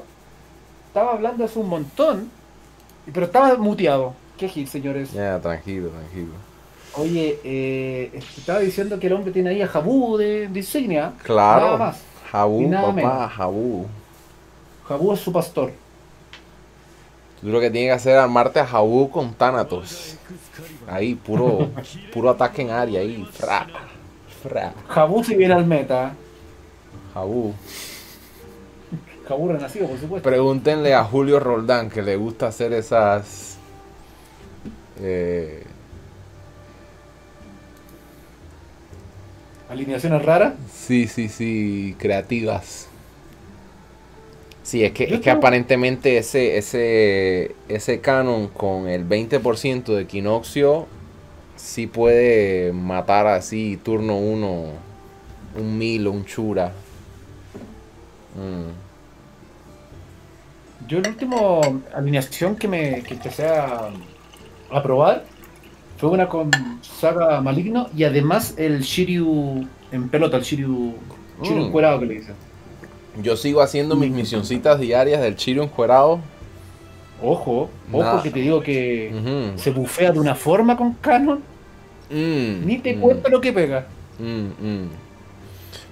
estaba hablando hace un montón, pero estaba muteado. Qué gil, señores. Ya, tranquilo, tranquilo. Oye, eh, estaba diciendo que el hombre tiene ahí a Jabú de, de insignia. Nada Claro. más. Jabú, nada papá, menos. Jabú. Jabú es su pastor. Tú lo que tienes que hacer es armarte a Jabú con Thanatos. Ahí, puro, puro ataque en área, ahí. Fra, fra. Jabú si viene al meta. Jabú. Jabú renacido, por supuesto. Pregúntenle a Julio Roldán que le gusta hacer esas. eh, Alineaciones raras. sí, sí, sí, creativas. Sí, es que, es que aparentemente ese, ese, ese canon con el 20% de equinoccio sí puede matar así turno 1 un mil o un chura. Mm. Yo el último alineación que me que empecé a, a probar fue una con Saga Maligno y además el Shiryu en pelota, el Shiryu, Shiryu Mm. encuerado que le dicen. Yo sigo haciendo mis misioncitas diarias del Chiro encuerado. Ojo, ojo Nah. que te digo que se bufea de una forma con Canon, Mm, ni te mm. cuento lo que pega. Mm, mm.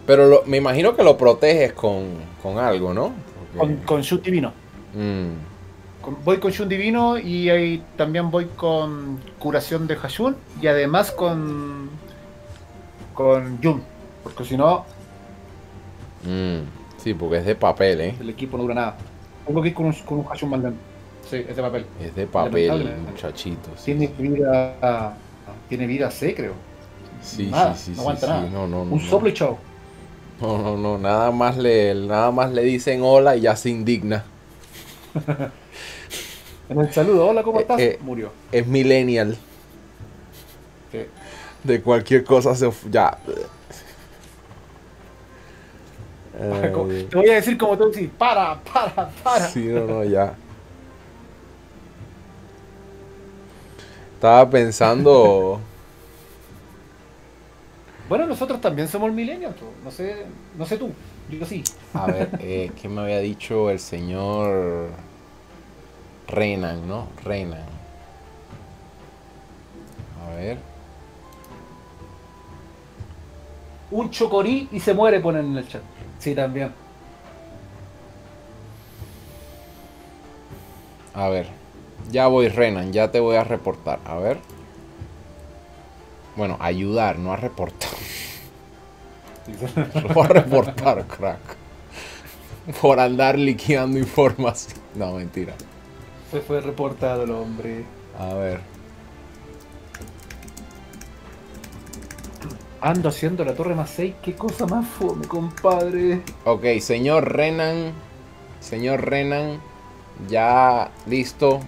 Pero lo- me imagino que lo proteges con, con algo, ¿no? Con, Porque- con Shun Divino. Mm, Con- voy con Shun Divino y ahí también voy con curación de Hashun y además con con Yun, porque si no. Sí, porque es de papel, ¿eh? el equipo no dura nada. Tengo que ir con un, con un. Sí, es de papel. Es de papel, Lamentable. muchachito. sí, Tiene sí. vida tiene vida C, creo. Sí, nada, sí, sí, no aguanta sí, nada. No, no, no, Un no. soplo y chao. No, no, no, nada más le, nada más le dicen hola y ya se indigna. [LAUGHS] En el saludo, hola, ¿cómo Eh, estás? eh. Murió. Es millennial. Sí. De cualquier cosa se of- Como- Ay, Te voy a decir como tú decís, para, para, para. Sí, no, no, ya. Estaba pensando. [LAUGHS] Bueno, nosotros también somos millennials, no sé, no sé tú, yo sí. A ver, eh, ¿qué me había dicho el señor Renan, no? Renan. A ver. Un chocorí y se muere, ponen en el chat. Sí, también. A ver. Ya voy, Renan, ya te voy a reportar. A ver. Bueno, ayudar, no a reportar. Lo [LAUGHS] [LAUGHS] voy a reportar, crack. Por andar liqueando información. No, mentira. Se fue reportado el hombre. A ver. Ando haciendo la torre más 6, qué cosa más fome, compadre. Ok, señor Renan. Señor Renan. Ya listo.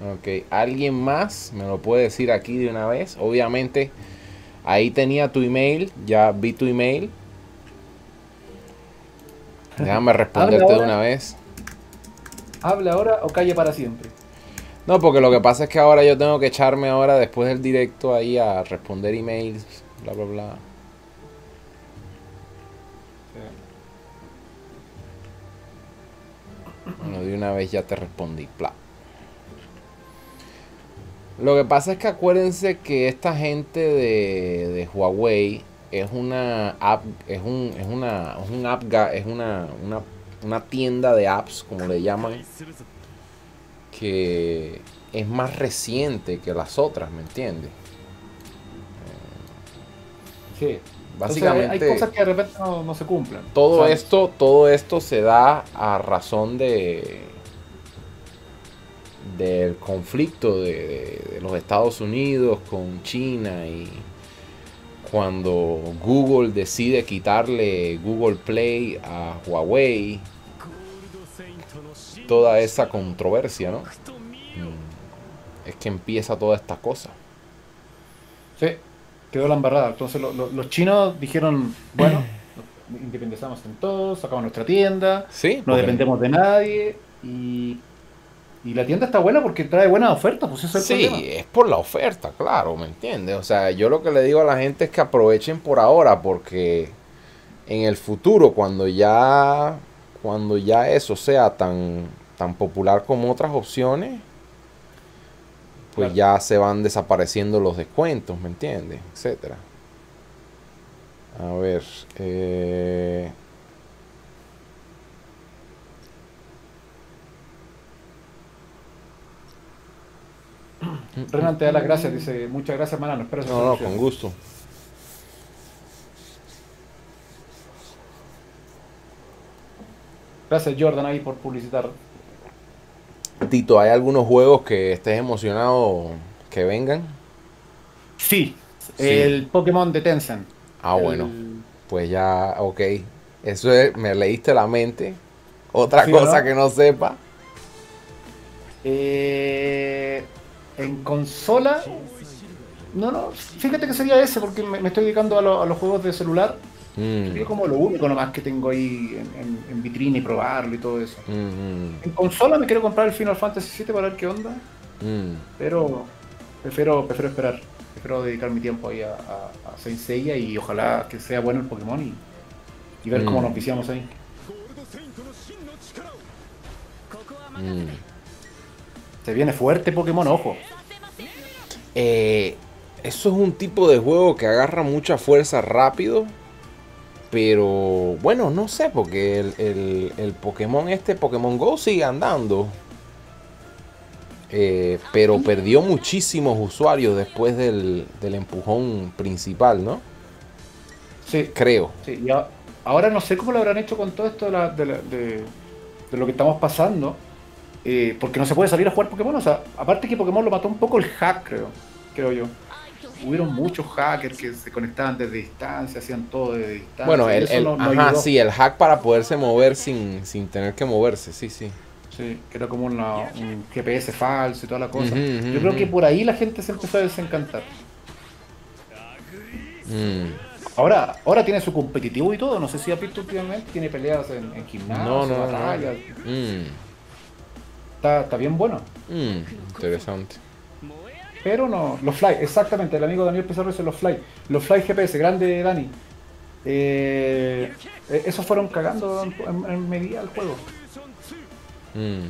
Ok, ¿alguien más me lo puede decir aquí de una vez? Obviamente, ahí tenía tu email, ya vi tu email. Déjame responderte de una vez. Habla ahora o calle para siempre. No, porque lo que pasa es que ahora yo tengo que echarme ahora después del directo ahí a responder emails, bla, bla, bla. Bueno, de una vez ya te respondí, bla. Lo que pasa es que acuérdense que esta gente de, de Huawei es una app, es un, es una, es un app, es una, una, una tienda de apps, como le llaman, que es más reciente que las otras, ¿me entiendes? Sí. Básicamente, Entonces, hay cosas que de repente no, no se cumplen. todo ¿sabes? esto, todo esto se da a razón de del conflicto de, de- de los Estados Unidos con China y cuando Google decide quitarle Google Play a Huawei, toda esa controversia, ¿no? Mm, Es que empieza toda esta cosa. Sí, quedó la embarrada. Entonces lo- lo- los chinos dijeron, bueno, nos independizamos en todo, sacamos nuestra tienda, Sí, no dependemos de nadie y, Y la tienda está buena porque trae buenas ofertas, pues eso es el Sí, problema. es por la oferta, claro, ¿me entiendes? O sea, yo lo que le digo a la gente es que aprovechen por ahora porque en el futuro, cuando ya, cuando ya eso sea tan, tan popular como otras opciones, pues Claro. ya se van desapareciendo los descuentos, ¿me entiendes? Etcétera. A ver, eh, [CLEARS THROAT] Renan te da las gracias, dice, muchas gracias, Manano, espero su no, no, solución". con gusto. Gracias Jordan ahí por publicitar. Tito, ¿hay algunos juegos que estés emocionado que vengan? Sí, Sí. el Pokémon de Tencent. Ah, El- bueno. Pues ya, ok. Eso es, me leíste la mente. Otra Sí, cosa ¿no? que no sepa. Eh, en consola. No, no, fíjate que sería ese porque me, me estoy dedicando a, lo- a los juegos de celular. Mm, Sería como lo único nomás que tengo ahí en, en- en vitrina y probarlo y todo eso. mm, mm, En consola me quiero comprar el Final Fantasy VII para ver qué onda, mm. pero prefiero, prefiero esperar. Prefiero dedicar mi tiempo ahí a, a, a Saint Seiya y ojalá que sea bueno el Pokémon y, y ver cómo nos viciamos ahí. Se viene fuerte Pokémon, ojo. Eh, eso es un tipo de juego que agarra mucha fuerza rápido. Pero bueno, no sé, porque el, el, Pokémon este, Pokémon Go sigue andando. Eh, pero perdió muchísimos usuarios después del, del empujón principal, ¿no? Sí. Creo. Sí, ya, ahora no sé cómo lo habrán hecho con todo esto de, de lo que estamos pasando eh, porque no se puede salir a jugar Pokémon. O sea, aparte que Pokémon lo mató un poco el hack, creo, creo yo. Hubieron muchos hackers que se conectaban desde distancia, hacían todo desde distancia. Bueno, el, el- no- no ajá, ayudó. sí, el hack para poderse mover sin, sin tener que moverse, sí, sí. Sí, que era como una- un GPS falso y toda la cosa. Yo creo que por ahí la gente se empezó a desencantar. Mm. Ahora, ahora tiene su competitivo y todo. No sé si ha visto últimamente, tiene peleas en, en gimnasio, No, no, no. batallas. Mm, Está, está bien bueno. mm, interesante. Pero no, los fly, exactamente, el amigo Daniel Pizarro dice los fly. Los fly GPS, grande Dani. Eh, eh, esos fueron cagando en, en- en medida el juego. Mm.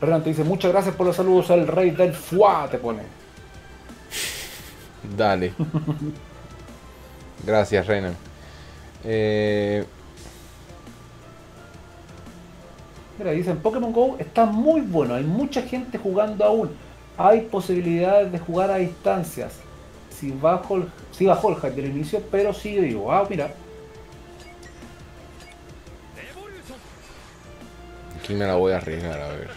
Renan te dice, muchas gracias por los saludos al rey del FUA, te pone. Dale. [LAUGHS] Gracias, Renan. Eh, Mira, dicen, Pokémon GO está muy bueno, hay mucha gente jugando aún. Hay posibilidades de jugar a distancias. Si bajo el, sí bajó el hype del inicio, pero sigue vivo. Ah, mira. aquí me la voy a arriesgar, a ver.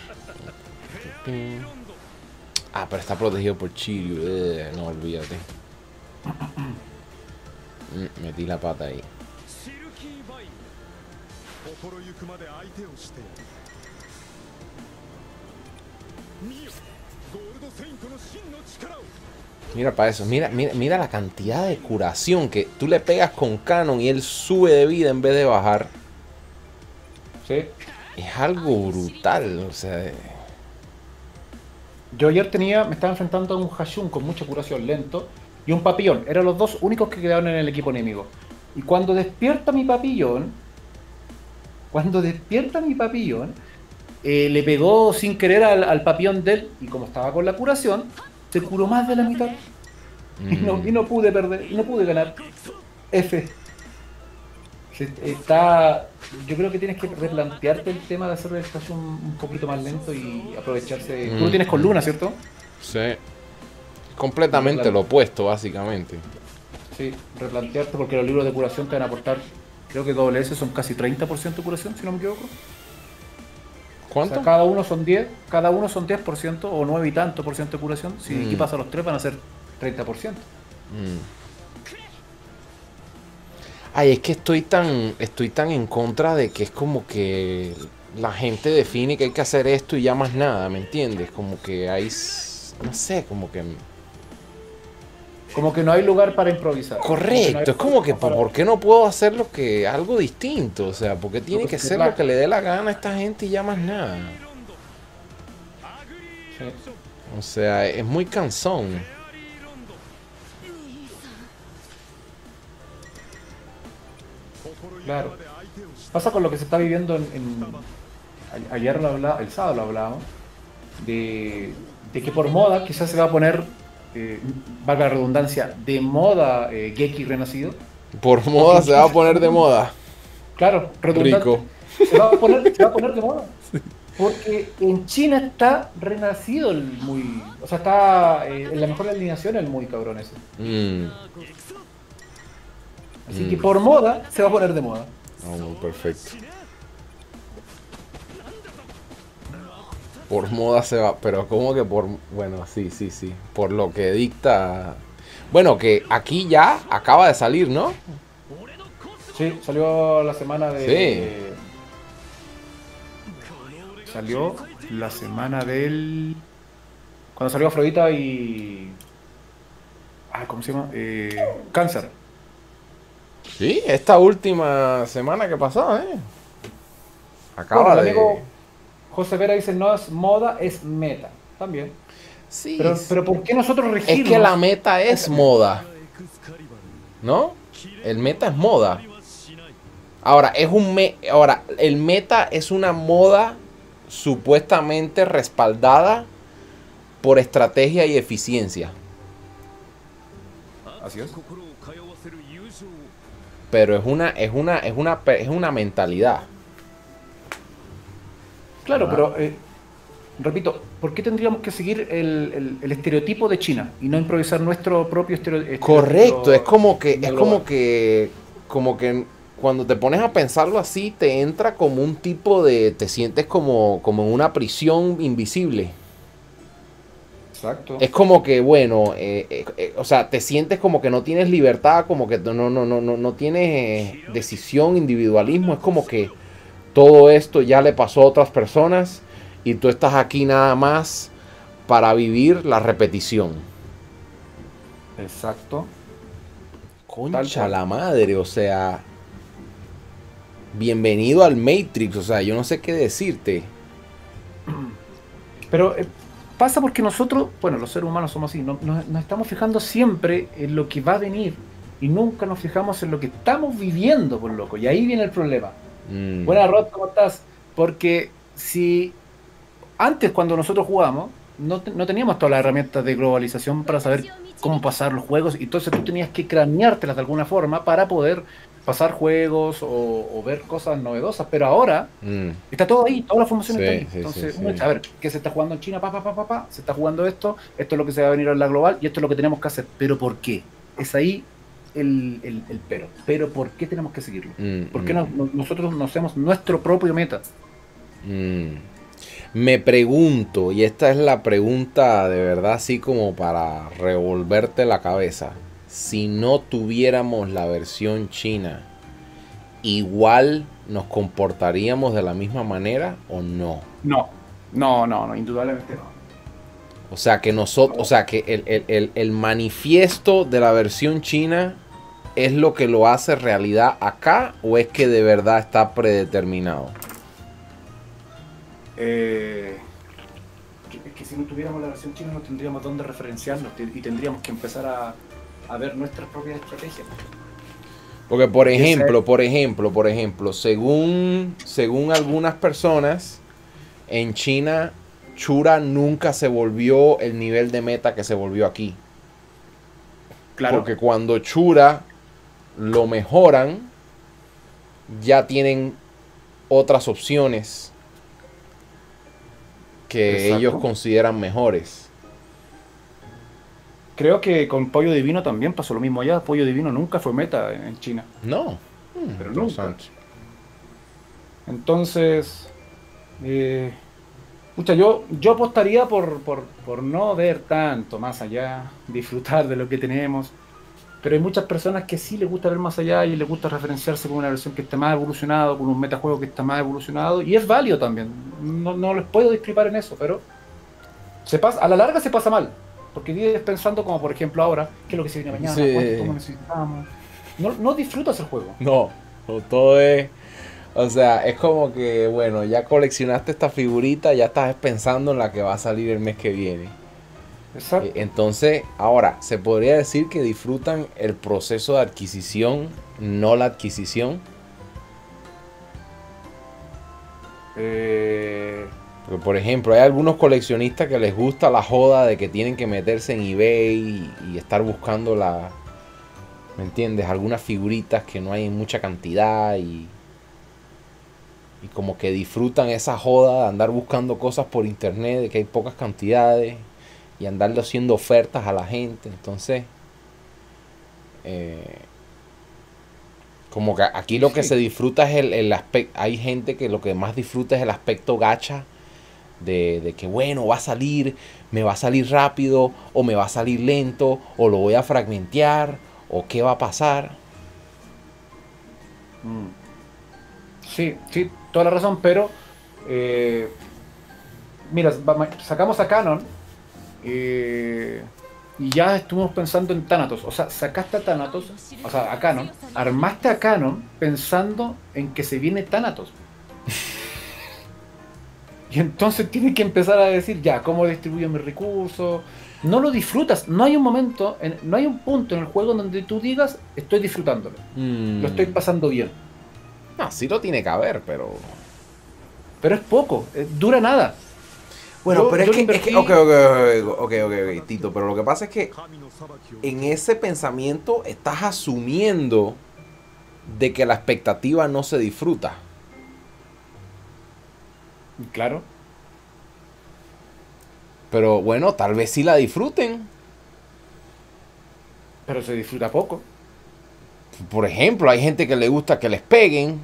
Ah, pero está protegido por Chiryu. eh, no, olvídate. Metí la pata ahí. Mira para eso, mira, mira, mira la cantidad de curación que tú le pegas con Canon y él sube de vida en vez de bajar. Sí. Es algo brutal, o sea. Eh. Yo ayer tenía, me estaba enfrentando a un Hashun con mucha curación lento y un papillón. Eran los dos únicos que quedaban en el equipo enemigo. Y cuando despierta mi papillón, cuando despierta mi papillón, eh, le pegó sin querer al, al papillón de él y como estaba con la curación, se curó más de la mitad. Y no, mm, y no pude perder, y no pude ganar. F. Se- Está, yo creo que tienes que replantearte el tema de hacer el Hashun un poquito más lento y aprovecharse. Tú lo Mm. tienes con Luna, ¿cierto? sí. Completamente Claro. lo opuesto, básicamente. Sí, replantearte porque los libros de curación te van a aportar, creo que WS son casi 30% de curación, si no me equivoco. O ¿Cuánto? sea, cada uno son 10, cada uno son 10% o 9 y tanto por ciento de curación. Si Mm. equipas a los tres van a ser 30%. Mm. Ay, es que estoy tan, estoy tan en contra de que es como que la gente define que hay que hacer esto y ya más nada, ¿me entiendes? Como que hay, s- no sé, como que Como que no hay lugar para improvisar. Correcto, es como que ¿por qué no puedo hacer lo que algo distinto? O sea, porque tiene que ser lo que le dé la gana a esta gente y ya más nada. O sea, es muy cansón. Claro. Pasa con lo que se está viviendo en. en- ayer lo hablaba, el sábado lo hablábamos, de, de que por moda quizás se va a poner, eh, valga la redundancia, de moda eh, Geki renacido. Por moda se va a poner de moda. Claro, redundante. Rico. Se va a poner, se va a poner de moda. Porque en China está renacido el muy. O sea, está eh, en la mejor alineación el muy cabrón ese. Mm, Así Mm. que por moda se va a poner de moda. muy perfecto. Por moda se va, pero como que por, bueno, sí, sí, sí, por lo que dicta. Bueno, que aquí ya acaba de salir, ¿no? Sí, salió la semana de. Salió la semana del. Cuando salió Afrodita y. Ah, ¿cómo se llama? Eh, cáncer. Sí, esta última semana que pasó, ¿eh? Acaba Bueno, de. amigo José Vera dice: no es moda, es meta. También. Sí, Pero, pero ¿por qué nosotros es regimos? que la meta es moda, ¿no? El meta es moda. Ahora, es un me ahora, el meta es una moda supuestamente respaldada por estrategia y eficiencia. Así es. Pero es una, es una, es una, es una mentalidad. Claro, pero eh, repito, ¿por qué tendríamos que seguir el, el- el estereotipo de China y no improvisar nuestro propio estereo- Correcto, estereotipo? es como que, es como que, como que cuando te pones a pensarlo así, te entra como un tipo de, te sientes como, como en una prisión invisible. Exacto. Es como que, bueno, eh, eh, eh, o sea, te sientes como que no tienes libertad, como que no, no, no, no, no tienes decisión, individualismo. Es como que todo esto ya le pasó a otras personas y tú estás aquí nada más para vivir la repetición. Exacto. Concha la madre, o sea, bienvenido al Matrix, o sea, yo no sé qué decirte. [CLEARS THROAT] Pero eh, pasa porque nosotros, bueno, los seres humanos somos así, no- nos, nos estamos fijando siempre en lo que va a venir y nunca nos fijamos en lo que estamos viviendo, por loco. Y ahí viene el problema. Mm, Buenas, Rod, ¿cómo estás? Porque si antes cuando nosotros jugamos, no, no teníamos todas las herramientas de globalización para saber cómo pasar los juegos, y entonces tú tenías que craneártelas de alguna forma para poder pasar juegos o, o ver cosas novedosas, pero ahora mm, está todo ahí, toda la información Sí, está ahí. sí, Entonces, sí, a ver, ¿qué se está jugando en China? Pa, pa, pa, pa, se está jugando esto, esto es lo que se va a venir a la global y esto es lo que tenemos que hacer. ¿Pero por qué? Es ahí el, el- el pero. ¿Pero por qué tenemos que seguirlo? mm, ¿Por qué mm. no- no- nosotros no hacemos nuestro propio meta? Mm. Me pregunto, y esta es la pregunta de verdad así como para revolverte la cabeza, si no tuviéramos la versión china, igual nos comportaríamos de la misma manera o no? No, no, no, no, indudablemente no. O sea que nosotros, o sea que el, el- el- el manifiesto de la versión china es lo que lo hace realidad acá o es que de verdad está predeterminado. Eh, es que si no tuviéramos la versión china no tendríamos dónde referenciarnos y tendríamos que empezar a, a ver nuestras propias estrategias. Porque por ejemplo, por ejemplo, por ejemplo, según, según algunas personas, en China, Chura nunca se volvió el nivel de meta que se volvió aquí. Claro, Porque cuando Chura lo mejoran, ya tienen otras opciones que Exacto. ellos consideran mejores. creo que con Pollo Divino también pasó lo mismo allá. Pollo Divino nunca fue meta en China. No. Hmm, Pero nunca. Entonces, eh, pucha, yo, yo apostaría por, por, por no ver tanto más allá, disfrutar de lo que tenemos. Pero hay muchas personas que sí les gusta ver más allá y les gusta referenciarse con una versión que está más evolucionado, con un metajuego que está más evolucionado. Y es válido también. No, no les puedo discrepar en eso, pero se pasa, a la larga se pasa mal. porque vives pensando como por ejemplo ahora, qué es lo que se viene mañana, Sí. cuánto necesitamos. No, no disfrutas el juego. No, no, todo es. O sea, es como que, bueno, ya coleccionaste esta figurita, ya estás pensando en la que va a salir el mes que viene. Exacto. Eh, Entonces, ahora, se podría decir que disfrutan el proceso de adquisición, no la adquisición. Eh, Porque, por ejemplo, hay algunos coleccionistas que les gusta la joda de que tienen que meterse en eBay y, y estar buscando la. ¿Me entiendes? Algunas figuritas que no hay en mucha cantidad y. Y como que disfrutan esa joda de andar buscando cosas por internet, de que hay pocas cantidades y andarle haciendo ofertas a la gente. Entonces. eh, como que aquí lo que Sí. se disfruta es el, el aspecto. Hay gente que lo que más disfruta es el aspecto gacha. De, de que bueno, va a salir, me va a salir rápido, o me va a salir lento, o lo voy a fragmentar, o qué va a pasar. Mm. Sí, sí, toda la razón, pero eh, mira, sacamos a Canon eh, y ya estuvimos pensando en Thanatos. O sea, sacaste a Thanatos, o sea, a Canon, armaste a Canon pensando en que se viene Thanatos. Y entonces tienes que empezar a decir, ya, ¿cómo distribuyo mis recursos? No lo disfrutas, no hay un momento, en- no hay un punto en el juego donde tú digas, estoy disfrutándolo, lo estoy pasando bien. Mm. No, sí lo tiene que haber, pero. Pero es poco, eh, dura nada. Bueno, pero es, que, es okay, okay, okay, ok, ok, Tito, pero lo que pasa es que en ese pensamiento estás asumiendo de que la expectativa no se disfruta. Claro. Pero bueno, tal vez sí la disfruten. Pero se disfruta poco. Por ejemplo, hay gente que le gusta que les peguen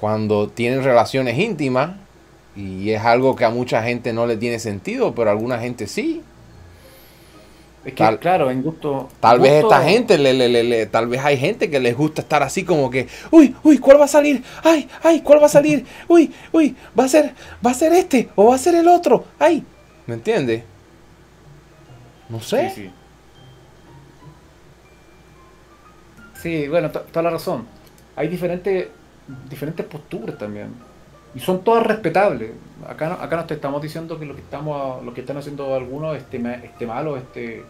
cuando tienen relaciones íntimas y es algo que a mucha gente no le tiene sentido, pero a alguna gente sí. Es que, Tal- claro, en gusto. Tal vez gusto- esta gente, le, le- le- le- tal vez hay gente que les gusta estar así como que, uy, uy, ¿cuál va a salir? Ay, ay, ¿cuál va a salir? Uy, uy, va a ser, va a ser este o va a ser el otro. Ay, ¿me entiendes? No sé. Sí, sí. Sí, bueno, to- toda la razón. Hay diferentes, diferentes posturas también. Y son todas respetables. Acá no, acá no te estamos diciendo que lo que estamos lo que están haciendo algunos esté, ma- esté mal o esté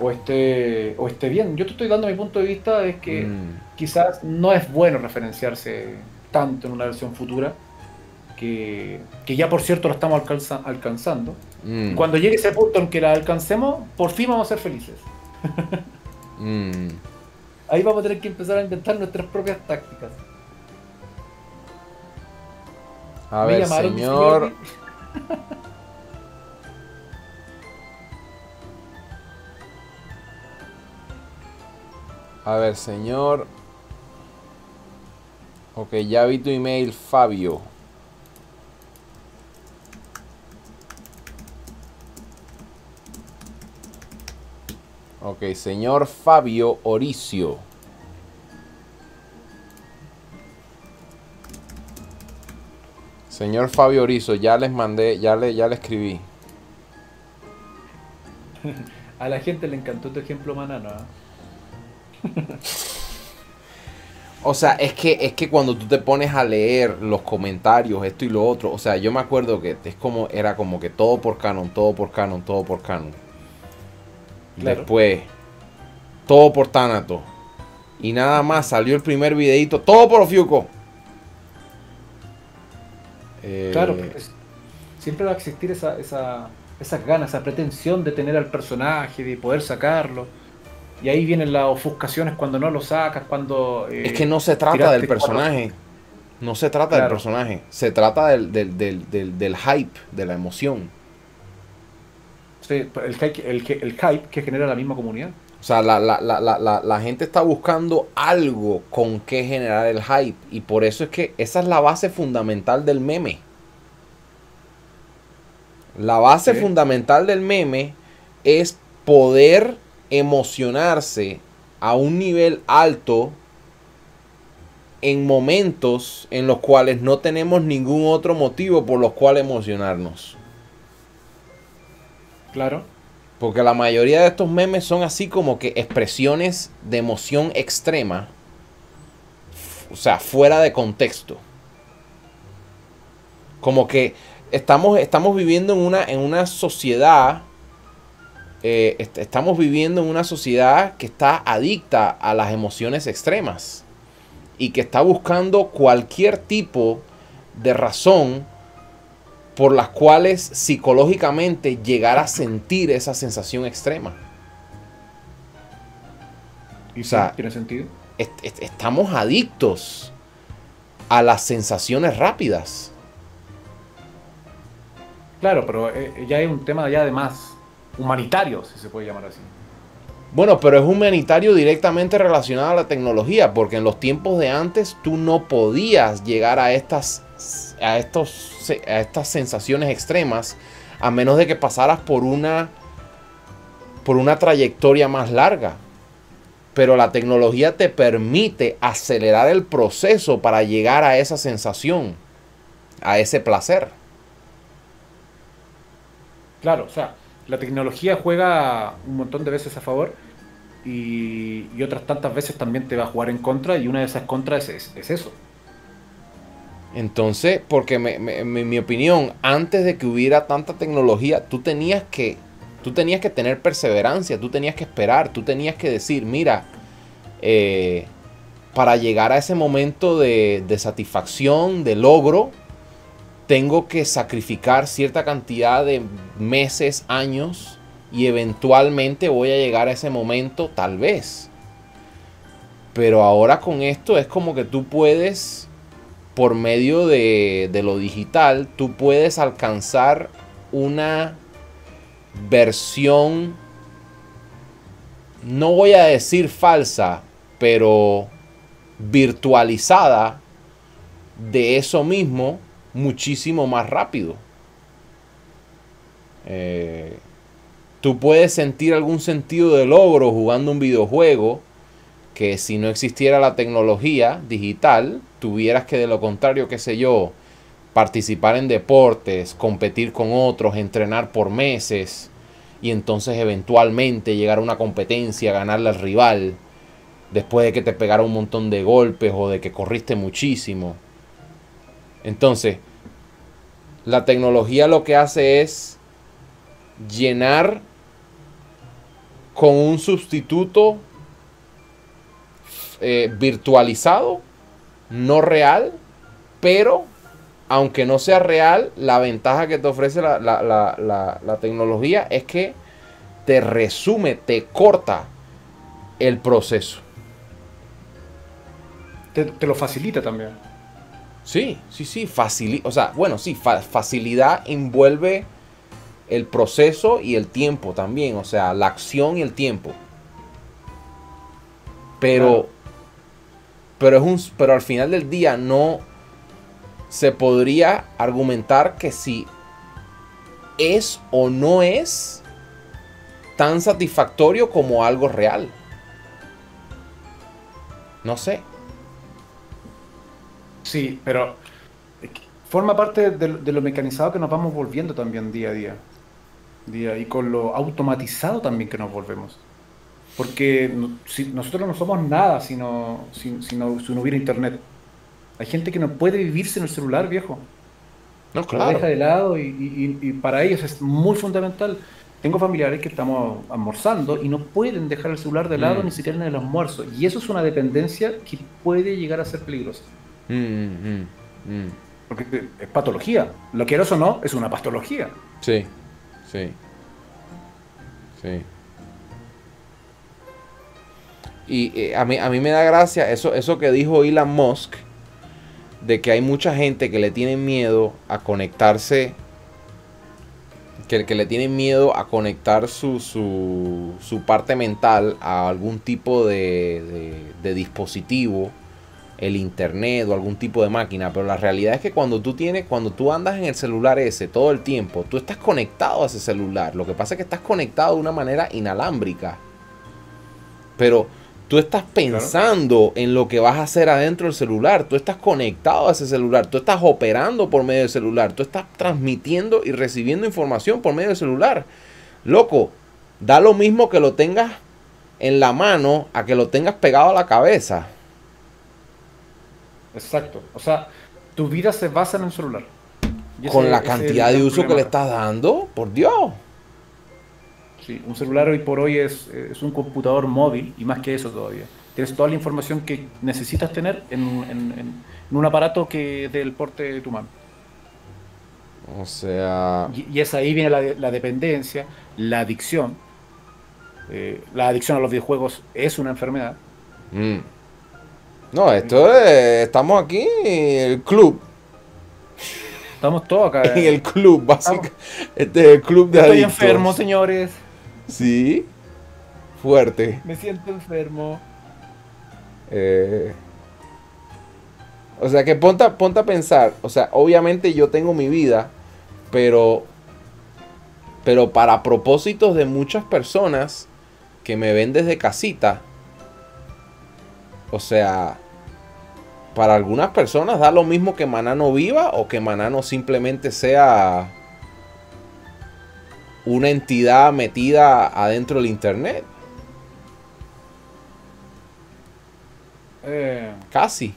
o esté o esté bien. Yo te estoy dando mi punto de vista es que Mm, quizás no es bueno referenciarse tanto en una versión futura, que, que ya por cierto lo estamos alcanza- alcanzando. mm, Cuando llegue ese punto en que la alcancemos, por fin vamos a ser felices. [LAUGHS] mm. Ahí vamos a tener que empezar a inventar nuestras propias tácticas. A ver, señor. [LAUGHS] A ver, señor. Ok, ya vi tu email, Fabio. Ok, señor Fabio Oricio. Señor Fabio Orizo, ya les mandé, ya le, ya le escribí. [LAUGHS] A la gente le encantó tu ejemplo manano. [LAUGHS] O sea, es que, es que cuando tú te pones a leer los comentarios, esto y lo otro, o sea, yo me acuerdo que es como, era como que todo por canon, todo por canon, todo por canon. Claro. Después, todo por Thanatos. Y nada más salió el primer videito, todo por Ofiuco. Eh, Claro, porque es- siempre va a existir esa, esa, esas ganas, esa pretensión de tener al personaje, de poder sacarlo. Y ahí vienen las ofuscaciones cuando no lo sacas, cuando... eh, Es que no se trata del personaje. No se trata del personaje. Se trata del, del, del, del, hype, de la emoción. Sí, el, el, el hype que genera la misma comunidad. O sea, la, la, la, la, gente está buscando algo con que generar el hype. Y por eso es que esa es la base fundamental del meme. La base fundamental del meme es poder emocionarse a un nivel alto en momentos en los cuales no tenemos ningún otro motivo por los cuales emocionarnos. Claro. Porque la mayoría de estos memes son así como que expresiones de emoción extrema. O sea, fuera de contexto. Como que estamos, estamos viviendo en una, en una sociedad. eh, est- estamos viviendo en una sociedad que está adicta a las emociones extremas. Y que está buscando cualquier tipo de razón por las cuales psicológicamente llegar a sentir esa sensación extrema. Y O sea, sí, tiene sentido. Est- est- estamos adictos a las sensaciones rápidas. Claro, pero eh, ya hay un tema ya de más humanitario, si se puede llamar así. Bueno, pero es humanitario directamente relacionado a la tecnología, porque en los tiempos de antes tú no podías llegar a estas, a estos, a estas sensaciones extremas a menos de que pasaras por una, por una trayectoria más larga. Pero la tecnología te permite acelerar el proceso para llegar a esa sensación, a ese placer. Claro, o sea, la tecnología juega un montón de veces a favor y, y otras tantas veces también te va a jugar en contra y una de esas contras es, es eso. Entonces, porque me- mi opinión, antes de que hubiera tanta tecnología, tú tenías que, tú tenías que tener perseverancia, tú tenías que esperar, tú tenías que decir, mira, eh, para llegar a ese momento de satisfacción, de logro, tengo que sacrificar cierta cantidad de meses, años, y eventualmente voy a llegar a ese momento, tal vez. Pero ahora con esto es como que tú puedes por medio de, lo digital, tú puedes alcanzar una versión, no voy a decir falsa, pero virtualizada de eso mismo muchísimo más rápido. Eh, tú puedes sentir algún sentido de logro jugando un videojuego que si no existiera la tecnología digital, tuvieras que de lo contrario, qué sé yo, participar en deportes, competir con otros, entrenar por meses y entonces eventualmente llegar a una competencia, ganarle al rival, después de que te pegara un montón de golpes o de que corriste muchísimo. Entonces, la tecnología lo que hace es llenar con un sustituto eh, virtualizado, no real, pero aunque no sea real, la ventaja que te ofrece la, la- la- la- tecnología es que te resume, te corta el proceso. Te, te lo facilita también. Sí, sí, sí, facilita, o sea, bueno, sí, fa- facilidad envuelve el proceso y el tiempo también, o sea, la acción y el tiempo. Pero, Claro. Pero es un, pero al final del día no se podría argumentar que si es o no es tan satisfactorio como algo real. No sé. Sí, pero forma parte de, de lo mecanizado que nos vamos volviendo también día a día. Día, y con lo automatizado también que nos volvemos. Porque no- si, nosotros no somos nada si no, si, si no, si no hubiera internet. Hay gente que no puede vivirse en el celular, viejo. No, Lo claro. deja de lado y, y- y- y para ellos es muy fundamental. Tengo familiares que estamos almorzando y no pueden dejar el celular de lado Mm. ni siquiera en el almuerzo. Y eso es una dependencia que puede llegar a ser peligrosa. Mm, mm, mm. Porque es patología. Lo quieras o no, es una patología. Sí, sí. Sí. Y eh, a, mí, a mí me da gracia eso, eso que dijo Elon Musk, de que hay mucha gente que le tiene miedo a conectarse, que, que le tienen miedo a conectar su, su, su parte mental a algún tipo de, de- de dispositivo, el internet o algún tipo de máquina, pero la realidad es que cuando tú tienes, cuando tú andas en el celular ese todo el tiempo, tú estás conectado a ese celular. Lo que pasa es que estás conectado de una manera inalámbrica. Pero tú estás pensando en lo que vas a hacer adentro del celular. Tú estás conectado a ese celular. Tú estás operando por medio del celular. Tú estás transmitiendo y recibiendo información por medio del celular. Loco, da lo mismo que lo tengas en la mano a que lo tengas pegado a la cabeza. Exacto. O sea, tu vida se basa en un celular. Con la cantidad de uso que le estás dando, por Dios. Sí, un celular hoy por hoy es, es un computador móvil y más que eso todavía. Tienes toda la información que necesitas tener en, en- en- en un aparato que del porte de tu mano. O sea, Y, y es ahí viene la, la dependencia, la adicción. Eh, la adicción a los videojuegos es una enfermedad. mm. no, esto es, estamos aquí en el club. Estamos todos acá. En [LAUGHS] el club, básicamente. Este es el club de Estoy adictos. enfermo, señores. Sí, fuerte. Me siento enfermo. Eh, o sea que ponte, ponte a pensar, o sea, obviamente yo tengo mi vida, pero, pero para propósitos de muchas personas que me ven desde casita, o sea, para algunas personas da lo mismo que Manano viva o que Manano simplemente sea una entidad metida adentro del internet, Eh, casi.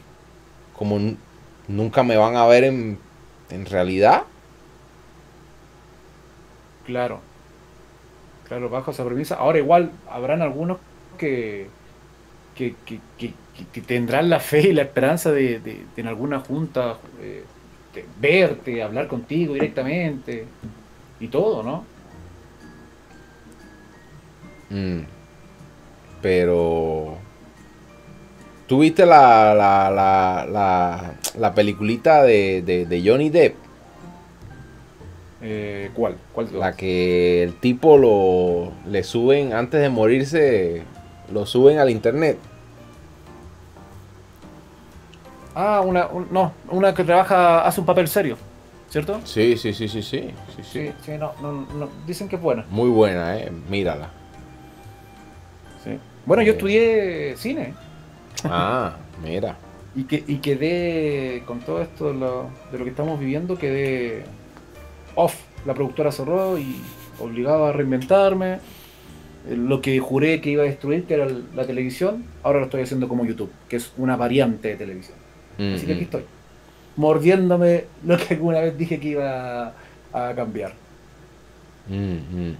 Como nunca me van a ver en, en realidad. claro. Claro, bajo esa premisa. Ahora igual habrán algunos que, que, que- que- que- que tendrán la fe y la esperanza de, de- de en alguna junta eh, de verte, hablar contigo directamente y todo, ¿no? Mm. Pero... ¿Tú viste la, la, la, la, la peliculita de, de, de Johnny Depp? Eh, ¿Cuál? ¿Cuál La que el tipo lo le suben antes de morirse, lo suben al internet. Ah, una, un- no, una que trabaja, hace un papel serio, ¿cierto? Sí, sí, sí, sí, sí. sí, sí. Sí, sí, no, no, no, dicen que es buena. Muy buena, eh. Mírala. Bueno, yo Eh. estudié cine Ah, mira. y, que, y quedé, con todo esto de lo, de lo que estamos viviendo, quedé off. La productora cerró y obligado a reinventarme. Eh, Lo que juré que iba a destruir, que era la televisión, ahora lo estoy haciendo como YouTube, que es una variante de televisión. Así que aquí Ujú. estoy, mordiéndome lo que alguna vez dije que iba a cambiar. Ujú.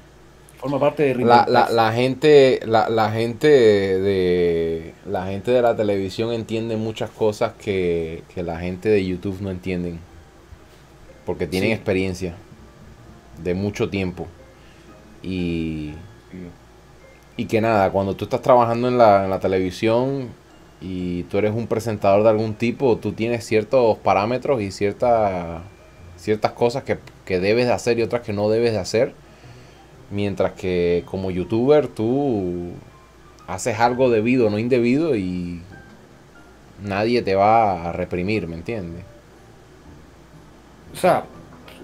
Forma parte de La, la, gente la, la gente de la gente de la televisión entiende muchas cosas que, que la gente de YouTube no entienden porque tienen Sí. experiencia de mucho tiempo y, Sí. y que nada cuando tú estás trabajando en la, en la televisión y tú eres un presentador de algún tipo tú tienes ciertos parámetros y cierta, ciertas cosas que, que debes de hacer y otras que no debes de hacer Mientras que como youtuber tú haces algo debido o no indebido y nadie te va a reprimir, ¿me entiendes? O sea,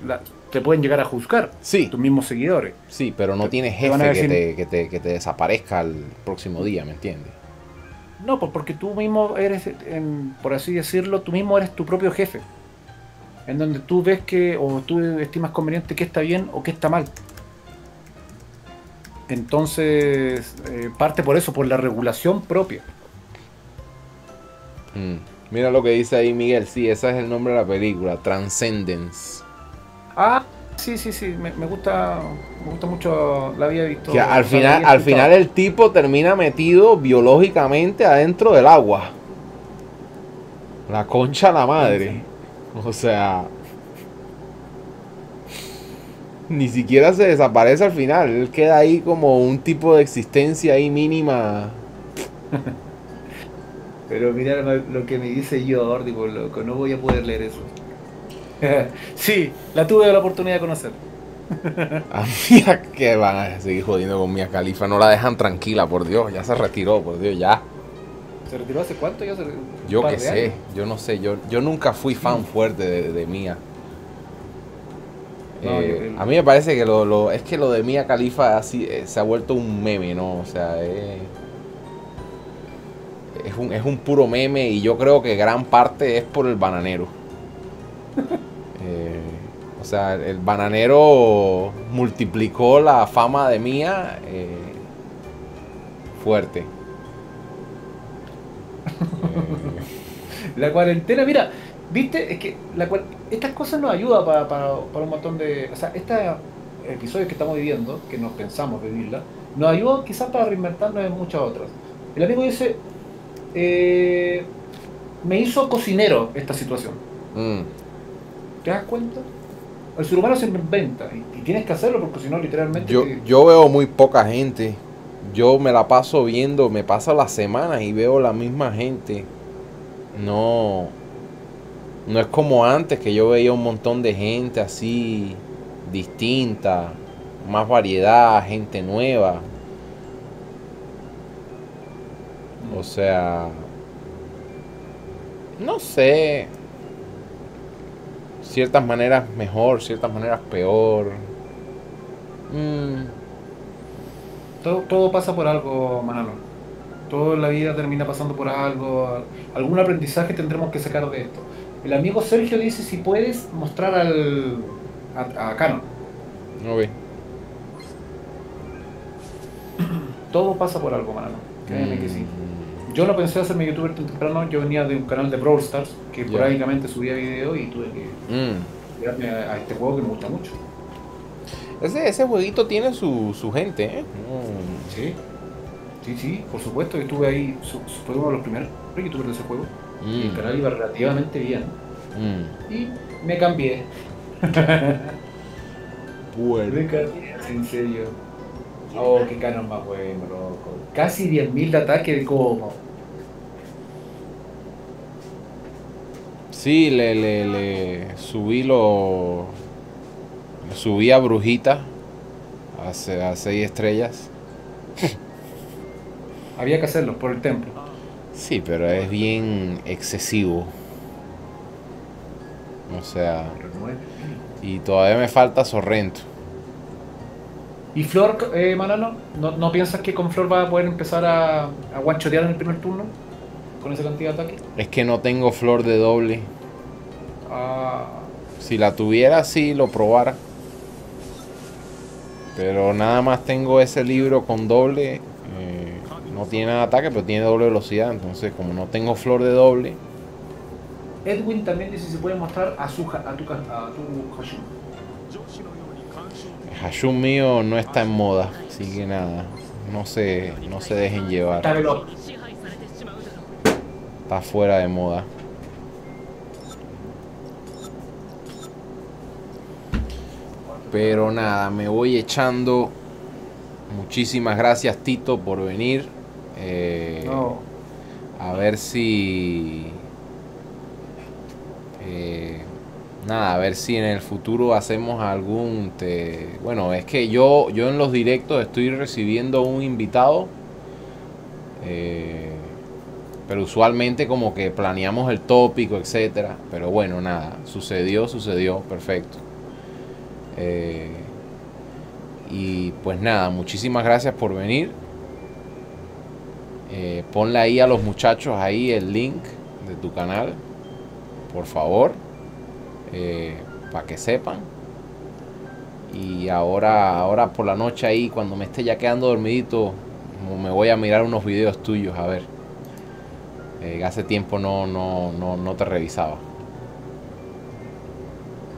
la- te pueden llegar a juzgar Sí, tus mismos seguidores. sí, pero no Te- tienes te jefe que te, que, te, que te desaparezca el próximo día, ¿me entiendes? No, pues porque tú mismo eres, en- por así decirlo, tú mismo eres tu propio jefe. En donde tú ves que, o tú estimas conveniente que está bien o que está mal. Entonces, eh, parte por eso, por la regulación propia. Mm. Mira lo que dice ahí Miguel, sí, ese es el nombre de la película, Transcendence. Ah, sí, sí, sí, me, me gusta, me gusta mucho, la había visto. Que al final, al final el tipo termina metido biológicamente adentro del agua. La concha a la madre. O sea. Ni siquiera se desaparece al final. Él queda ahí como un tipo de existencia ahí mínima. [LAUGHS] Pero mira lo que me dice Jordi, por loco, no voy a poder leer eso. [LAUGHS] sí, la tuve la oportunidad de conocer. [LAUGHS] A Mía que van a seguir jodiendo con Mía Califa. No la dejan tranquila, por Dios. Ya se retiró, por Dios, ya. ¿Se retiró hace cuánto? Ya se- Yo que sé, años. yo no sé, yo, yo nunca fui fan fuerte de, de Mía. No, Eh, a mí me parece que lo, lo- es que lo de Mía Califa así, eh, se ha vuelto un meme, ¿no? O sea, eh, es, un, es un puro meme y yo creo que gran parte es por el bananero. [LAUGHS] Eh, o sea, el bananero multiplicó la fama de mía eh, fuerte. [LAUGHS] La cuarentena, mira, viste, es que la cual- estas cosas nos ayudan para, para, para un montón de. O sea, estos episodios que estamos viviendo, que nos pensamos vivirla, nos ayudan quizás para reinventarnos en muchas otras. El amigo dice: eh, Me hizo cocinero esta situación. Mm. ¿Te das cuenta? El ser humano se reinventa y, y tienes que hacerlo porque si no, literalmente. Yo, te- yo veo muy poca gente. Yo me la paso viendo, me paso las semanas y veo la misma gente. No. No es como antes que yo veía un montón de gente así distinta, más variedad, gente nueva. O sea, no sé. Ciertas maneras mejor, ciertas maneras peor. Mm, Todo, todo pasa por algo, Manolo. Todo la vida termina pasando por algo. Algún aprendizaje tendremos que sacar de esto. El amigo Sergio dice si puedes mostrar al a, a Canon. no ve. Todo pasa por algo, Manolo. Créeme que sí. Mm, Yo no pensé hacerme youtuber tan temprano. Yo venía de un canal de Brawl Stars que Ya. esporádicamente subía video y tuve que mm. tirarme a, a este juego que me gusta mucho. Ese, ese jueguito tiene su, su gente, ¿eh? Mm, Sí. Sí, sí, por supuesto que estuve ahí. Fue uno de los primeros youtubers de ese juego. Y el mm, canal iba relativamente bien. mm. Y me cambié. Bueno. Me cambié, en serio. Oh, qué canon más bueno, loco. Casi 10.000 de ataque de como. Sí, le, le, le subí lo. subí a Brujita a, se- a seis estrellas. Había que hacerlo por el templo. Sí, pero es bien excesivo. O sea, y todavía me falta Sorrento. ¿Y Flor, eh, Manano? ¿No, ¿No piensas que con Flor va a poder empezar a, a guanchotear en el primer turno? Con esa cantidad de ataque. Es que no tengo flor de doble. Ah, Si la tuviera, sí lo probara. Pero nada más tengo ese libro con doble no tiene nada de ataque, pero tiene doble velocidad. Entonces, como no tengo flor de doble. Edwin también dice si se puede mostrar a, su, a, tu, a tu Hashum. El Hashum mío no está en moda, así que nada. No se, no se dejen llevar. Está veloz. Está fuera de moda. Pero nada, me voy echando. Muchísimas gracias Tito por venir. Eh, No. A ver si... eh, nada, a ver si en el futuro hacemos algún... te- bueno, es que yo, yo en los directos estoy recibiendo un invitado. eh, pero usualmente como que planeamos el tópico, etcétera. Pero bueno, nada, sucedió, sucedió, perfecto. Eh, y pues nada, muchísimas gracias por venir. Eh, ponle ahí a los muchachos ahí el link de tu canal, por favor, para que sepan. Y ahora, ahora por la noche ahí, cuando me esté ya quedando dormidito, me voy a mirar unos videos tuyos a ver. Eh, hace tiempo no, no, no, no te revisaba.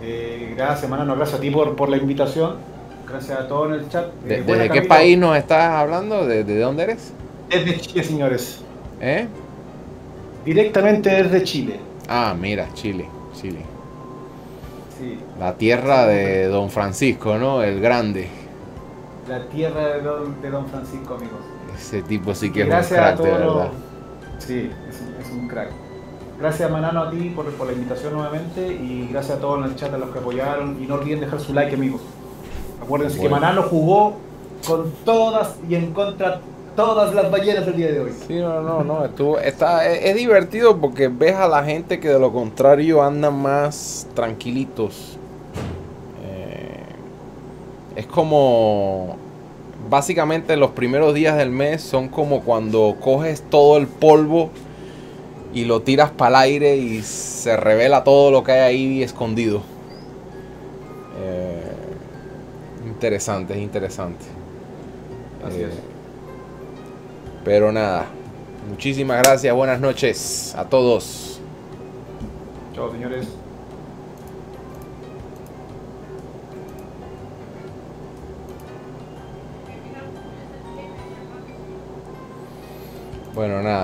Eh, gracias, Manano. Gracias a ti por, por la invitación. Gracias a todos en el chat. ¿De- Eh, ¿Desde qué país nos estás hablando? ¿De, de dónde eres? Desde Chile, señores. ¿Eh? Directamente desde Chile. Ah, mira, Chile, Chile. Sí. La tierra de Don Francisco, ¿no? El grande. La tierra de Don, de don Francisco, amigos. Ese tipo sí que es un crack de los- verdad. Sí, es un, es un crack. Gracias, Manano, a ti por, por la invitación nuevamente y gracias a todos en el chat a los que apoyaron. Y no olviden dejar su like, amigos. Acuérdense que. Manano jugó con todas y en contra todas las ballenas del día de hoy. Sí, no, no, no, estuvo, está, es, es divertido porque ves a la gente que de lo contrario andan más tranquilitos. Eh, es como, básicamente los primeros días del mes son como cuando coges todo el polvo y lo tiras para el aire y se revela todo lo que hay ahí escondido. interesante, es interesante. Así Eh, es. Pero nada, muchísimas gracias, buenas noches a todos. Chao, señores. Bueno, nada.